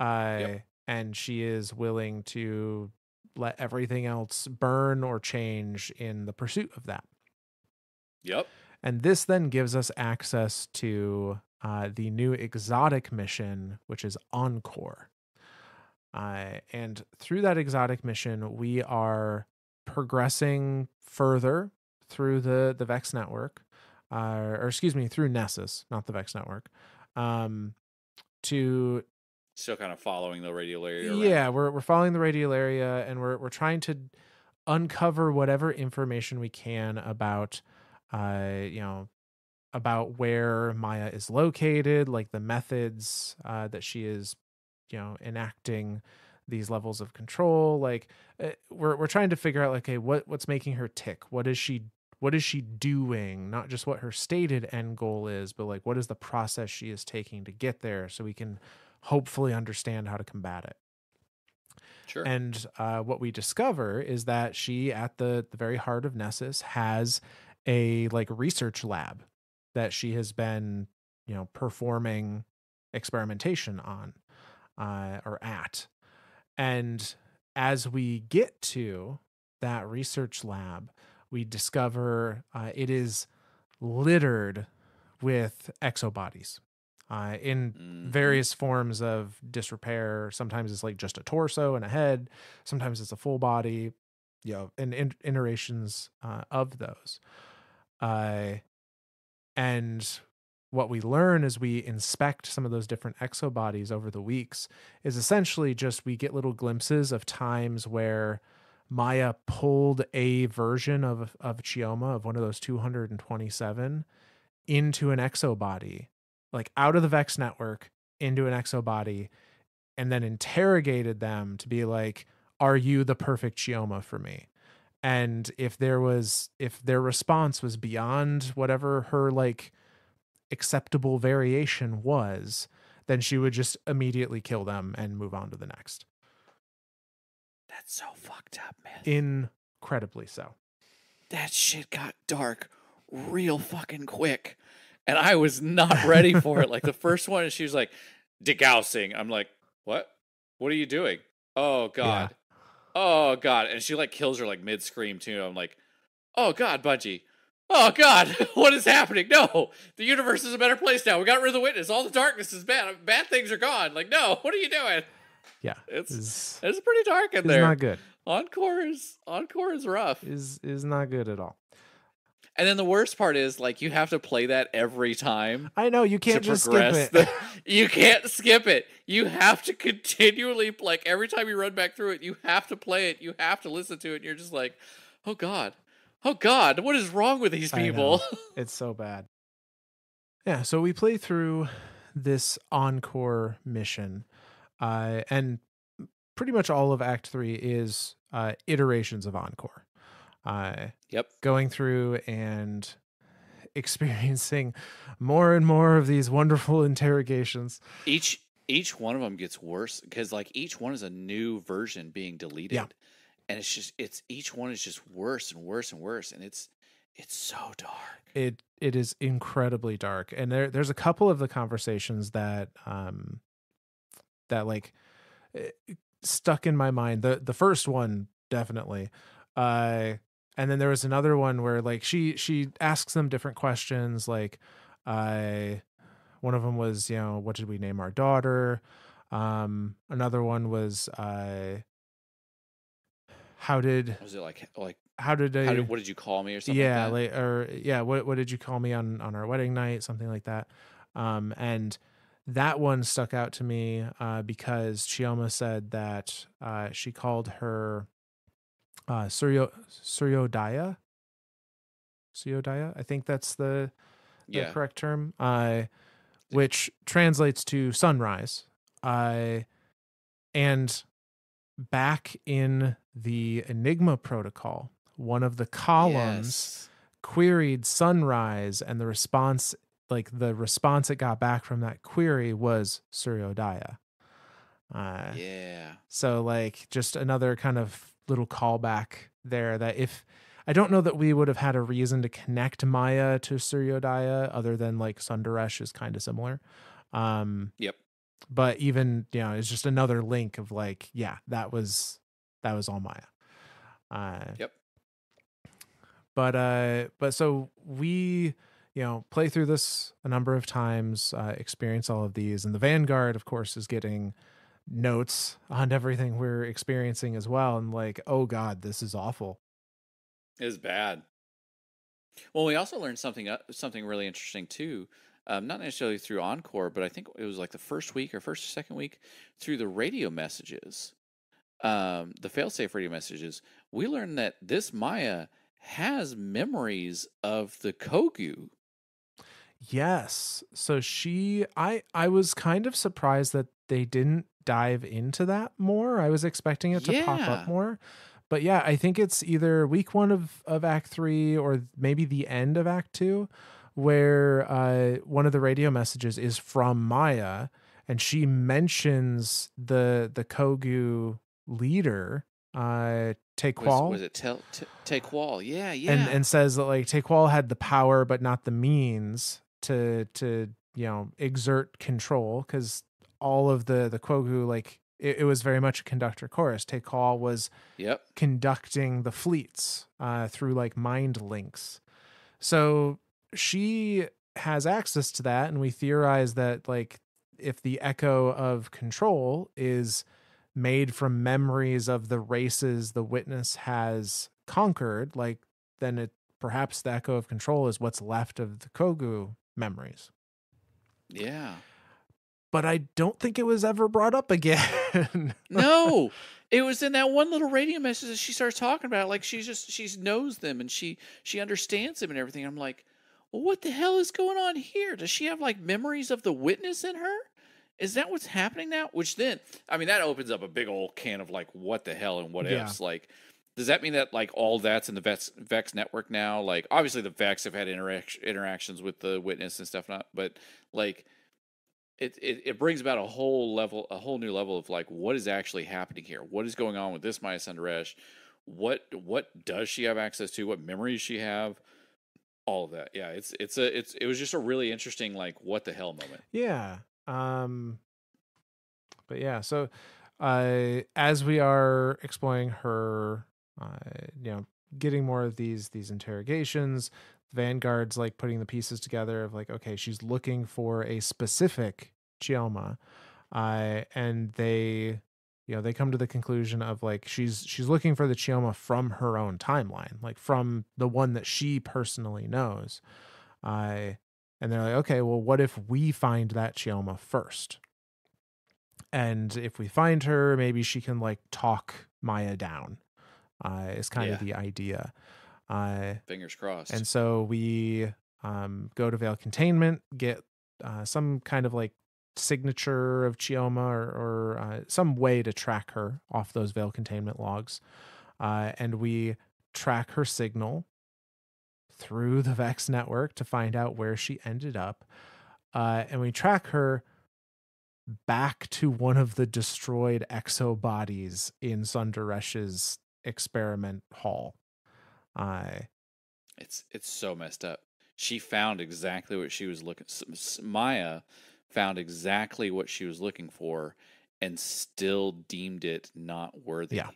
Speaker 2: Uh, And she is willing to let everything else burn or change in the pursuit of that.
Speaker 1: Yep.
Speaker 2: And this then gives us access to uh, the new exotic mission, which is Encore. Uh, and through that exotic mission, we are progressing further through the the Vex network, uh, or excuse me, through Nessus, not the Vex network, um, to
Speaker 1: Still kind of following the radiolaria. around.
Speaker 2: yeah, we're we're following the radiolaria and we're we're trying to uncover whatever information we can about uh you know about where Maya is located, like the methods uh that she is you know enacting these levels of control like uh, we're we're trying to figure out like okay what what's making her tick? What is she what is she doing? Not just what her stated end goal is but like what is the process she is taking to get there so we can hopefully understand how to combat it.
Speaker 1: Sure.
Speaker 2: and uh, what we discover is that she, at the the very heart of Nessus, has a like research lab that she has been, you know, performing experimentation on, uh, or at. And as we get to that research lab, we discover uh, it is littered with exobodies uh, in
Speaker 1: Mhm.
Speaker 2: various forms of disrepair. Sometimes it's like just a torso and a head. Sometimes it's a full body. You know, and, and iterations uh, of those. Uh, and what we learn as we inspect some of those different exobodies over the weeks is essentially just we get little glimpses of times where Maya pulled a version of of Chioma of one of those 227 into an exobody like out of the Vex network into an exobody and then interrogated them to be like, are you the perfect Chioma for me? And if there was, if their response was beyond whatever her like acceptable variation was, then she would just immediately kill them and move on to the next.
Speaker 1: That's so fucked up, man.
Speaker 2: Incredibly so.
Speaker 1: that shit got dark real fucking quick. And I was not ready for it. Like the first one, she was like, degaussing. I'm like, what? What are you doing? Oh God. Oh God. And she like kills her like mid scream too. I'm like, oh God, Bungie. Oh God, what is happening? No, the universe is a better place now. We got rid of the witness. All the darkness is bad. Bad things are gone. Like, no, what are you doing?
Speaker 2: Yeah.
Speaker 1: It's
Speaker 2: Is,
Speaker 1: it's pretty dark in there.
Speaker 2: not good.
Speaker 1: Encore is Encore is rough.
Speaker 2: Is is not good at all.
Speaker 1: And then the worst part is like you have to play that every time
Speaker 2: I know you can't just
Speaker 1: progress.
Speaker 2: skip it.
Speaker 1: the- you can't skip it. You have to continually like every time you run back through it, you have to play it. You have to listen to it. And you're just like, oh god, oh god, what is wrong with these people?
Speaker 2: It's so bad. Yeah, so we play through this encore mission, uh, and pretty much all of Act Three is uh, iterations of encore. Uh,
Speaker 1: yep.
Speaker 2: going through and experiencing more and more of these wonderful interrogations.
Speaker 1: Each each one of them gets worse because like each one is a new version being deleted. And it's just it's each one is just worse and worse and worse and it's it's so dark.
Speaker 2: It it is incredibly dark, and there there's a couple of the conversations that um that like eh, stuck in my mind. The the first one definitely, uh, and then there was another one where like she she asks them different questions, like I. One of them was, you know, what did we name our daughter? Um, another one was, uh, how did
Speaker 1: Was it like like
Speaker 2: how did I
Speaker 1: how did, what did you call me or something?
Speaker 2: yeah
Speaker 1: like,
Speaker 2: like or yeah what what did you call me on on our wedding night something like that um and that one stuck out to me uh because Chioma said that uh she called her uh Suryo Suryodaya Suryodaya. I think that's the, the
Speaker 1: Yeah.
Speaker 2: correct term. Uh, which translates to sunrise. Uh, and back in the Enigma protocol, one of the columns
Speaker 1: Yes.
Speaker 2: queried sunrise, and the response, like the response it got back from that query, was Suryodaya. Uh,
Speaker 1: Yeah.
Speaker 2: so like just another kind of little callback there that if I don't know that we would have had a reason to connect Maya to Suryodaya other than like Sundaresh is kind of similar. Um
Speaker 1: Yep.
Speaker 2: but even you know it's just another link of like yeah that was that was all Maya. Uh
Speaker 1: Yep.
Speaker 2: but uh but so we you know play through this a number of times uh experience all of these and the vanguard of course is getting notes on everything we're experiencing as well and like oh god this is awful
Speaker 1: was bad. Well, we also learned something uh, something really interesting too. Um, not necessarily through Encore, but I think it was like the first week or first or second week through the radio messages, um, the failsafe radio messages. We learned that this Maya has memories of the Kogu.
Speaker 2: yes so she i i was kind of surprised that they didn't dive into that more i was expecting it to pop up more but yeah i think it's either week one of of act three or maybe the end of act two where uh one of the radio messages is from maya and she mentions the the kogu leader uh
Speaker 1: Was,
Speaker 2: Taekwal
Speaker 1: was it Tel- T- Taekwal? Yeah, yeah.
Speaker 2: and and says that like Taekwal had the power but not the means to to you know exert control because all of the the Kogu like it, it was very much a conductor chorus. Taekwal was
Speaker 1: yep.
Speaker 2: conducting the fleets uh, through like mind links. So she has access to that, and we theorize that like if the echo of control is made from memories of the races the witness has conquered, like then it perhaps the echo of control is what's left of the Kogu memories.
Speaker 1: Yeah.
Speaker 2: But I don't think it was ever brought up again.
Speaker 1: no it was in that one little radio message that she starts talking about like she's just she knows them and she she understands them and everything. I'm like well what the hell is going on here? Does she have like memories of the witness in her? Is that what's happening now? Which then i mean that opens up a big old can of like what the hell and what
Speaker 2: Yeah.
Speaker 1: ifs. Like does that mean that like all that's in the vex, vex network now? Like obviously the vex have had interac- interactions with the witness and stuff not but like it, it it brings about a whole level a whole new level of like what is actually happening here? What is going on with this maya sundaresh what what does she have access to? What memories she have? All of that. Yeah it's it's a it's it was just a really interesting like what the hell moment.
Speaker 2: Yeah. Um but yeah, so uh as we are exploring her uh you know, getting more of these these interrogations, Vanguard's like putting the pieces together of like okay, she's looking for a specific Chioma. Uh and they you know, they come to the conclusion of like she's she's looking for the Chioma from her own timeline, like from the one that she personally knows. Uh and they're like, okay, well, what if we find that Chioma first? And if we find her, maybe she can like talk Maya down. Uh, is kind of the idea. Uh,
Speaker 1: fingers crossed
Speaker 2: and so we um, go to Veil Containment, get uh, some kind of like signature of Chioma or, or uh, some way to track her off those Veil Containment logs. Uh, and we track her signal through the Vex network to find out where she ended up. Uh, and we track her back to one of the destroyed exo bodies in Sundaresh's experiment hall. Uh,
Speaker 1: it's it's so messed up she found exactly what she was looking maya found exactly what she was looking for and still deemed it not worthy
Speaker 2: Yeah.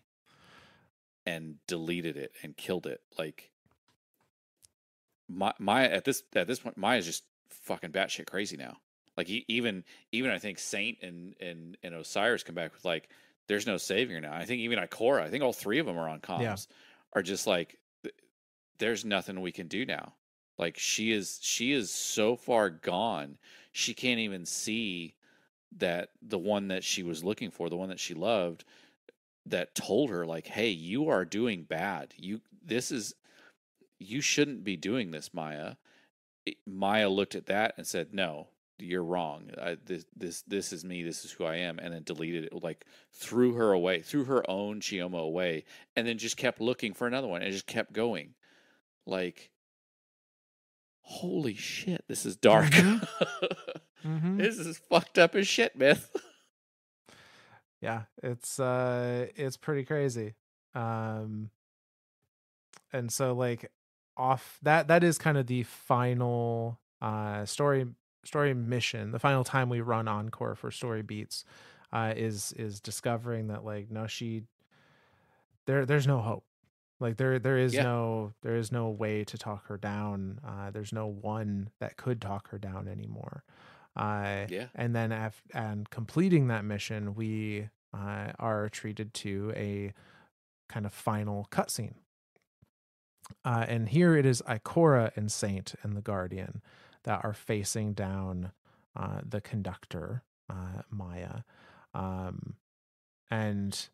Speaker 1: and deleted it and killed it like Ma- Maya at this at this point Maya's just fucking batshit crazy now. Like even even I think Saint and and and Osiris come back with like there's no savior now. I think even Ikora, I think all three of them are on comms
Speaker 2: Yeah.
Speaker 1: are just like there's nothing we can do now. Like she is she is so far gone. She can't even see that the one that she was looking for, the one that she loved that told her like, "Hey, you are doing bad. You this is you shouldn't be doing this, Maya. Maya looked at that and said, "No, you're wrong. I, this this this is me. This is who I am." And then deleted it, like threw her away, threw her own Chioma away, and then just kept looking for another one and just kept going. Like, holy shit, this is dark.
Speaker 2: Mhm. Mhm.
Speaker 1: this is fucked up as shit, myth.
Speaker 2: yeah it's uh it's pretty crazy um and so like off that that is kind of the final uh story story mission the final time we run encore for story beats uh is is discovering that like no she there there's no hope like there there is
Speaker 1: Yeah.
Speaker 2: no there is no way to talk her down uh there's no one that could talk her down anymore uh
Speaker 1: Yeah.
Speaker 2: and then af- and completing that mission we uh, are treated to a kind of final cutscene uh, and here it is ikora and saint and the guardian that are facing down uh, the conductor uh, maya um, and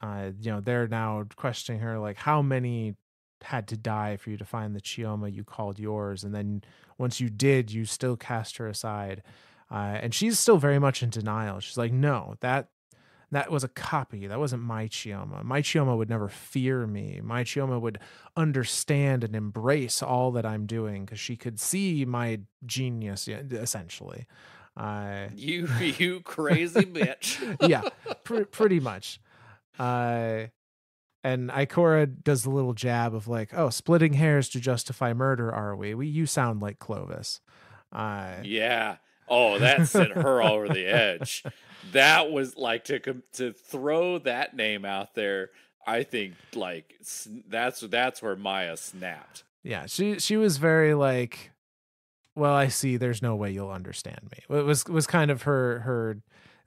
Speaker 2: uh, you know they're now questioning her like how many had to die for you to find the chioma you called yours? And then once you did you still cast her aside uh, and she's still very much in denial. She's like no that that was a copy. That wasn't my chioma. My chioma would never fear me. My chioma would understand and embrace all that i'm doing because she could see my genius essentially. Uh,
Speaker 1: You you crazy bitch.
Speaker 2: yeah, pr- pretty much. Uh, and Ikora does the little jab of like, "Oh, splitting hairs to justify murder, are we? We you sound like Clovis." Uh,
Speaker 1: Yeah. Oh, that sent her over the edge. That was like to to throw that name out there. I think like that's that's where Maya snapped.
Speaker 2: yeah, she she was very like, "Well, I see. There's no way you'll understand me." It was was kind of her her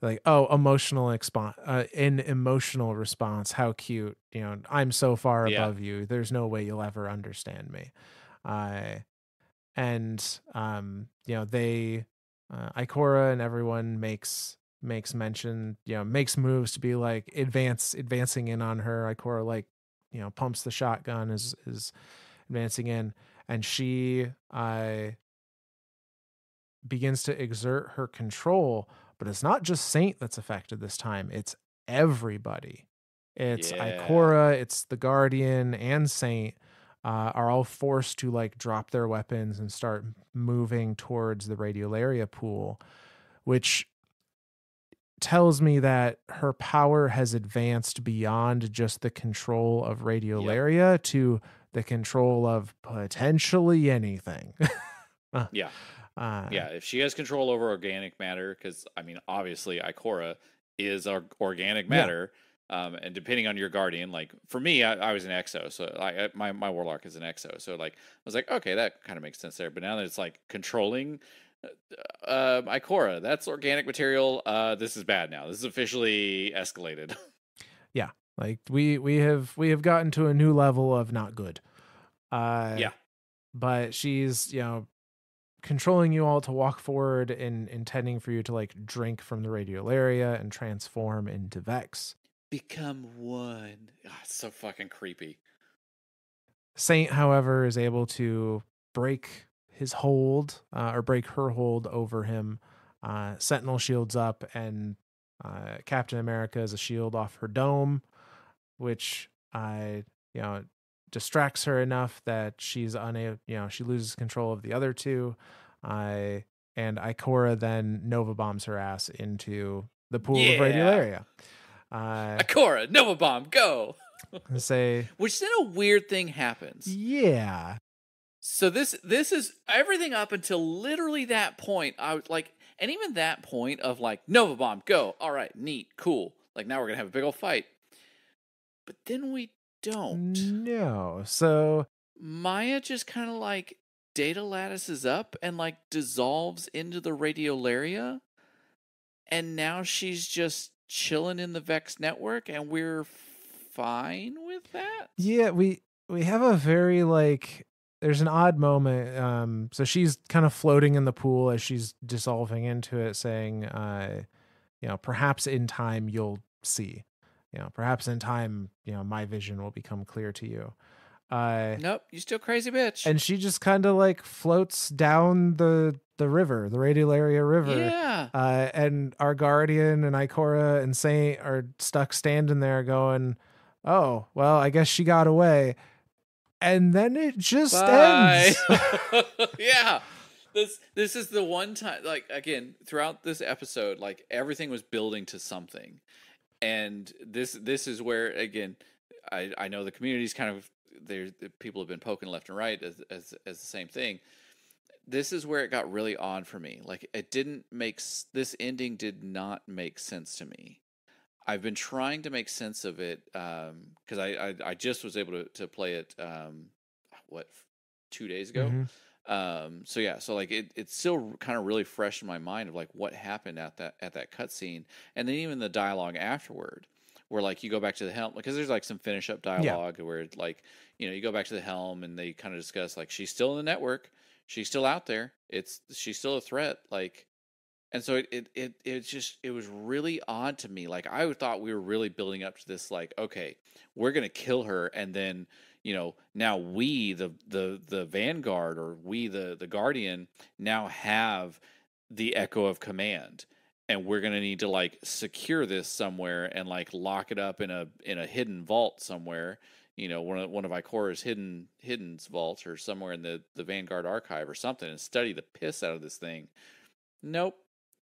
Speaker 2: like, "Oh, emotional expo- uh, an emotional response. How cute. You know, I'm so far
Speaker 1: Yeah.
Speaker 2: above you. There's no way you'll ever understand me." Uh, and um, you know, they uh, Ikora and everyone makes makes mention, you know, makes moves to be like advance advancing in on her. Ikora like, you know, pumps the shotgun is is advancing in and she uh begins to exert her control, but it's not just Saint that's affected this time. It's everybody. It's
Speaker 1: Yeah.
Speaker 2: Ikora, it's the Guardian and Saint uh, are all forced to like drop their weapons and start moving towards the radiolaria pool, which tells me that her power has advanced beyond just the control of radiolaria to the control of potentially anything.
Speaker 1: Yeah.
Speaker 2: Uh,
Speaker 1: Yeah, if she has control over organic matter, because I mean, obviously, Ikora is our organic
Speaker 2: Yeah.
Speaker 1: matter, um, and depending on your guardian, like for me, I, I was an exo, so I, my my warlock is an exo, so like I was like, okay, that kind of makes sense there. But now that it's like controlling uh, uh, Ikora, that's organic material. Uh, this is bad now. This is officially escalated.
Speaker 2: Yeah, like we we have we have gotten to a new level of not good. Uh
Speaker 1: Yeah.
Speaker 2: But she's, you know, controlling you all to walk forward and intending for you to like drink from the radiolaria and transform into Vex.
Speaker 1: Become one. It's so fucking creepy.
Speaker 2: Saint, however, is able to break his hold uh, or break her hold over him. Uh, Sentinel shields up, and uh, Captain America is a shield off her dome, which I, you know, distracts her enough that she's unable. You know, she loses control of the other two. I and Ikora then Nova bombs her ass into the pool
Speaker 1: Yeah.
Speaker 2: of radiolaria. Uh,
Speaker 1: Ikora, Nova Bomb, go!
Speaker 2: say,
Speaker 1: Which then a weird thing happens.
Speaker 2: yeah,
Speaker 1: So this this is everything up until literally that point. I was like, and even that point of like Nova Bomb, go. All right, neat, cool. Like now we're gonna have a big old fight. But then we don't.
Speaker 2: no. So
Speaker 1: Maya just kind of like data lattices up and like dissolves into the radiolaria, and now she's just chilling in the Vex network, and we're fine with that.
Speaker 2: Yeah, we we have a very like there's an odd moment. Um so she's kind of floating in the pool as she's dissolving into it, saying, uh, you know, perhaps in time you'll see. You know, perhaps in time, you know, my vision will become clear to you. Uh,
Speaker 1: nope, you still crazy bitch.
Speaker 2: and she just kind of like floats down the the river, the Radiolaria River.
Speaker 1: yeah,
Speaker 2: Uh, and our guardian and Ikora and Saint are stuck standing there going, "Oh, well, I guess she got away." And then it just
Speaker 1: Bye.
Speaker 2: ends.
Speaker 1: yeah. This this is the one time like again throughout this episode like everything was building to something. And this this is where again I I know the community's kind of there people have been poking left and right as as as the same thing. This is where it got really odd for me. Like it didn't make this ending did not make sense to me. I've been trying to make sense of it because I, I I just was able to to play it um what two days ago.
Speaker 2: Mhm.
Speaker 1: Um, so yeah, so like it, it's still kind of really fresh in my mind of like what happened at that at that cutscene, and then even the dialogue afterward, where like you go back to the helm because there's like some finish up dialogue where like you know you go back to the helm and they kind of discuss like she's still in the network, she's still out there, it's she's still a threat, like, and so it it it it's just it was really odd to me. Like I thought we were really building up to this like okay, we're gonna kill her, and then you know now we the the the vanguard or we the the guardian now have the echo of command and we're going to need to like secure this somewhere and like lock it up in a in a hidden vault somewhere you know one of one of Ikora's hidden hidden vaults or somewhere in the the vanguard archive or something and study the piss out of this thing. Nope.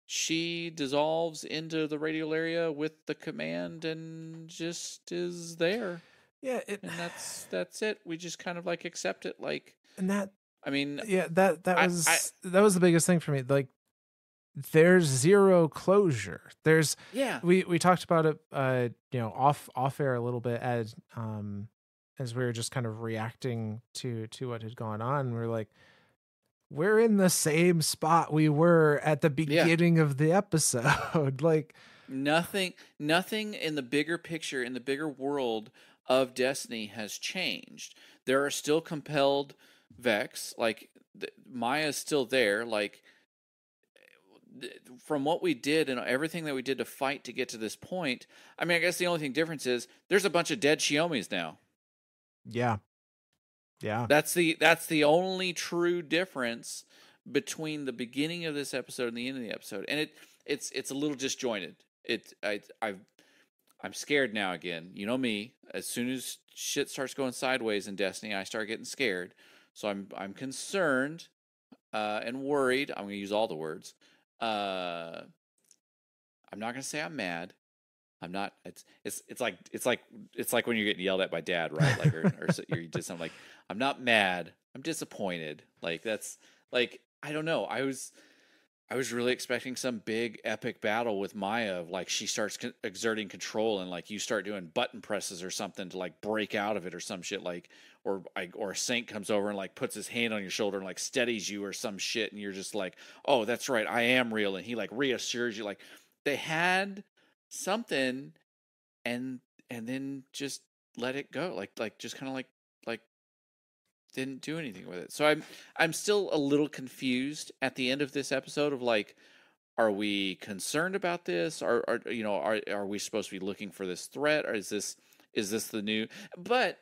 Speaker 1: She dissolves into the radiolaria with the command and just is there
Speaker 2: Yeah, it,
Speaker 1: and that's that's it. We just kind of like accept it. Like,
Speaker 2: and that
Speaker 1: I mean,
Speaker 2: yeah that that
Speaker 1: I-
Speaker 2: was
Speaker 1: I-
Speaker 2: that was the biggest thing for me. Like, there's zero closure. There's
Speaker 1: yeah,
Speaker 2: we we talked about it uh you know off off air a little bit as um as we were just kind of reacting to to what had gone on we are like we're in the same spot we were at the
Speaker 1: Yeah.
Speaker 2: beginning of the episode like
Speaker 1: nothing, nothing in the bigger picture, in the bigger world of Destiny has changed. There are still compelled Vex. Like th- Maya's still there. Like eh, th- from what we did and everything that we did to fight to get to this point. I mean, I guess the only thing difference is there's a bunch of dead Shiomis now.
Speaker 2: yeah yeah
Speaker 1: That's the that's the only true difference between the beginning of this episode and the end of the episode. And it it's it's a little disjointed. It I I I'm scared now again. You know me. As soon as shit starts going sideways in Destiny, I start getting scared. So I'm I'm concerned uh, and worried. I'm gonna use all the words. Uh, I'm not gonna say I'm mad. I'm not. It's it's it's like it's like it's like when you're getting yelled at by dad, right? Like or, or you did something like I'm not mad. I'm disappointed. Like that's like I don't know. I was I was really expecting some big epic battle with Maya of like she starts con- exerting control and like you start doing button presses or something to like break out of it or some shit like or I, or a saint comes over and like puts his hand on your shoulder and like steadies you or some shit and you're just like oh that's right I am real and he like reassures you like they had something and and then just let it go like like just kind of like like didn't do anything with it. So i'm i'm still a little confused at the end of this episode of like are we concerned about this? Are, are you know are, are we supposed to be looking for this threat? Or is this is this the new but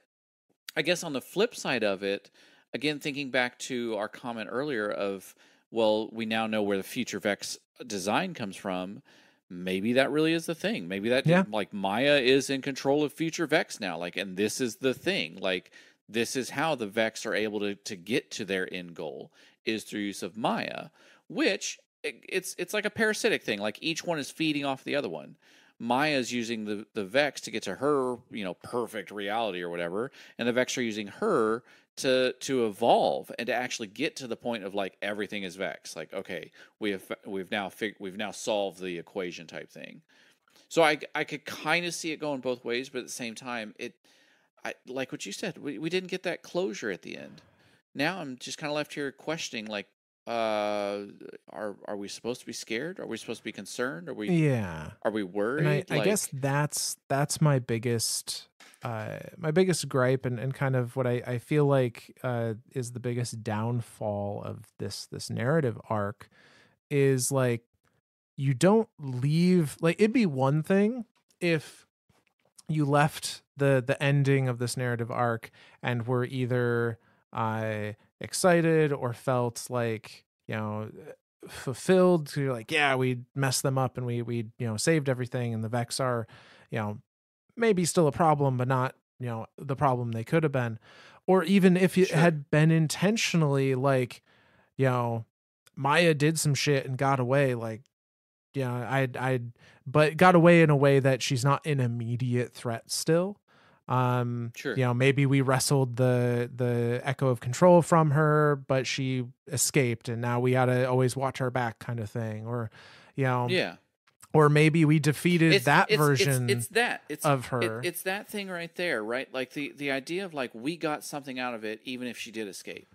Speaker 1: i guess on the flip side of it again thinking back to our comment earlier of well we now know where the future vex design comes from. Maybe that really is the thing. Maybe that
Speaker 2: Yeah.
Speaker 1: like maya is in control of future vex now. Like and this is the thing. Like this is how the vex are able to to get to their end goal is through use of maya which it- it's it's like a parasitic thing like each one is feeding off the other one. Maya's using the the vex to get to her you know perfect reality or whatever and the vex are using her to to evolve and to actually get to the point of like everything is vex like okay we have we've now fig- we've now solved the equation type thing. So i i could kind of see it going both ways but at the same time it i like what you said we, we didn't get that closure at the end. Now i'm just kind of left here questioning like uh are are we supposed to be scared? Are we supposed to be concerned? Are we
Speaker 2: yeah.
Speaker 1: are we worried
Speaker 2: and I, I guess that's that's my biggest uh my biggest gripe and, and kind of what I, I feel like uh is the biggest downfall of this this narrative arc is like you don't leave like it'd be one thing if you left the the ending of this narrative arc and were either uh, excited or felt like you know fulfilled so you're like yeah we messed them up and we we you know saved everything and the vex are you know maybe still a problem but not you know the problem they could have been or even if it
Speaker 1: Sure.
Speaker 2: had been intentionally like you know maya did some shit and got away like you know i i but got away in a way that she's not an immediate threat still um
Speaker 1: Sure.
Speaker 2: you know maybe we wrestled the the echo of control from her but she escaped and now we gotta always watch our back kind of thing or you know
Speaker 1: yeah.
Speaker 2: or maybe we defeated
Speaker 1: It's-
Speaker 2: that
Speaker 1: it's- it's-
Speaker 2: version
Speaker 1: It's, that. It's
Speaker 2: of
Speaker 1: it-
Speaker 2: her
Speaker 1: it's that thing right there, right? Like the the idea of like we got something out of it, even if she did escape.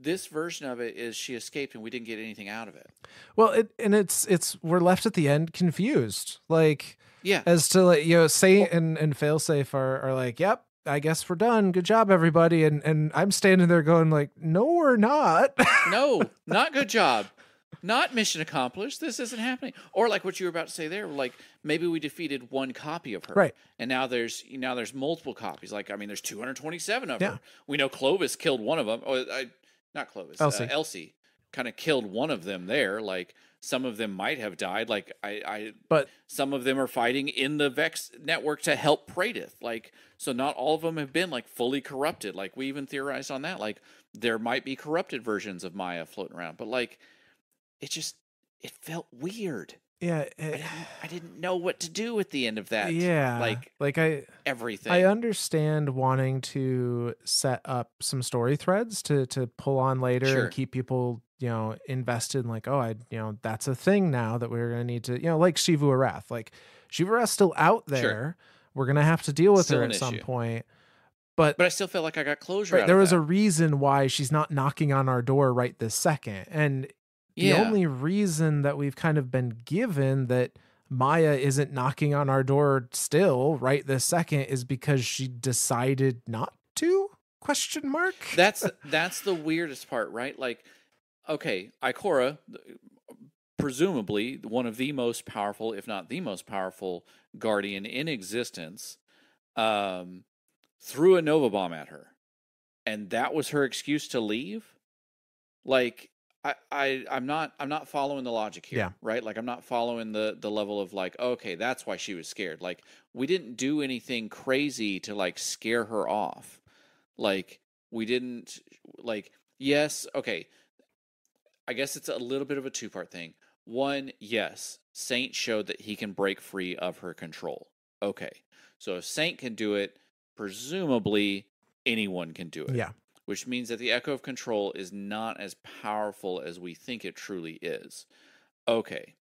Speaker 1: This version of it is she escaped and we didn't get anything out of it.
Speaker 2: well it and it's it's we're left at the end confused like
Speaker 1: Yeah.
Speaker 2: as to like you know say and and failsafe are are like yep i guess we're done good job everybody and and i'm standing there going like no we're not
Speaker 1: no, not good job. Not mission accomplished. This isn't happening. Or like what you were about to say there, like maybe we defeated one copy of her,
Speaker 2: Right.
Speaker 1: And now there's now there's multiple copies. Like I mean, there's 227 of
Speaker 2: Yeah.
Speaker 1: her. We know Clovis killed one of them. Oh, I, not Clovis.
Speaker 2: Elsie.
Speaker 1: Uh, Elsie kind of killed one of them there. Like some of them might have died. Like I, I
Speaker 2: but
Speaker 1: some of them are fighting in the Vex network to help Praedyth. Like, so not all of them have been like fully corrupted. Like, we even theorized on that. Like, there might be corrupted versions of Maya floating around, but like, it just it felt weird.
Speaker 2: Yeah
Speaker 1: I
Speaker 2: eh,
Speaker 1: didn't, I didn't know what to do at the end of that.
Speaker 2: yeah
Speaker 1: like
Speaker 2: like i
Speaker 1: everything.
Speaker 2: I understand wanting to set up some story threads to to pull on later
Speaker 1: Sure.
Speaker 2: and keep people, you know, invested in like, oh, I, you know, that's a thing now that we're gonna need to, you know, like Xivu Arath. Like Xivu Arath's still out
Speaker 1: Sure.
Speaker 2: there. We're gonna have to deal with
Speaker 1: Still
Speaker 2: her at some point. But,
Speaker 1: but I still feel like I got closure.
Speaker 2: right, there was
Speaker 1: that.
Speaker 2: a reason why she's not knocking on our door right this second. And the only reason that we've kind of been given that Maya isn't knocking on our door still right this second is because she decided not to question mark
Speaker 1: that's that's the weirdest part, right? Like, okay, Ikora, presumably one of the most powerful, if not the most powerful guardian in existence, um, threw a nova bomb at her, and that was her excuse to leave. Like, I, I, I'm not, I'm not following the logic here,
Speaker 2: Yeah.
Speaker 1: right? Like, I'm not following the the level of like, okay, that's why she was scared. Like, we didn't do anything crazy to like scare her off. Like, we didn't like yes okay i guess it's a little bit of a two part thing one yes saint showed that he can break free of her control okay so if saint can do it presumably anyone can do it
Speaker 2: yeah
Speaker 1: which means that the echo of control is not as powerful as we think it truly is okay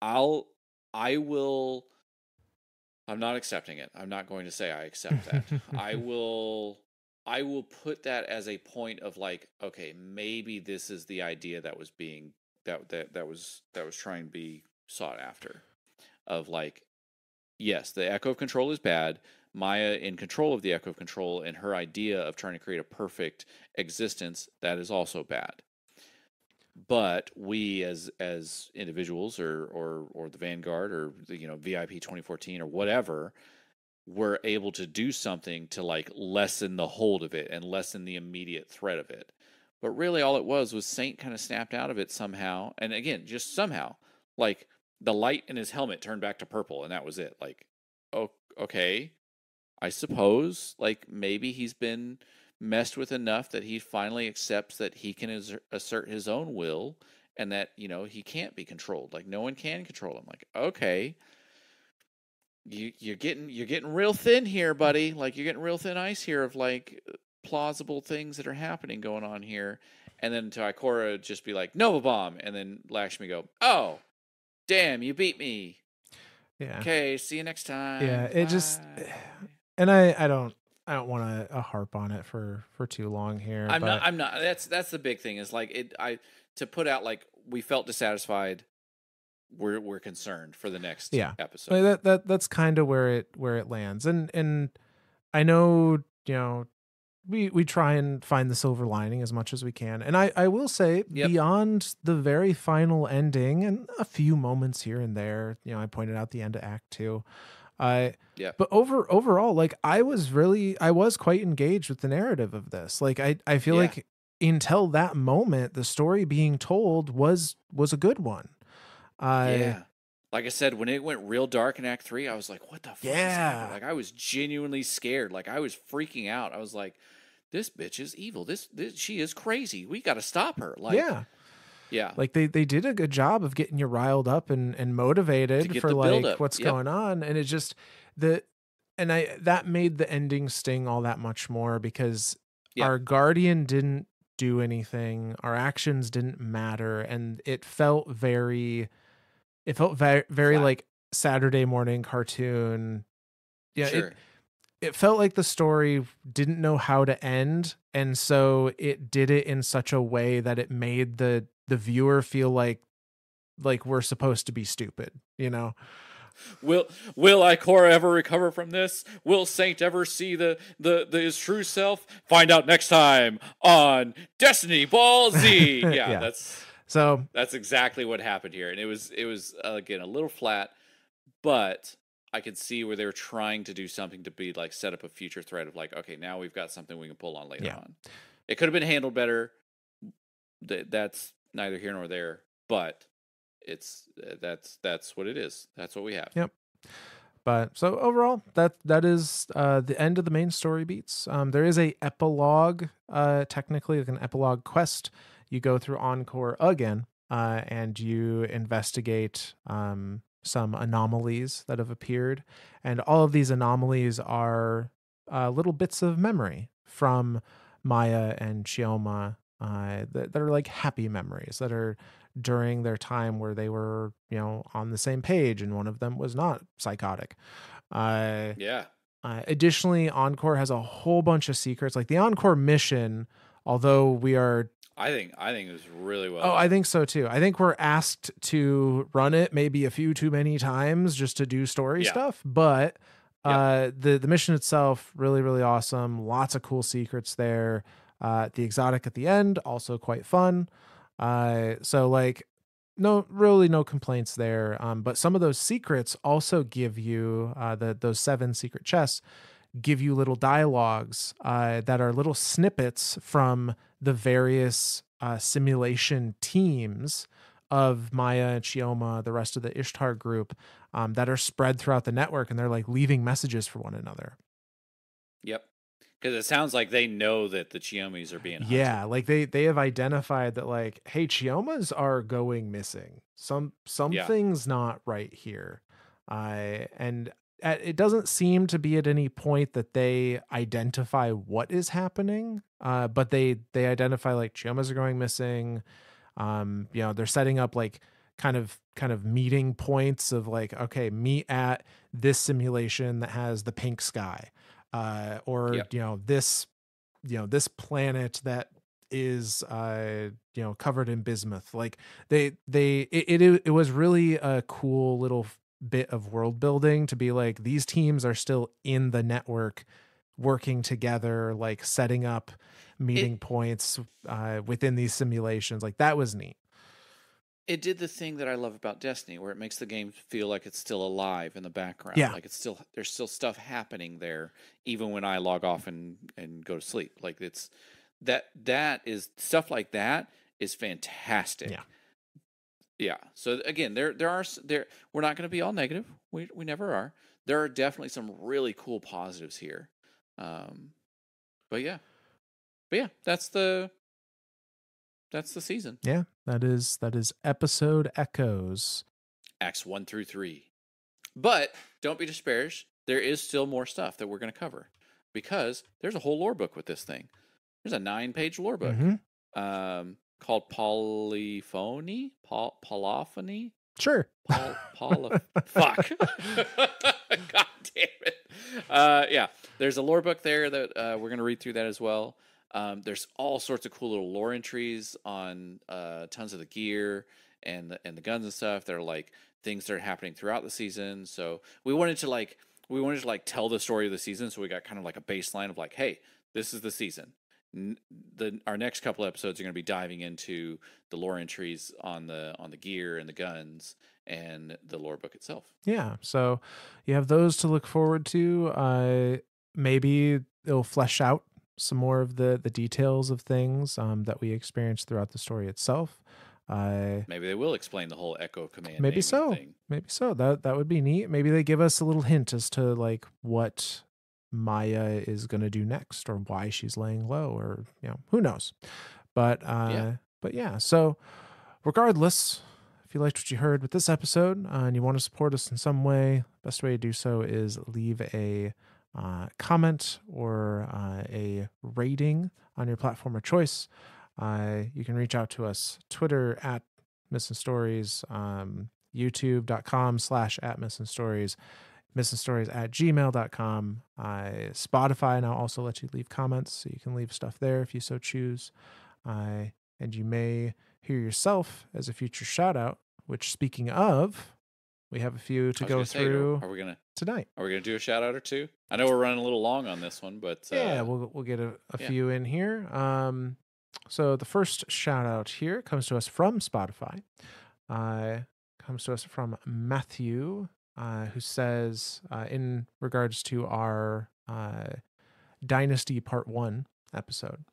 Speaker 1: i'll i will i'm not accepting it i'm not going to say i accept that I will I will put that as a point of like, okay, maybe this is the idea that was being that that that was that was trying to be sought after. Of like, yes, the echo of control is bad. Maya in control of the echo of control and her idea of trying to create a perfect existence, that is also bad. But we as as individuals or or or the Vanguard or the, you know VIP 2014 or whatever, were able to do something to like lessen the hold of it and lessen the immediate threat of it. But really, all it was was Saint kind of snapped out of it somehow. And again, just somehow, like the light in his helmet turned back to purple, and that was it. Like, oh, okay, I suppose. Like maybe he's been messed with enough that he finally accepts that he can assert- assert his own will and that you know he can't be controlled. Like no one can control him. Like okay, you you're getting you're getting real thin here, buddy. Like you're getting real thin ice here of like plausible things that are happening going on here. And then to Ikora just be like Nova Bomb, and then Lakshmi go, oh, damn, you beat me.
Speaker 2: yeah
Speaker 1: Okay, see you next time.
Speaker 2: yeah it just
Speaker 1: Bye."
Speaker 2: And i i don't i don't want to uh, harp on it for for too long here
Speaker 1: I'm
Speaker 2: but
Speaker 1: not. I'm not. That's that's the big thing. Is like it. I to put out like we felt dissatisfied. We're we're concerned for the next
Speaker 2: Yeah.
Speaker 1: episode.
Speaker 2: Like, that that that's kind of where it where it lands and and i know you know we we try and find the silver lining as much as we can and i i will say
Speaker 1: Yep.
Speaker 2: beyond the very final ending and a few moments here and there you know i pointed out the end of act 2 Uh,
Speaker 1: Yeah.
Speaker 2: But over overall, like I was really, I was quite engaged with the narrative of this. Like I, I feel
Speaker 1: Yeah.
Speaker 2: like until that moment, the story being told was was a good one. Uh,
Speaker 1: yeah. Like I said, when it went real dark in Act Three, I was like, "What the fuck?"
Speaker 2: Yeah.
Speaker 1: Like I was genuinely scared. Like I was freaking out. I was like, "This bitch is evil. This, this she is crazy. We got to stop her." Like,
Speaker 2: yeah.
Speaker 1: Yeah,
Speaker 2: Like they they did a good job of getting you riled up and and motivated for like what's
Speaker 1: Yep.
Speaker 2: going on, and it just the and I that made the ending sting all that much more because
Speaker 1: Yeah.
Speaker 2: our guardian didn't do anything, our actions didn't matter, and it felt very, it felt very very
Speaker 1: Flat.
Speaker 2: like Saturday morning cartoon. Yeah, it, it felt like the story didn't know how to end and so it did it in such a way that it made the the viewer feel like like we're supposed to be stupid you know
Speaker 1: Will Will Ikora ever recover from this? Will Saint ever see the, the, the his true self? Find out next time on Destiny Ball Z. Yeah,
Speaker 2: Yeah.
Speaker 1: that's
Speaker 2: so
Speaker 1: that's exactly what happened here, and it was it was uh, again a little flat, but I could see where they were trying to do something to be like set up a future threat of like, okay, now we've got something we can pull on later
Speaker 2: Yeah.
Speaker 1: on. It could have been handled better. Th- That's neither here nor there, but it's uh, that's that's what it is. That's what we have.
Speaker 2: Yep. but so overall that that is uh the end of the main story beats um there is a epilogue uh technically like an epilogue quest you go through encore again uh and you investigate um some anomalies that have appeared and all of these anomalies are uh, little bits of memory from maya and chioma uh that, that are like happy memories that are during their time where they were, you know, on the same page and one of them was not psychotic. Uh,
Speaker 1: Yeah.
Speaker 2: uh, additionally, Encore has a whole bunch of secrets. Like the Encore mission, although we are,
Speaker 1: I think I think it was really well.
Speaker 2: oh,
Speaker 1: done.
Speaker 2: I think so too. I think we're asked to run it maybe a few too many times just to do story
Speaker 1: Yeah.
Speaker 2: stuff, but.
Speaker 1: Yep.
Speaker 2: Uh, the the mission itself really really awesome. Lots of cool secrets there. Uh, the exotic at the end also quite fun. Uh, so like no really no complaints there um but some of those secrets also give you uh the those seven secret chests give you little dialogues uh that are little snippets from the various uh simulation teams of Maya Chioma, the rest of the Ishtar group, um, that are spread throughout the network, and they're like leaving messages for one another.
Speaker 1: Yep. Because it sounds like they know that the Chiomis are being hunted.
Speaker 2: Yeah, like they they have identified that like, hey, Chiomas are going missing. Some something's not right here. Uh, and at, it doesn't seem to be at any point that they identify what is happening. Uh, but they they identify like Chiomas are going missing. Um, you know, they're setting up like kind of kind of meeting points of like, okay, meet at this simulation that has the pink sky. Uh, or
Speaker 1: Yep.
Speaker 2: you know, this you know this planet that is uh you know covered in bismuth like they they it it, it was really a cool little bit of world building to be like these teams are still in the network working together like setting up meeting points uh within these simulations like that was neat
Speaker 1: It did the thing that I love about Destiny, where it makes the game feel like it's still alive in the background.
Speaker 2: Yeah.
Speaker 1: Like it's still there's still stuff happening there, even when I log off and and go to sleep. Like it's that that is stuff like that is fantastic.
Speaker 2: Yeah.
Speaker 1: Yeah. So again, there there are there we're not going to be all negative. We we never are. There are definitely some really cool positives here. Um, but yeah, but yeah, that's the that's the season.
Speaker 2: yeah that is that is episode echoes
Speaker 1: acts one through three. But don't be disparaged. There is still more stuff that we're going to cover because there's a whole lore book with this thing. There's a nine page lore book
Speaker 2: Mhm.
Speaker 1: um, called Polyphony? Paul, Polyphony?
Speaker 2: sure
Speaker 1: Paul, Paul, fuck. God damn it. Uh, yeah, there's a lore book there that uh, we're going to read through that as well. Um, there's all sorts of cool little lore entries on uh, tons of the gear and the, and the guns and stuff that are like things that are happening throughout the season. So we wanted to like we wanted to like tell the story of the season. So we got kind of like a baseline of like, hey, this is the season. the our next couple episodes are going to be diving into the lore entries on the on the gear and the guns and the lore book itself.
Speaker 2: Yeah. So you have those to look forward to. Uh, maybe it'll flesh out some more of the the details of things um, that we experience throughout the story itself. Uh,
Speaker 1: Maybe they will explain the whole Echo command.
Speaker 2: Maybe so.
Speaker 1: Thing.
Speaker 2: maybe so. That that would be neat. Maybe they give us a little hint as to like what Maya is going to do next, or why she's laying low, or you know, who knows. But uh,
Speaker 1: Yeah.
Speaker 2: but yeah. So regardless, if you liked what you heard with this episode uh, and you want to support us in some way, best way to do so is leave a uh, comment or uh, a rating on your platform of choice. Uh, you can reach out to us Twitter at Myths and Ztories, um, youtube.com slash at Myths and Ztories, Missing Stories at gmail.com. Uh, Spotify now also lets you leave comments, so you can leave stuff there if you so choose. Uh, and you may hear yourself as a future shout out, which speaking of, we have a few to go
Speaker 1: say,
Speaker 2: through
Speaker 1: are we gonna
Speaker 2: tonight.
Speaker 1: are we gonna do a shout out or two? I know we're running a little long on this one, but uh,
Speaker 2: yeah, we'll we'll get a, a
Speaker 1: yeah.
Speaker 2: few in here. Um, so the first shout out here comes to us from Spotify. Uh, comes to us from Matthew, uh, who says, uh, in regards to our uh, Dynasty Part One episode,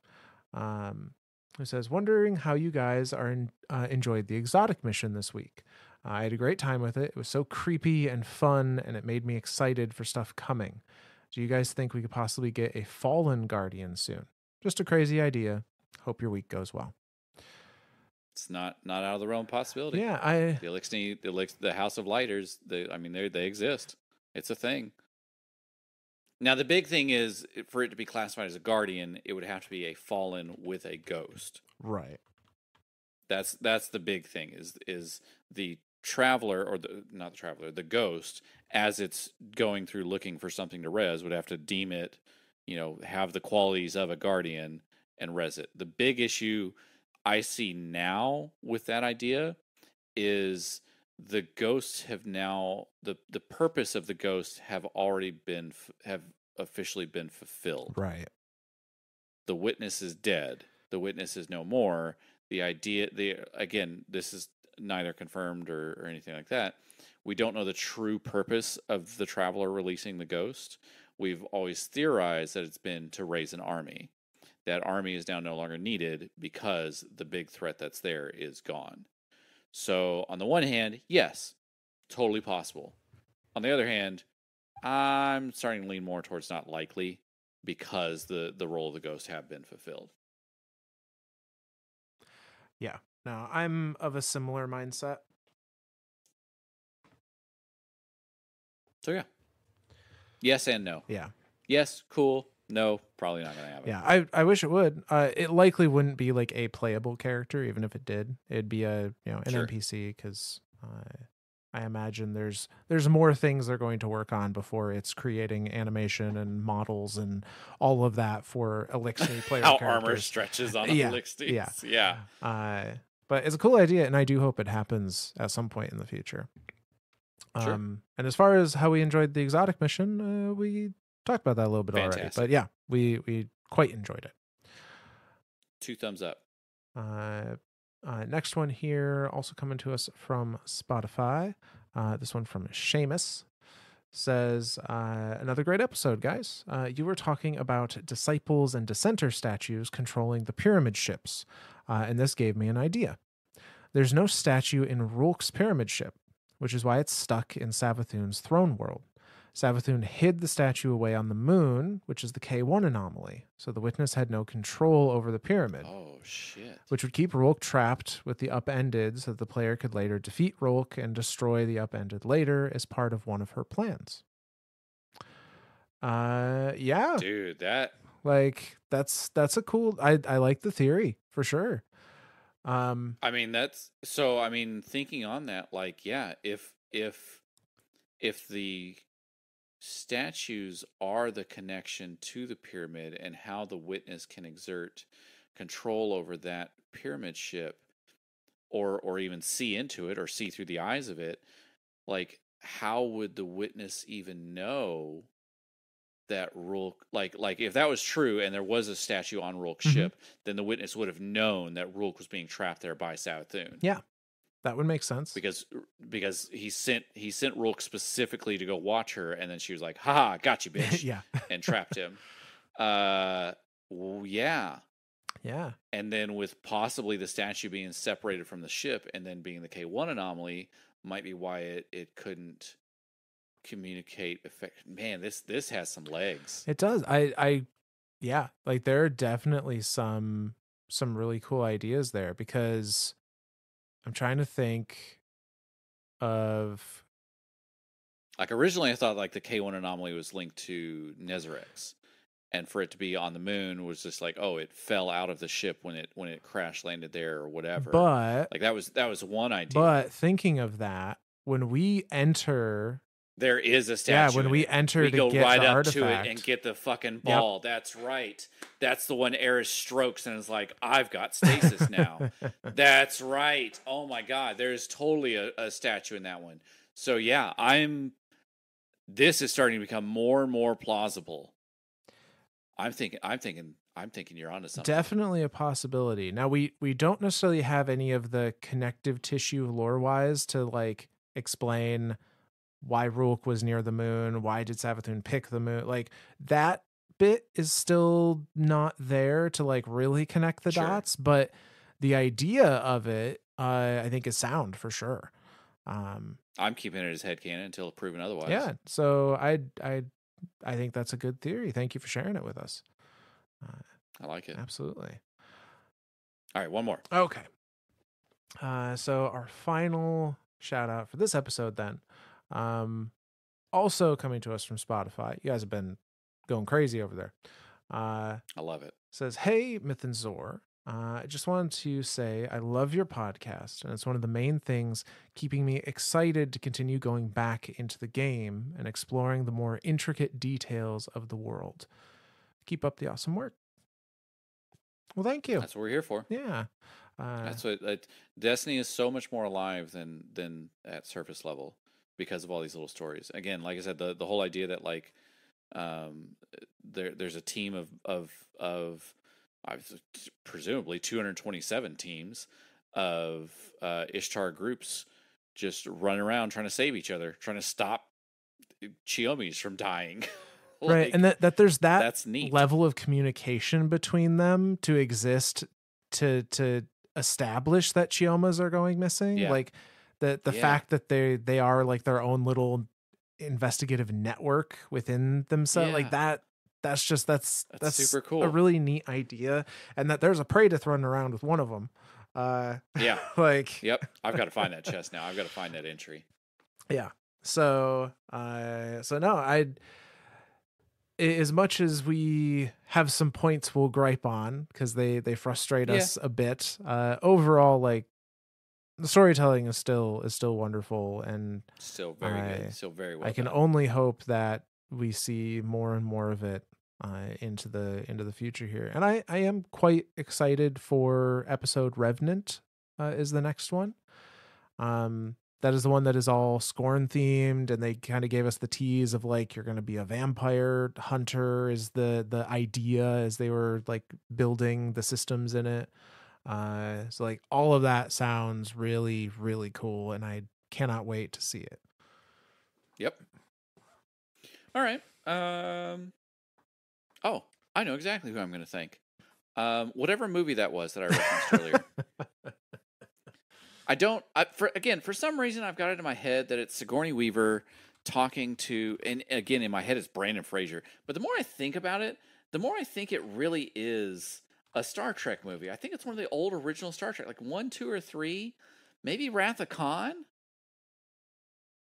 Speaker 2: um, who says, wondering how you guys are in, uh, enjoyed the exotic mission this week. I had a great time with it. It was so creepy and fun, and it made me excited for stuff coming. Do you guys think we could possibly get a fallen guardian soon? Just a crazy idea. Hope your week goes well.
Speaker 1: it's not not out of the realm of possibility.
Speaker 2: Yeah, I
Speaker 1: The Eliksni, the Elix, the House of Lighters. They, I mean, they they exist. It's a thing. Now the big thing is eh, for it to be classified as a guardian, it would have to be a fallen with a ghost.
Speaker 2: right.
Speaker 1: That's that's the big thing is is the traveler or the not the traveler, the ghost as it's going through looking for something to res would have to deem it, you know, have the qualities of a guardian and res it. The big issue I see now with that idea is the ghosts have now the the purpose of the ghosts have already been have officially been fulfilled
Speaker 2: Right.
Speaker 1: the witness is dead the witness is no more the idea the again this is neither confirmed or, or anything like that. We don't know the true purpose of the traveler releasing the ghost. We've always theorized that it's been to raise an army. That army is now no longer needed because the big threat that's there is gone. So on the one hand yes totally possible. On the other hand i'm starting to lean more towards not likely because the the role of the ghost have been fulfilled.
Speaker 2: Yeah. No, I'm of a similar mindset.
Speaker 1: So yeah. Yes and no.
Speaker 2: Yeah.
Speaker 1: Yes, cool. No, probably not gonna happen.
Speaker 2: Yeah. I, I wish it would. Uh, it likely wouldn't be like a playable character, even if it did. It'd be a you know an
Speaker 1: Sure.
Speaker 2: NPC because uh, I imagine there's there's more things they're going to work on before it's creating animation and models and all of that for Eliksni player
Speaker 1: How
Speaker 2: characters.
Speaker 1: armor stretches on
Speaker 2: Yeah,
Speaker 1: Elixir.
Speaker 2: yeah.
Speaker 1: Yeah.
Speaker 2: Uh, but it's a cool idea, and I do hope it happens at some point in the future.
Speaker 1: Sure.
Speaker 2: Um, and as far as how we enjoyed the exotic mission, uh, we talked about that a little bit already. But yeah, we we quite enjoyed it.
Speaker 1: Two thumbs up.
Speaker 2: Uh, uh, next one here, also coming to us from Spotify. Uh, this one from Seamus says, uh, Another great episode, guys. Uh, you were talking about disciples and dissenter statues controlling the pyramid ships, uh, and this gave me an idea. There's no statue in Rhulk's pyramid ship, which is why it's stuck in Savathun's throne world. Savathun hid the statue away on the moon, which is the K1 anomaly, so the witness had no control over the pyramid
Speaker 1: Oh shit.
Speaker 2: which would keep Rhulk trapped with the upended so that the player could later defeat Rhulk and destroy the upended later as part of one of her plans. Uh yeah,
Speaker 1: Dude, that
Speaker 2: like that's that's a cool I I like the theory for sure. Um
Speaker 1: I mean that's so I mean thinking on that like yeah, if if if the statues are the connection to the pyramid and how the witness can exert control over that pyramid ship or or even see into it or see through the eyes of it like how would the witness even know that Rhulk like like if that was true and there was a statue on Rhulk's
Speaker 2: Mhm.
Speaker 1: ship, then the witness would have known that Rhulk was being trapped there by Savathun.
Speaker 2: Yeah. That would make sense.
Speaker 1: Because because he sent he sent Rhulk specifically to go watch her, and then she was like, "Ha, got you, bitch,"
Speaker 2: yeah.
Speaker 1: and trapped him. Uh, well, yeah.
Speaker 2: Yeah.
Speaker 1: And then with possibly the statue being separated from the ship, and then being the K one anomaly, might be why it it couldn't communicate effect. Man, this this has some legs.
Speaker 2: It does. I I yeah, like there are definitely some some really cool ideas there because I'm trying to think of
Speaker 1: Like originally, I thought like the K one anomaly was linked to Nezarec, and for it to be on the moon was just like, oh, it fell out of the ship when it when it crash landed there or whatever.
Speaker 2: but
Speaker 1: like that was that was one idea.
Speaker 2: but thinking of that, when we enter
Speaker 1: there is a statue.
Speaker 2: yeah,
Speaker 1: when
Speaker 2: we enter
Speaker 1: we
Speaker 2: to
Speaker 1: go
Speaker 2: get
Speaker 1: right
Speaker 2: the
Speaker 1: up
Speaker 2: artifact,
Speaker 1: to it and get the fucking ball. That's right. That's the one Eris strokes and is like, I've got stasis now. That's right. Oh my god, there's totally a, a statue in that one. So yeah, I'm. This is starting to become more and more plausible. I'm thinking. I'm thinking. I'm thinking you're onto something.
Speaker 2: definitely a possibility. Now we we don't necessarily have any of the connective tissue lore wise to like explain why Rhulk was near the moon, why did Savathun pick the moon? Like that bit is still not there to like really connect the
Speaker 1: Sure.
Speaker 2: dots, but the idea of it uh, I think is sound for sure. Um
Speaker 1: I'm keeping it as headcanon until proven otherwise.
Speaker 2: yeah, so I I I think that's a good theory. Thank you for sharing it with us.
Speaker 1: I like it.
Speaker 2: Absolutely.
Speaker 1: All right, one more.
Speaker 2: Okay. Uh, so our final shout out for this episode, then, um, also coming to us from Spotify. You guys have been going crazy over there. Uh,
Speaker 1: I love it.
Speaker 2: says, "Hey, Myth and Zor." Uh, I just wanted to say I love your podcast, and it's one of the main things keeping me excited to continue going back into the game and exploring the more intricate details of the world. Keep up the awesome work. Well, thank you.
Speaker 1: That's what we're here for.
Speaker 2: Yeah. Uh,
Speaker 1: That's what Destiny is so much more alive than than at surface level because of all these little stories. Again, like I said, the the whole idea that like um there there's a team of of of I presumably 227 teams of uh, Ishtar groups just running around trying to save each other, trying to stop Chiomis from dying.
Speaker 2: right and that, that there's that
Speaker 1: that's neat.
Speaker 2: level of communication between them to exist to to establish that chiomas are going missing
Speaker 1: Yeah.
Speaker 2: like the the
Speaker 1: Yeah.
Speaker 2: fact that they they are like their own little investigative network within themselves like that that's just that's
Speaker 1: That's
Speaker 2: that's,
Speaker 1: super cool.
Speaker 2: a really neat idea and that there's a Praedyth running around with one of them uh
Speaker 1: Yeah.
Speaker 2: like
Speaker 1: Yep, I've got to find that chest now. I've got to find that entry.
Speaker 2: Yeah. So, uh, so no, I, as much as we have some points we'll gripe on because they they frustrate
Speaker 1: Yeah.
Speaker 2: us a bit. Uh, overall, like the storytelling is still is still wonderful, and
Speaker 1: Still very
Speaker 2: I-
Speaker 1: good. Still very well.
Speaker 2: I can
Speaker 1: done.
Speaker 2: only hope that we see more and more of it uh, into the into the future here. And I I am quite excited for episode Revenant uh, is the next one. Um, that is the one that is all scorn themed, and they kind of gave us the tease of like you're going to be a vampire hunter is the the idea as they were like building the systems in it. Uh, so like all of that sounds really really cool, and I cannot wait to see it.
Speaker 1: Yep. All right. Um. Oh, I know exactly who I'm going to thank. Um, whatever movie that was that I referenced earlier. I don't. I, for again, for some reason, I've got it in my head that it's Sigourney Weaver talking to, and again, in my head, it's Brendan Fraser. But the more I think about it, the more I think it really is a Star Trek movie. I think it's one of the old original Star Trek, like one, two, or three, maybe Wrath of Khan.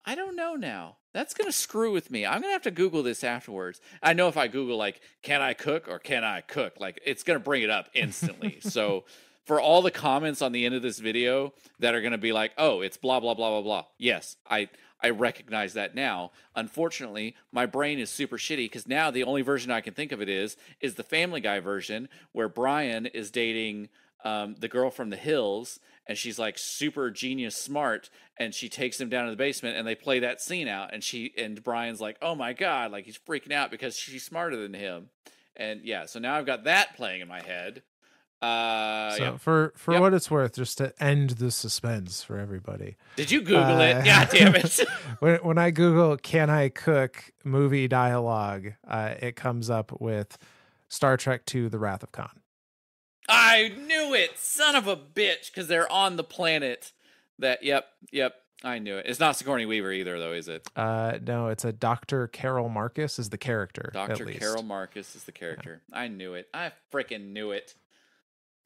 Speaker 1: I don't know now. That's gonna screw with me. I'm gonna have to Google this afterwards. I know if I Google like, can I cook or can I cook, like it's gonna bring it up instantly. so for all the comments on the end of this video that are gonna be like, oh, it's blah blah blah blah blah. Yes, I I recognize that now. Unfortunately, my brain is super shitty because now the only version I can think of it is is the Family Guy version where Brian is dating um, the girl from the hills, and she's like super genius smart and she takes him down to the basement and they play that scene out and she and Brian's like oh my god like he's freaking out because she's smarter than him and yeah so now I've got that playing in my head uh
Speaker 2: so
Speaker 1: yeah.
Speaker 2: for for
Speaker 1: Yep.
Speaker 2: what it's worth, just to end the suspense for everybody,
Speaker 1: did you google
Speaker 2: Uh,
Speaker 1: it god damn it
Speaker 2: when when I Google "Can I cook" movie dialogue, uh, it comes up with Star Trek II: The Wrath of Khan.
Speaker 1: I knew it son of a bitch because they're on the planet that yep yep I knew it it's not Sigourney Weaver either though is it
Speaker 2: Uh, no, it's a Dr. Carol Marcus is the character.
Speaker 1: Dr. Carol Marcus is the character I knew it I freaking knew it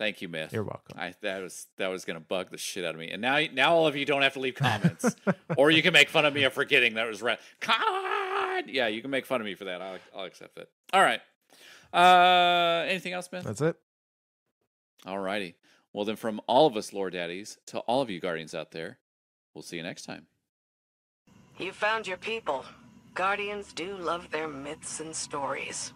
Speaker 1: thank you myth
Speaker 2: You're welcome.
Speaker 1: I that was that was gonna bug the shit out of me. And now now all of you don't have to leave comments, or you can make fun of me of forgetting that was right. God, yeah, you can make fun of me for that. I'll I'll accept it. All right. Uh, anything else, Myth?
Speaker 2: That's it.
Speaker 1: All righty. Well, then, from all of us, Lord Daddies, to all of you guardians out there, we'll see you next time.
Speaker 3: You found your people. Guardians do love their myths and stories.